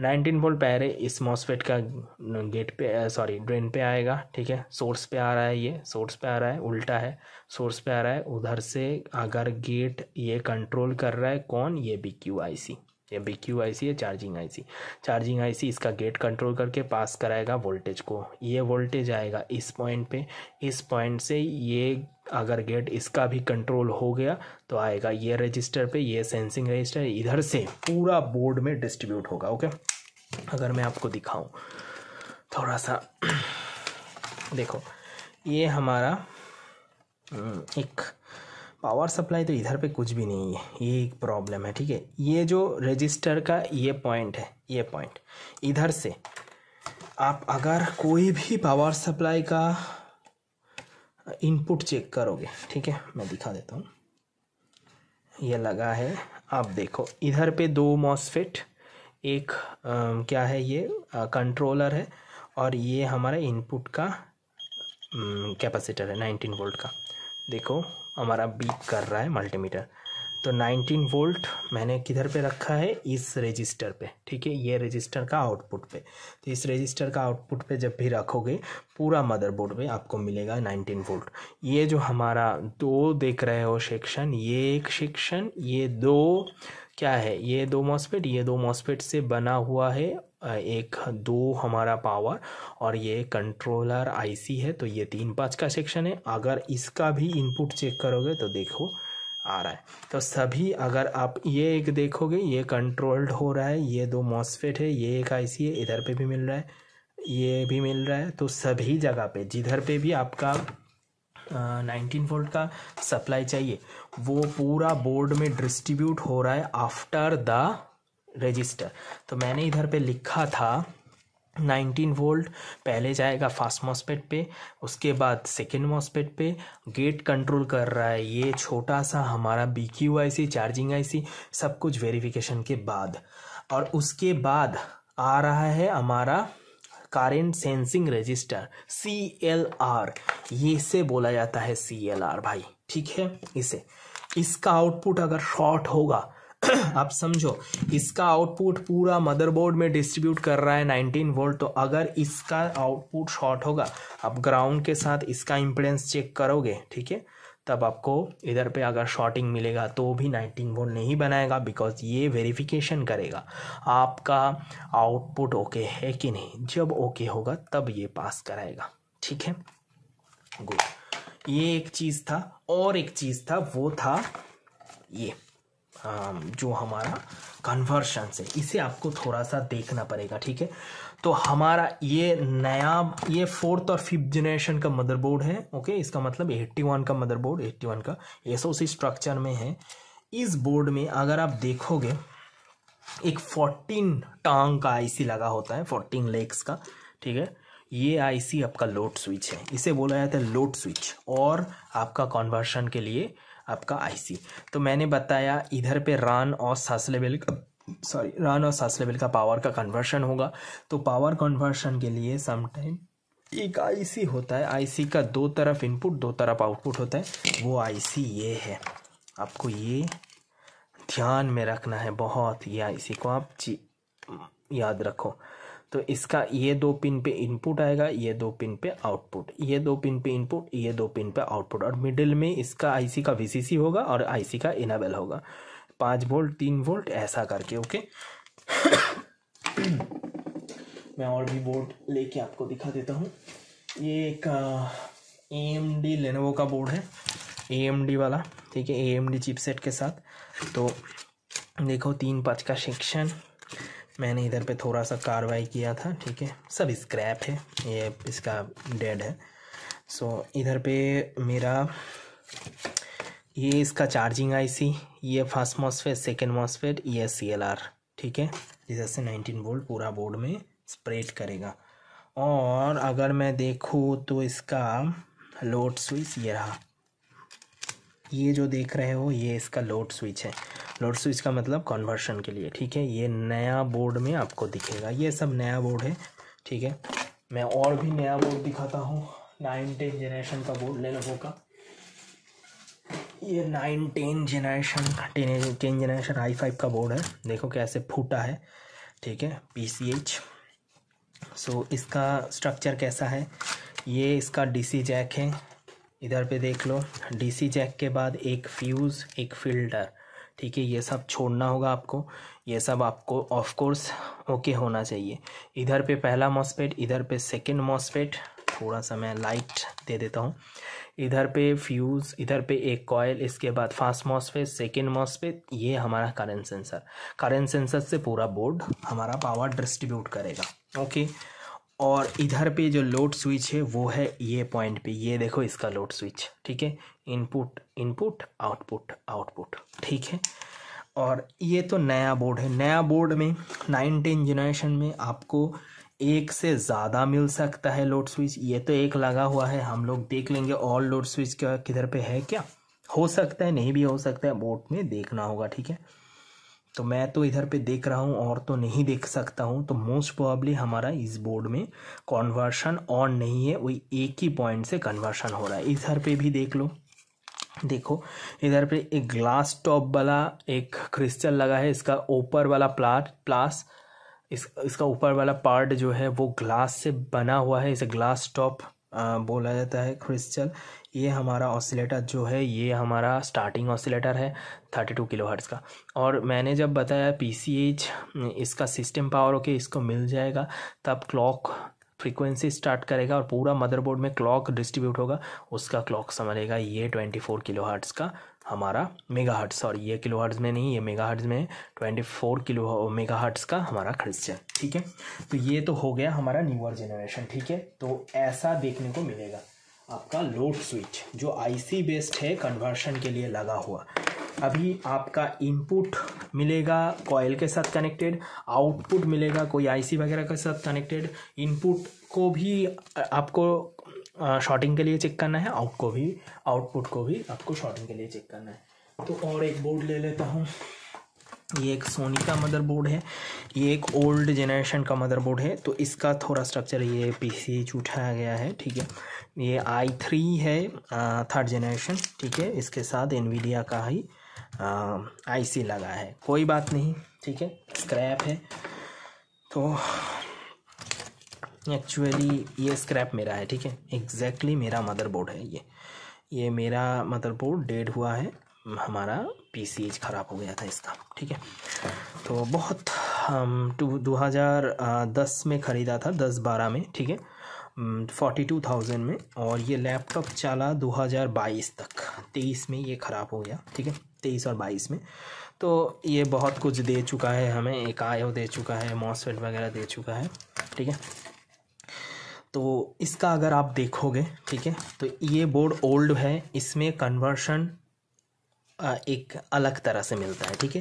नाइनटीन वोल्ट पहले इस मॉसफेट का गेट पे सॉरी ड्रेन पे आएगा, ठीक है? सोर्स पे आ रहा है ये सोर्स पे आ रहा है, उल्टा है सोर्स पे आ रहा है। उधर से अगर गेट ये कंट्रोल कर रहा है, कौन? ये बी क्यू आई सी ये बी क्यू आई सी है charging I C charging I सी इसका गेट कंट्रोल करके पास कराएगा वोल्टेज को। ये वोल्टेज आएगा इस पॉइंट पे। इस पॉइंट से ये अगर गेट इसका भी कंट्रोल हो गया तो आएगा ये रजिस्टर पे ये सेंसिंग रजिस्टर इधर से पूरा बोर्ड में डिस्ट्रीब्यूट होगा ओके अगर मैं आपको दिखाऊँ थोड़ा सा देखो ये हमारा हम्म, एक पावर सप्लाई तो इधर पे कुछ भी नहीं है ये एक प्रॉब्लम है ठीक है? ये जो रजिस्टर का ये पॉइंट है ये पॉइंट इधर से आप अगर कोई भी पावर सप्लाई का इनपुट चेक करोगे ठीक है? मैं दिखा देता हूँ। ये लगा है आप देखो इधर पे दो मॉसफेट एक आ, क्या है ये? आ, कंट्रोलर है और ये हमारा इनपुट का कैपेसिटर है नाइनटीन वोल्ट का। देखो हमारा बीप कर रहा है मल्टीमीटर। तो 19 वोल्ट मैंने किधर पे रखा है? इस रजिस्टर पे, ठीक है? ये रजिस्टर का आउटपुट पे। तो इस रजिस्टर का आउटपुट पे जब भी रखोगे, पूरा मदरबोर्ड पे आपको मिलेगा 19 वोल्ट। ये जो हमारा दो देख रहे हो सेक्शन, ये एक सेक्शन, ये दो, क्या है? ये दो मॉसफेट ये दो मॉसफेट से बना हुआ है एक, दो हमारा पावर और ये कंट्रोलर आईसी है तो ये तीन पाँच का सेक्शन है। अगर इसका भी इनपुट चेक करोगे तो देखो आ रहा है। तो सभी अगर आप ये एक देखोगे, ये कंट्रोल्ड हो रहा है, ये दो मॉसफेट है, ये एक आईसी है, इधर पे भी मिल रहा है, ये भी मिल रहा है तो सभी जगह पे, जिधर पे भी आपका नाइनटीन वोल्ट का सप्लाई चाहिए, वो पूरा बोर्ड में डिस्ट्रीब्यूट हो रहा है आफ्टर द रजिस्टर तो मैंने इधर पे लिखा था 19 वोल्ट पहले जाएगा फास्ट मॉसपेट पे, उसके बाद सेकेंड मॉसपेट पे गेट कंट्रोल कर रहा है ये छोटा सा हमारा B Q I C charging I C सब कुछ वेरिफिकेशन के बाद। और उसके बाद आ रहा है हमारा current sensing register C L R ये से बोला जाता है सी एल आर भाई, ठीक है? इसे। इसका आउटपुट अगर शॉर्ट होगा आप समझो, इसका आउटपुट पूरा मदरबोर्ड में डिस्ट्रीब्यूट कर रहा है 19 वोल्ट तो अगर इसका आउटपुट शॉर्ट होगा, आप ग्राउंड के साथ इसका इम्पिडेंस चेक करोगे, ठीक है? तब आपको इधर पे अगर शॉर्टिंग मिलेगा तो भी 19 वोल्ट नहीं बनाएगा बिकॉज़ ये वेरिफिकेशन करेगा, आपका आउटपुट ओके है कि नहीं? जब ओके होगा, तब ये पास कराएगा, ठीक है? गुड ये एक चीज़ था, और एक चीज़ था, वो था ये। जो हमारा कन्वर्शन है, इसे आपको थोड़ा सा देखना पड़ेगा, ठीक है? तो हमारा ये नया, ये फोर्थ और फिफ्थ जनरेशन का मदरबोर्ड है ओके इसका मतलब एट्टी वन का मदरबोर्ड एट्टी वन का एसओसी स्ट्रक्चर में है। इस बोर्ड में अगर आप देखोगे, एक फोर्टीन टांग का आईसी लगा होता है फोर्टीन लेग्स का, ठीक है? ये आईसी आपका लोड स्विच है। इसे बोला जाता है लोड स्विच और आपका कन्वर्शन के लिए आपका आईसी तो मैंने बताया, इधर पे रान और सास लेवल सॉरी रान और सास लेवल का पावर का कन्वर्शन होगा। तो पावर कन्वर्शन के लिए समटाइम एक आईसी होता है। आईसी का दो तरफ़ इनपुट दो तरफ़ आउटपुट होता है। वो आईसी ये है। आपको ये ध्यान में रखना है। बहुत, ये आईसी को आप याद रखो। तो इसका ये दो पिन पे इनपुट आएगा, ये दो पिन पे आउटपुट। ये दो पिन पे इनपुट, ये दो पिन पे आउटपुट। और मिडिल में इसका आईसी का वीसीसी होगा और आईसी का इनेबल होगा। पाँच वोल्ट, तीन वोल्ट, ऐसा करके, ओके? मैं और भी बोर्ड लेके आपको दिखा देता हूँ। ये एक ए एम डी लेनोवो का बोर्ड है। ए एम डी वाला, ठीक है? ए एम डी चिपसेट के साथ। तो देखो, तीन पाँच का सेक्शन। मैंने इधर पे थोड़ा सा कार्रवाई किया था ठीक है? सब स्क्रैप है ये इसका डेड है। सो so, इधर पे मेरा ये इसका चार्जिंग आईसी ये फ़र्स्ट मॉसफेट सेकेंड मॉसफेट ये सी एल आर ठीक है? जैसे नाइनटीन वोल्ट पूरा बोर्ड में स्प्रेड करेगा। और अगर मैं देखूँ तो इसका लोड स्विच ये रहा। ये जो देख रहे हो, ये इसका लोड स्विच है। लोड स्विच का मतलब कन्वर्शन के लिए, ठीक है? ये नया बोर्ड में आपको दिखेगा। ये सब नया बोर्ड है, ठीक है? मैं और भी नया बोर्ड दिखाता हूँ। नाइन टेन जनरेशन का बोर्ड ले लेनोवो का। ये nine ten generation ten ten generation I five का बोर्ड है। देखो कैसे फूटा है, ठीक है? पी सी एच सो इसका स्ट्रक्चर कैसा है? ये इसका डीसी जैक है। इधर पे देख लो डीसी जैक के बाद एक फ्यूज़ एक फ़िल्टर ठीक है? ये सब छोड़ना होगा आपको। ये सब आपको ऑफ़ कोर्स ओके होना चाहिए। इधर पे पहला मॉसपेट इधर पे सेकंड मॉसपेट थोड़ा सा मैं लाइट दे देता हूँ। इधर पे फ्यूज़ इधर पे एक कॉयल इसके बाद फास्ट मॉसफेट सेकेंड मॉसफेट ये हमारा करेंट सेंसर करेंट सेंसर से पूरा बोर्ड हमारा पावर डिस्ट्रीब्यूट करेगा ओके और इधर पे जो लोड स्विच है, वो है ये पॉइंट पे। ये देखो इसका लोड स्विच, ठीक है? इनपुट इनपुट, आउटपुट आउटपुट, ठीक है? और ये तो नया बोर्ड है। नया बोर्ड में नाइनटीन जनरेशन में आपको एक से ज़्यादा मिल सकता है लोड स्विच। ये तो एक लगा हुआ है, हम लोग देख लेंगे। और लोड स्विच क्या, किधर पे है क्या? हो सकता है, नहीं भी हो सकता है, बोर्ड में देखना होगा, ठीक है? तो मैं तो इधर पे देख रहा हूँ और तो नहीं देख सकता हूँ तो मोस्ट प्रोबेबली हमारा इस बोर्ड में कन्वर्शन ऑन नहीं है, वही एक ही पॉइंट से कन्वर्शन हो रहा है। इधर पे भी देख लो। देखो, इधर पे एक ग्लास टॉप वाला एक क्रिस्टल लगा है, इसका ऊपर वाला प्लाट, प्लास, इस, इसका ऊपर वाला पार्ट जो है वो ग्लास से बना हुआ है, इसे ग्लास टॉप बोला जाता है क्रिस्टल। ये हमारा ऑसिलेटर जो है, ये हमारा स्टार्टिंग ऑसिलेटर है थर्टी टू किलो हर्ट्स का। और मैंने जब बताया पी सी एच इसका सिस्टम पावर ओके, इसको मिल जाएगा, तब क्लॉक फ्रीक्वेंसी स्टार्ट करेगा और पूरा मदरबोर्ड में क्लॉक डिस्ट्रीब्यूट होगा, उसका क्लॉक समझेगा ये ट्वेंटी फोर किलो हर्ट्स का हमारा मेगा हर्ट्स सॉरी ये किलो हर्ट्स में नहीं, ये मेगा हर्ट्स में twenty four kilo mega hertz का हमारा क्रिस्टल, ठीक है? तो ये तो हो गया हमारा न्यूअर जनरेशन, ठीक है? तो ऐसा देखने को मिलेगा आपका लोड स्विच, जो आईसी बेस्ड है कन्वर्शन के लिए लगा हुआ। अभी आपका इनपुट मिलेगा कॉयल के साथ कनेक्टेड आउटपुट मिलेगा कोई आईसी वगैरह के साथ कनेक्टेड इनपुट को भी आपको शॉर्टिंग के लिए चेक करना है आउट को भी आउटपुट को भी आपको शॉर्टिंग के लिए चेक करना है। तो और एक बोर्ड ले लेता हूँ। ये एक सोनी का मदरबोर्ड है। ये एक ओल्ड जनरेशन का मदरबोर्ड है। तो इसका थोड़ा स्ट्रक्चर ये पी सी उठाया गया है, ठीक है? ये आई थ्री है थर्ड जनरेशन ठीक है? इसके साथ एनवीडिया का ही आई सी लगा है। कोई बात नहीं, ठीक है? स्क्रैप है। तो एक्चुअली ये स्क्रैप मेरा है, ठीक है? एग्जैक्टली मेरा मदरबोर्ड है ये। ये मेरा मदरबोर्ड डेड हुआ है। हमारा पी सी एच ख़राब हो गया था इसका, ठीक है? तो बहुत, हम टू, दो हज़ार दस में ख़रीदा था, दस बारह में, ठीक है? फोर्टी टू थाउज़ेंड में, और ये लैपटॉप चला दो हज़ार बाईस तक। तेईस में ये ख़राब हो गया, ठीक है? तेईस और बाईस में। तो ये बहुत कुछ दे चुका है हमें, एक आयो दे चुका है मॉसफेट वगैरह दे चुका है, ठीक है? तो इसका अगर आप देखोगे ठीक है तो ये बोर्ड ओल्ड है इसमें कन्वर्शन एक अलग तरह से मिलता है ठीक है।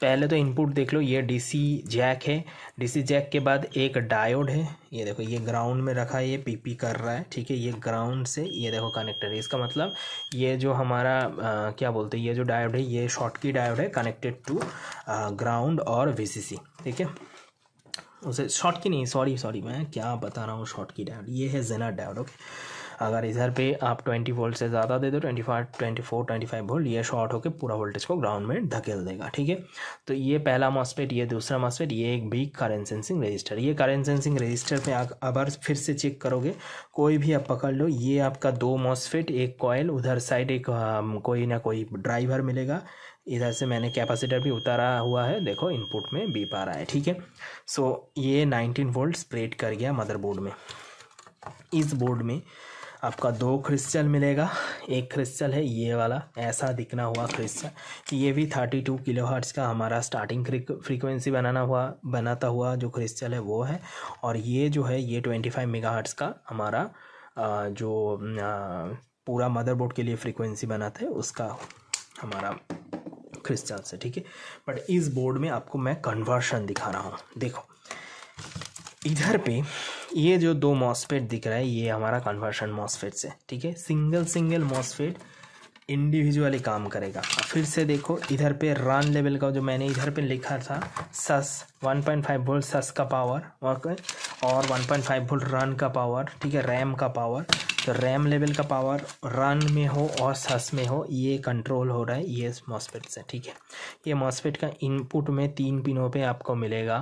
पहले तो इनपुट देख लो ये डीसी जैक है। डीसी जैक के बाद एक डायोड है ये देखो ये ग्राउंड में रखा है ये पीपी कर रहा है ठीक है ये ग्राउंड से ये देखो कनेक्टर है। इसका मतलब ये जो हमारा आ, क्या बोलते हैं ये जो डायोड है ये शॉर्ट की डायोड है कनेक्टेड टू ग्राउंड और वीसीसी ठीक है। उसे शॉर्ट की नहीं सॉरी सॉरी मैं क्या बता रहा हूँ शॉर्ट की डायोड ये है जेनर डायोड ओके अगर इधर पे आप ट्वेंटी वोल्ट से ज़्यादा दे दो twenty five twenty four twenty five volt ये शॉर्ट होकर पूरा वोल्टेज को ग्राउंड में धकेल देगा, ठीक है? तो ये पहला मॉसपेट ये दूसरा मॉसपेट ये एक भी करेंट सेंसिंग रजिस्टर ये करेंट सेंसिंग रजिस्टर पे अगर फिर से चेक करोगे, कोई भी आप पकड़ लो, ये आपका दो मॉसफेट एक कॉयल उधर साइड एक कोई ना कोई ड्राइवर मिलेगा इधर से मैंने कैपेसिटर भी उतारा हुआ है, देखो इनपुट में बीप आ रहा है, ठीक है? सो ये 19 वोल्ट स्प्रेड कर गया मदरबोर्ड में। इस बोर्ड में आपका दो क्रिस्टल मिलेगा, एक क्रिस्टल है, ये वाला, ऐसा दिखना हुआ क्रिस्टल ये भी थर्टी टू किलो हर्ट्स का हमारा स्टार्टिंग फ्रीक्वेंसी बनाना हुआ, बनाता हुआ जो क्रिस्टल है, वो है। और ये जो है, ये ट्वेंटी फाइव मेगा हर्ट्स का हमारा जो पूरा मदरबोर्ड के लिए फ्रीक्वेंसी बनाता है, उसका हमारा क्रिस्टल से, ठीक है? बट इस बोर्ड में आपको मैं कन्वर्शन दिखा रहा हूँ। देखो, इधर पे ये जो दो मॉसफेट दिख रहा है, ये हमारा कन्वर्शन मॉसफेट से, ठीक है? सिंगल सिंगल मॉसफेट इंडिविजुअली काम करेगा। फिर से देखो, इधर पे रन लेवल का जो मैंने इधर पे लिखा था सस 1.5 पॉइंट वोल्ट सस का पावर और 1.5 वोल्ट रन का पावर ठीक है रैम का पावर तो रैम लेवल का पावर रन में हो और सस में हो, ये कंट्रोल हो रहा है, ये मॉसफेट से, ठीक है। ये मॉसफेट का इनपुट में तीन पिनों पे आपको मिलेगा।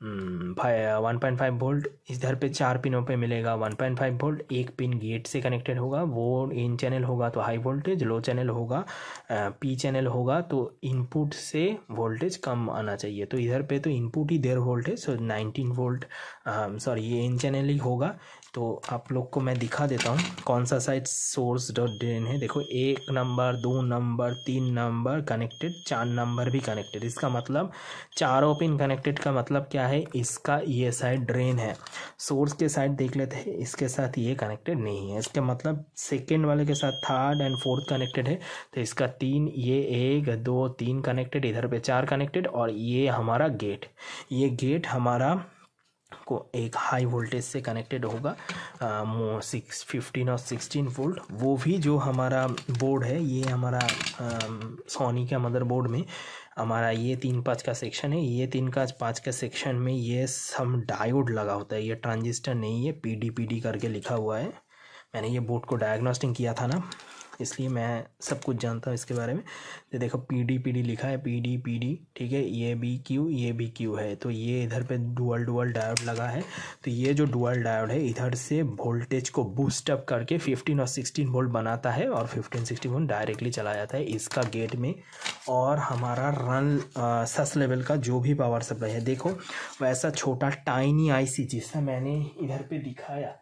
वन पॉइंट फाइव वोल्ट इधर पे चार पिनों पे मिलेगा वन पॉइंट फाइव वोल्ट एक पिन गेट से कनेक्टेड होगा, वो इन चैनल होगा तो हाई वोल्टेज लो चैनल होगा पी चैनल होगा तो इनपुट से वोल्टेज कम आना चाहिए। तो इधर पे तो इनपुट ही देर voltage so nineteen volt sorry ये इन चैनल ही होगा। तो आप लोग को मैं दिखा देता हूँ, कौन सा साइड सोर्स डॉट ड्रेन है। देखो, एक नंबर दो नंबर तीन नंबर कनेक्टेड चार नंबर भी कनेक्टेड इसका मतलब चारों पिन कनेक्टेड का मतलब क्या है? इसका ये साइड ड्रेन है। सोर्स के साइड देख लेते हैं, इसके साथ ये कनेक्टेड नहीं है। इसका मतलब सेकेंड वाले के साथ थर्ड एंड फोर्थ कनेक्टेड है। तो इसका तीन, ये एक, दो, तीन कनेक्टेड इधर पे चार कनेक्टेड और ये हमारा गेट ये गेट हमारा को एक हाई वोल्टेज से कनेक्टेड होगा सिक्स फिफ्टीन और सिक्सटीन वोल्ट वो भी जो हमारा बोर्ड है, ये हमारा सोनी का मदरबोर्ड में, हमारा ये तीन पाँच का सेक्शन है, ये तीन का पाँच का सेक्शन में ये सम डायोड लगा होता है, ये ट्रांजिस्टर नहीं है पी डी करके लिखा हुआ है। मैंने ये बोर्ड को डायग्नोस्टिंग किया था ना। इसलिए मैं सब कुछ जानता हूँ इसके बारे में। तो देखो पी डी पी डी लिखा है पी डी पी डी ठीक है, ये भी क्यू, ये भी क्यू है। तो ये इधर पे डुअल डुअल डायोड लगा है। तो ये जो डुअल डायोड है, इधर से वोल्टेज को बूस्ट अप करके फिफ्टीन और सिक्सटीन वोल्ट बनाता है और फिफ्टीन सिक्सटीन वोल्ट डायरेक्टली चला जाता है इसका गेट में। और हमारा रन सस लेवल का जो भी पावर सप्लाई है, देखो, वैसा छोटा टाइनी आई सी जिससे मैंने इधर पे दिखाया।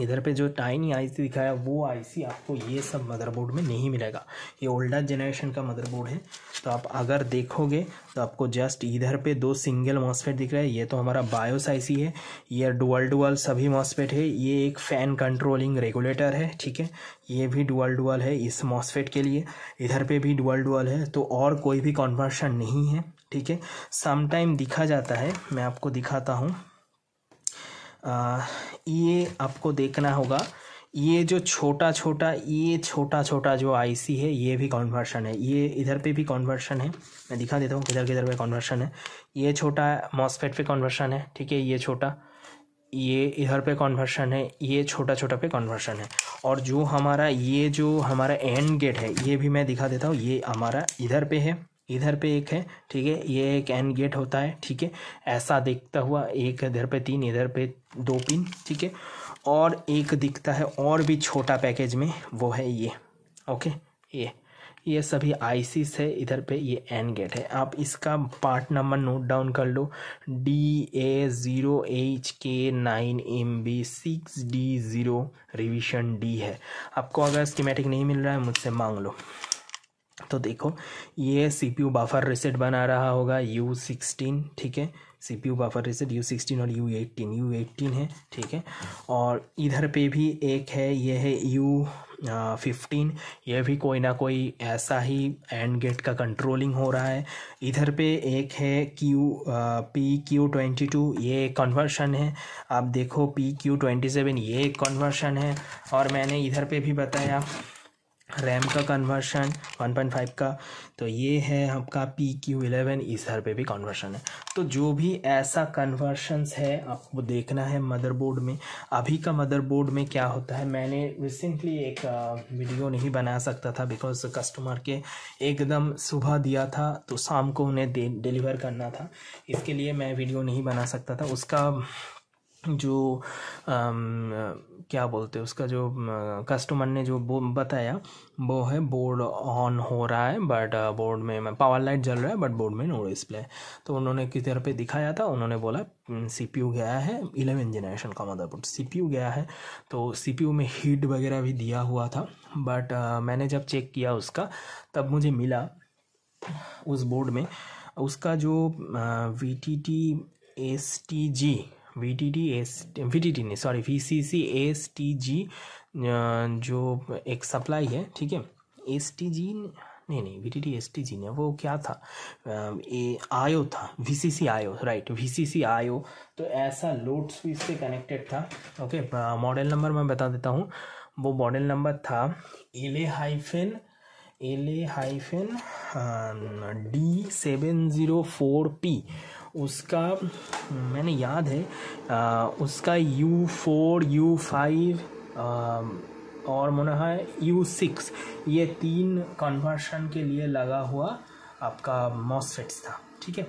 इधर पे जो टाइनी आईसी दिखाया, वो आईसी आपको ये सब मदरबोर्ड में नहीं मिलेगा। ये ओल्डर जनरेशन का मदरबोर्ड है। तो आप अगर देखोगे तो आपको जस्ट इधर पे दो सिंगल मॉसफेट दिख रहा है। ये तो हमारा बायोस आईसी है ये डुअल डुअल सभी मॉसफेट है। ये एक फ़ैन कंट्रोलिंग रेगुलेटर है, ठीक है? ये भी डुअल डुअल है इस मॉसफेट के लिए। इधर पे भी डुअल डुअल है तो और कोई भी कन्वर्शन नहीं है, ठीक है? समटाइम दिखा जाता है। मैं आपको दिखाता हूँ। ये आपको देखना होगा। ये जो छोटा छोटा, ये छोटा छोटा जो आईसी है, ये भी कन्वर्शन है। ये इधर पे भी कन्वर्शन है। मैं दिखा देता हूँ किधर किधर पे कन्वर्शन है। ये छोटा मॉसफेट पे कन्वर्शन है, ठीक है? ये छोटा, ये इधर पे कन्वर्शन है, ये छोटा छोटा पे कन्वर्शन है। और जो हमारा, ये जो हमारा एंड गेट है, ये भी मैं दिखा देता हूँ। ये हमारा इधर पे है। इधर पे एक है, ठीक है? ये एक एंड गेट होता है, ठीक है? ऐसा देखता हुआ एक इधर पे तीन, इधर पे दो पिन ठीक है? और एक दिखता है और भी छोटा पैकेज में, वो है ये ओके ये ये सभी आईसीस है, इधर पे ये एन गेट है। आप इसका पार्ट नंबर नोट डाउन कर लो D A zero H K nine M B six D zero revision D है। आपको अगर स्कीमेटिक नहीं मिल रहा है, मुझसे मांग लो। तो देखो, ये C P U buffer reset बना रहा होगा यू सिक्सटीन ठीक है? C P U buffer reset U sixteen और यू एट्टीन यू एट्टीन है, ठीक है? और इधर पे भी एक है, ये है यू फिफ्टीन ये भी कोई ना कोई ऐसा ही एंड गेट का कंट्रोलिंग हो रहा है। इधर पे एक है Q P Q twenty two ये कन्वर्शन है। आप देखो पी क्यू ट्वेंटी सेवन ये कन्वर्शन है। और मैंने इधर पे भी बताया रैम का कन्वर्शन 1.5 का तो ये है आपका पी क्यू इलेवन इधर पे भी कन्वर्शन है। तो जो भी ऐसा कन्वर्शंस है, आपको देखना है मदरबोर्ड में। अभी का मदरबोर्ड में क्या होता है, मैंने रिसेंटली एक वीडियो नहीं बना सकता था बिकॉज़ कस्टमर के एकदम सुबह दिया था तो शाम को उन्हें डिलीवर करना था। इसके लिए मैं वीडियो नहीं बना सकता था। उसका जो आम, क्या बोलते हैं उसका जो कस्टमर ने जो बताया वो है बोर्ड ऑन हो रहा है बट बोर्ड में पावर लाइट जल रहा है बट बोर्ड में नो डिस्प्ले तो उन्होंने किस तरह पे दिखाया था? उन्होंने बोला सीपीयू गया है इलेवन जनरेशन का मदरबोर्ड सीपीयू गया है. तो सीपीयू में हीट वगैरह भी दिया हुआ था बट मैंने जब चेक किया उसका तब मुझे मिला उस बोर्ड में उसका जो V T T S T G V T T S V T T नहीं sorry V C C S T G जो एक सप्लाई है, ठीक है? एस टी जी नहीं नहीं V T T S T G नहीं, वो क्या था? ए आयो था वी सी सी आयो राइट वी सी सी आयो तो ऐसा लोड स्विच से कनेक्टेड था ओके मॉडल नंबर मैं बता देता हूँ, वो मॉडल नंबर था L hyphen L hyphen D seven zero four P उसका मैंने याद है आ, उसका यू फोर यू फाइव और मना है यू सिक्स ये तीन कन्वर्शन के लिए लगा हुआ आपका मॉसफेट्स था ठीक है?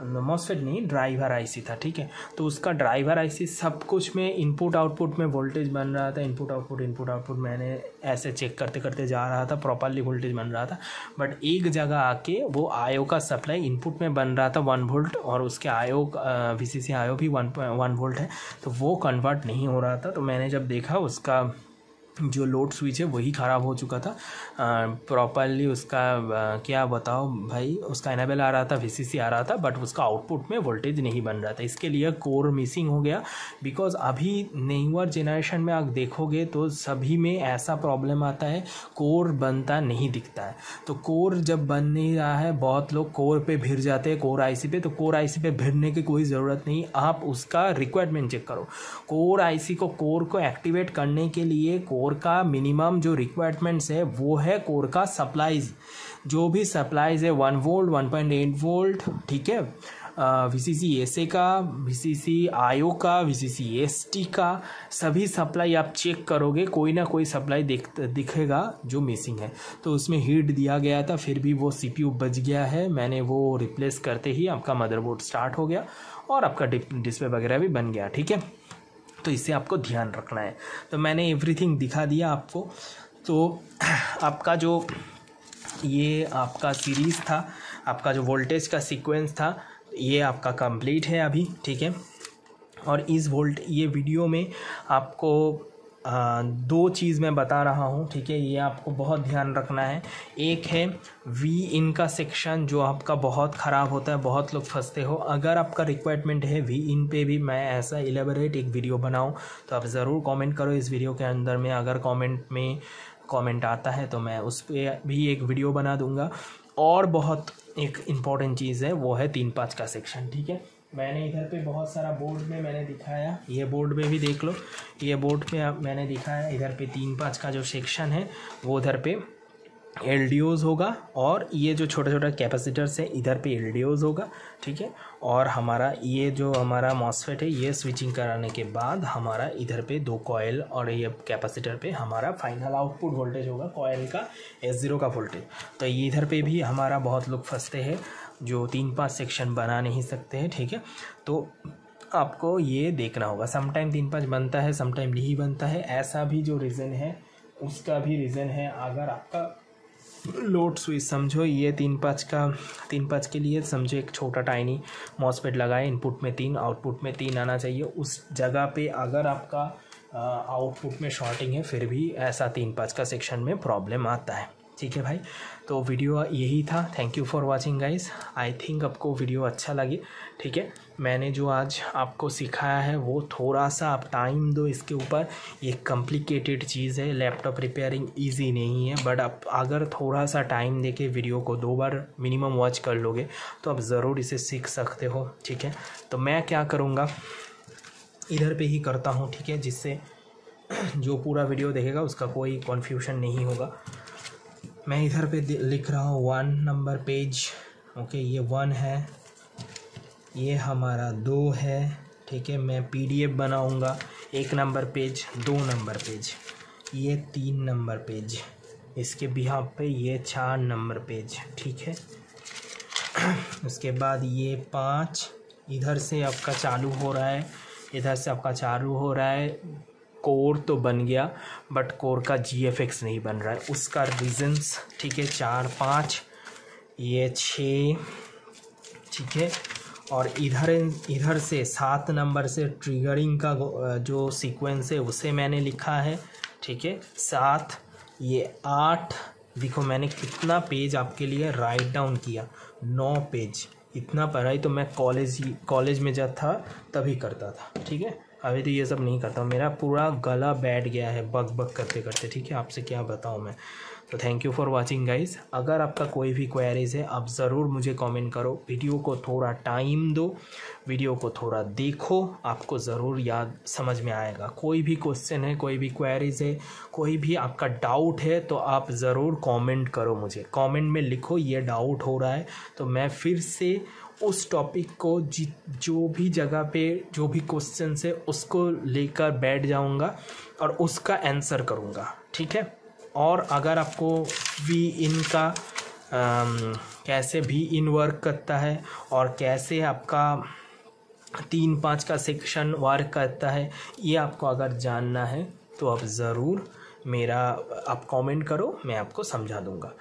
मॉसफेट नहीं ड्राइवर आईसी था, ठीक है? तो उसका ड्राइवर आईसी सब कुछ में इनपुट आउटपुट में वोल्टेज बन रहा था इनपुट आउटपुट इनपुट आउटपुट मैंने ऐसे चेक करते करते जा रहा था प्रॉपरली वोल्टेज बन रहा था। बट एक जगह आके वो आयो का सप्लाई इनपुट में बन रहा था वन वोल्ट और उसके आयो वी सी आयो भी वन वन वोल्ट है तो वो कन्वर्ट नहीं हो रहा था। तो मैंने जब देखा उसका जो लोड स्विच है वही ख़राब हो चुका था। प्रॉपरली उसका आ, क्या बताओ भाई उसका एनेबल आ रहा था वीसीसी आ रहा था बट उसका आउटपुट में वोल्टेज नहीं बन रहा था। इसके लिए कोर मिसिंग हो गया। बिकॉज़ अभी न्यूअर जनरेशन में आप देखोगे तो सभी में ऐसा प्रॉब्लम आता है कोर बनता नहीं दिखता है। तो कोर जब बन नहीं रहा है बहुत लोग कोर पे भिर जाते हैं कोर आईसी पे। तो कोर आईसी पे भिरने की कोई ज़रूरत नहीं। आप उसका रिक्वायरमेंट चेक करो। कोर आईसी को कोर को एक्टिवेट करने के लिए कोर कोर का मिनिमम जो रिक्वायरमेंट्स है, वो है कोर का सप्लाईज जो भी सप्लाईज है one volt one point eight volt ठीक है? V C C S A का V C C I O का V C C S T का, सभी सप्लाई आप चेक करोगे, कोई ना कोई सप्लाई दिख, दिखेगा जो मिसिंग है। तो उसमें हीट दिया गया था, फिर भी वो सी पी यू बच गया है। मैंने वो रिप्लेस करते ही आपका मदरबोर्ड स्टार्ट हो गया और आपका डिस्प्ले वगैरह भी बन गया, ठीक है? तो इसे आपको ध्यान रखना है। तो मैंने एवरीथिंग दिखा दिया आपको। तो आपका जो ये आपका सीरीज़ था, आपका जो वोल्टेज का सीक्वेंस था, ये आपका कंप्लीट है अभी, ठीक है? और इस वोल्ट ये वीडियो में आपको दो चीज़ मैं बता रहा हूँ, ठीक है? ये आपको बहुत ध्यान रखना है। एक है वी इन का सेक्शन जो आपका बहुत ख़राब होता है, बहुत लोग फंसते हो। अगर आपका रिक्वायरमेंट है वी इन पे भी, मैं ऐसा एलेबरेट एक वीडियो बनाऊँ तो आप ज़रूर कमेंट करो इस वीडियो के अंदर में। अगर कमेंट में कमेंट आता है तो मैं उस पर भी एक वीडियो बना दूँगा। और बहुत एक इंपॉर्टेंट चीज़ है, वो है तीन पाँच का सेक्शन ठीक है? मैंने इधर पे बहुत सारा बोर्ड में मैंने दिखाया। ये बोर्ड में भी देख लो। ये बोर्ड पे मैंने दिखाया इधर पे तीन पाँच का जो सेक्शन है, वो उधर पे एल होगा और ये जो छोटा छोटा कैपेसिटर्स है, इधर पे एल होगा, ठीक है? और हमारा, ये जो हमारा मॉसफेट है, ये स्विचिंग कराने के बाद हमारा इधर पे दो कॉयल और ये कैपेसिटर पे हमारा फाइनल आउटपुट वोल्टेज होगा कॉयल का एस ज़ीरो का वोल्टेज। तो ये इधर पे भी हमारा बहुत लोग फंसते हैं। जो तीन पाँच सेक्शन बना नहीं सकते हैं, ठीक है? तो आपको ये देखना होगा। समटाइम तीन पाँच बनता है समटाइम नहीं बनता है। ऐसा भी जो रीज़न है, उसका भी रीज़न है। अगर आपका लोड स्विच समझो, ये तीन पाँच का, तीन पाँच के लिए समझो, एक छोटा टाइनी मॉसपेट लगाए इनपुट में तीन आउटपुट में तीन आना चाहिए। उस जगह पे अगर आपका आउटपुट में शॉर्टिंग है, फिर भी ऐसा तीन पाँच का सेक्शन में प्रॉब्लम आता है। ठीक है भाई। तो वीडियो यही था। Thank you for watching guys I think आपको वीडियो अच्छा लगे। ठीक है? मैंने जो आज आपको सिखाया है, वो थोड़ा सा आप टाइम दो इसके ऊपर। ये कॉम्प्लिकेटेड चीज़ है। लैपटॉप रिपेयरिंग इजी नहीं है बट आप अगर थोड़ा सा टाइम दे के वीडियो को दो बार मिनिमम वॉच कर लोगे तो आप ज़रूर इसे सीख सकते हो। ठीक है? तो मैं क्या करूँगा? इधर पे ही करता हूँ, ठीक है? जिससे जो पूरा वीडियो देखेगा, उसका कोई कन्फ्यूज़न नहीं होगा। मैं इधर पे लिख रहा हूँ वन नंबर पेज ओके ये वन है. ये हमारा दो है. ठीक है, मैं पीडीएफ बनाऊँगा. एक नंबर पेज दो नंबर पेज ये तीन नंबर पेज इसके बिहार पे ये चार नंबर पेज ठीक है? उसके बाद ये पाँच. इधर से आपका चालू हो रहा है. इधर से आपका चालू हो रहा है. कोर तो बन गया बट कोर का जी एफ़ एक्स नहीं बन रहा है। उसका रीजन्स ठीक है, चार, पाँच, ये छ, ठीक है, और इधर इधर से सात नंबर से ट्रिगरिंग का जो सीक्वेंस है, उसे मैंने लिखा है, ठीक है, सात, ये आठ, देखो मैंने कितना पेज आपके लिए राइट डाउन किया, नौ पेज इतना पढ़ाई तो मैं कॉलेज कॉलेज में जब था, तभी करता था, ठीक है अभी तो ये सब नहीं करता हूँ। मेरा पूरा गला बैठ गया है बग बग करते करते, ठीक है? आपसे क्या बताऊँ मैं? तो thank you for watching guys अगर आपका कोई भी क्वेरीज है, आप ज़रूर मुझे कमेंट करो। वीडियो को थोड़ा टाइम दो वीडियो को थोड़ा देखो, आपको ज़रूर याद समझ में आएगा। कोई भी क्वेश्चन है, कोई भी क्वेरीज है, कोई भी आपका डाउट है तो आप ज़रूर कमेंट करो मुझे। कमेंट में लिखो, ये डाउट हो रहा है तो मैं फिर से उस टॉपिक को जि, जो भी जगह पे जो भी क्वेश्चन है, उसको लेकर बैठ जाऊँगा और उसका आंसर करूँगा, ठीक है? और अगर आपको वी इन का कैसे भी इन वर्क करता है और कैसे आपका तीन पाँच का सेक्शन वर्क करता है, ये आपको अगर जानना है तो आप ज़रूर मेरा, आप कमेंट करो, मैं आपको समझा दूँगा।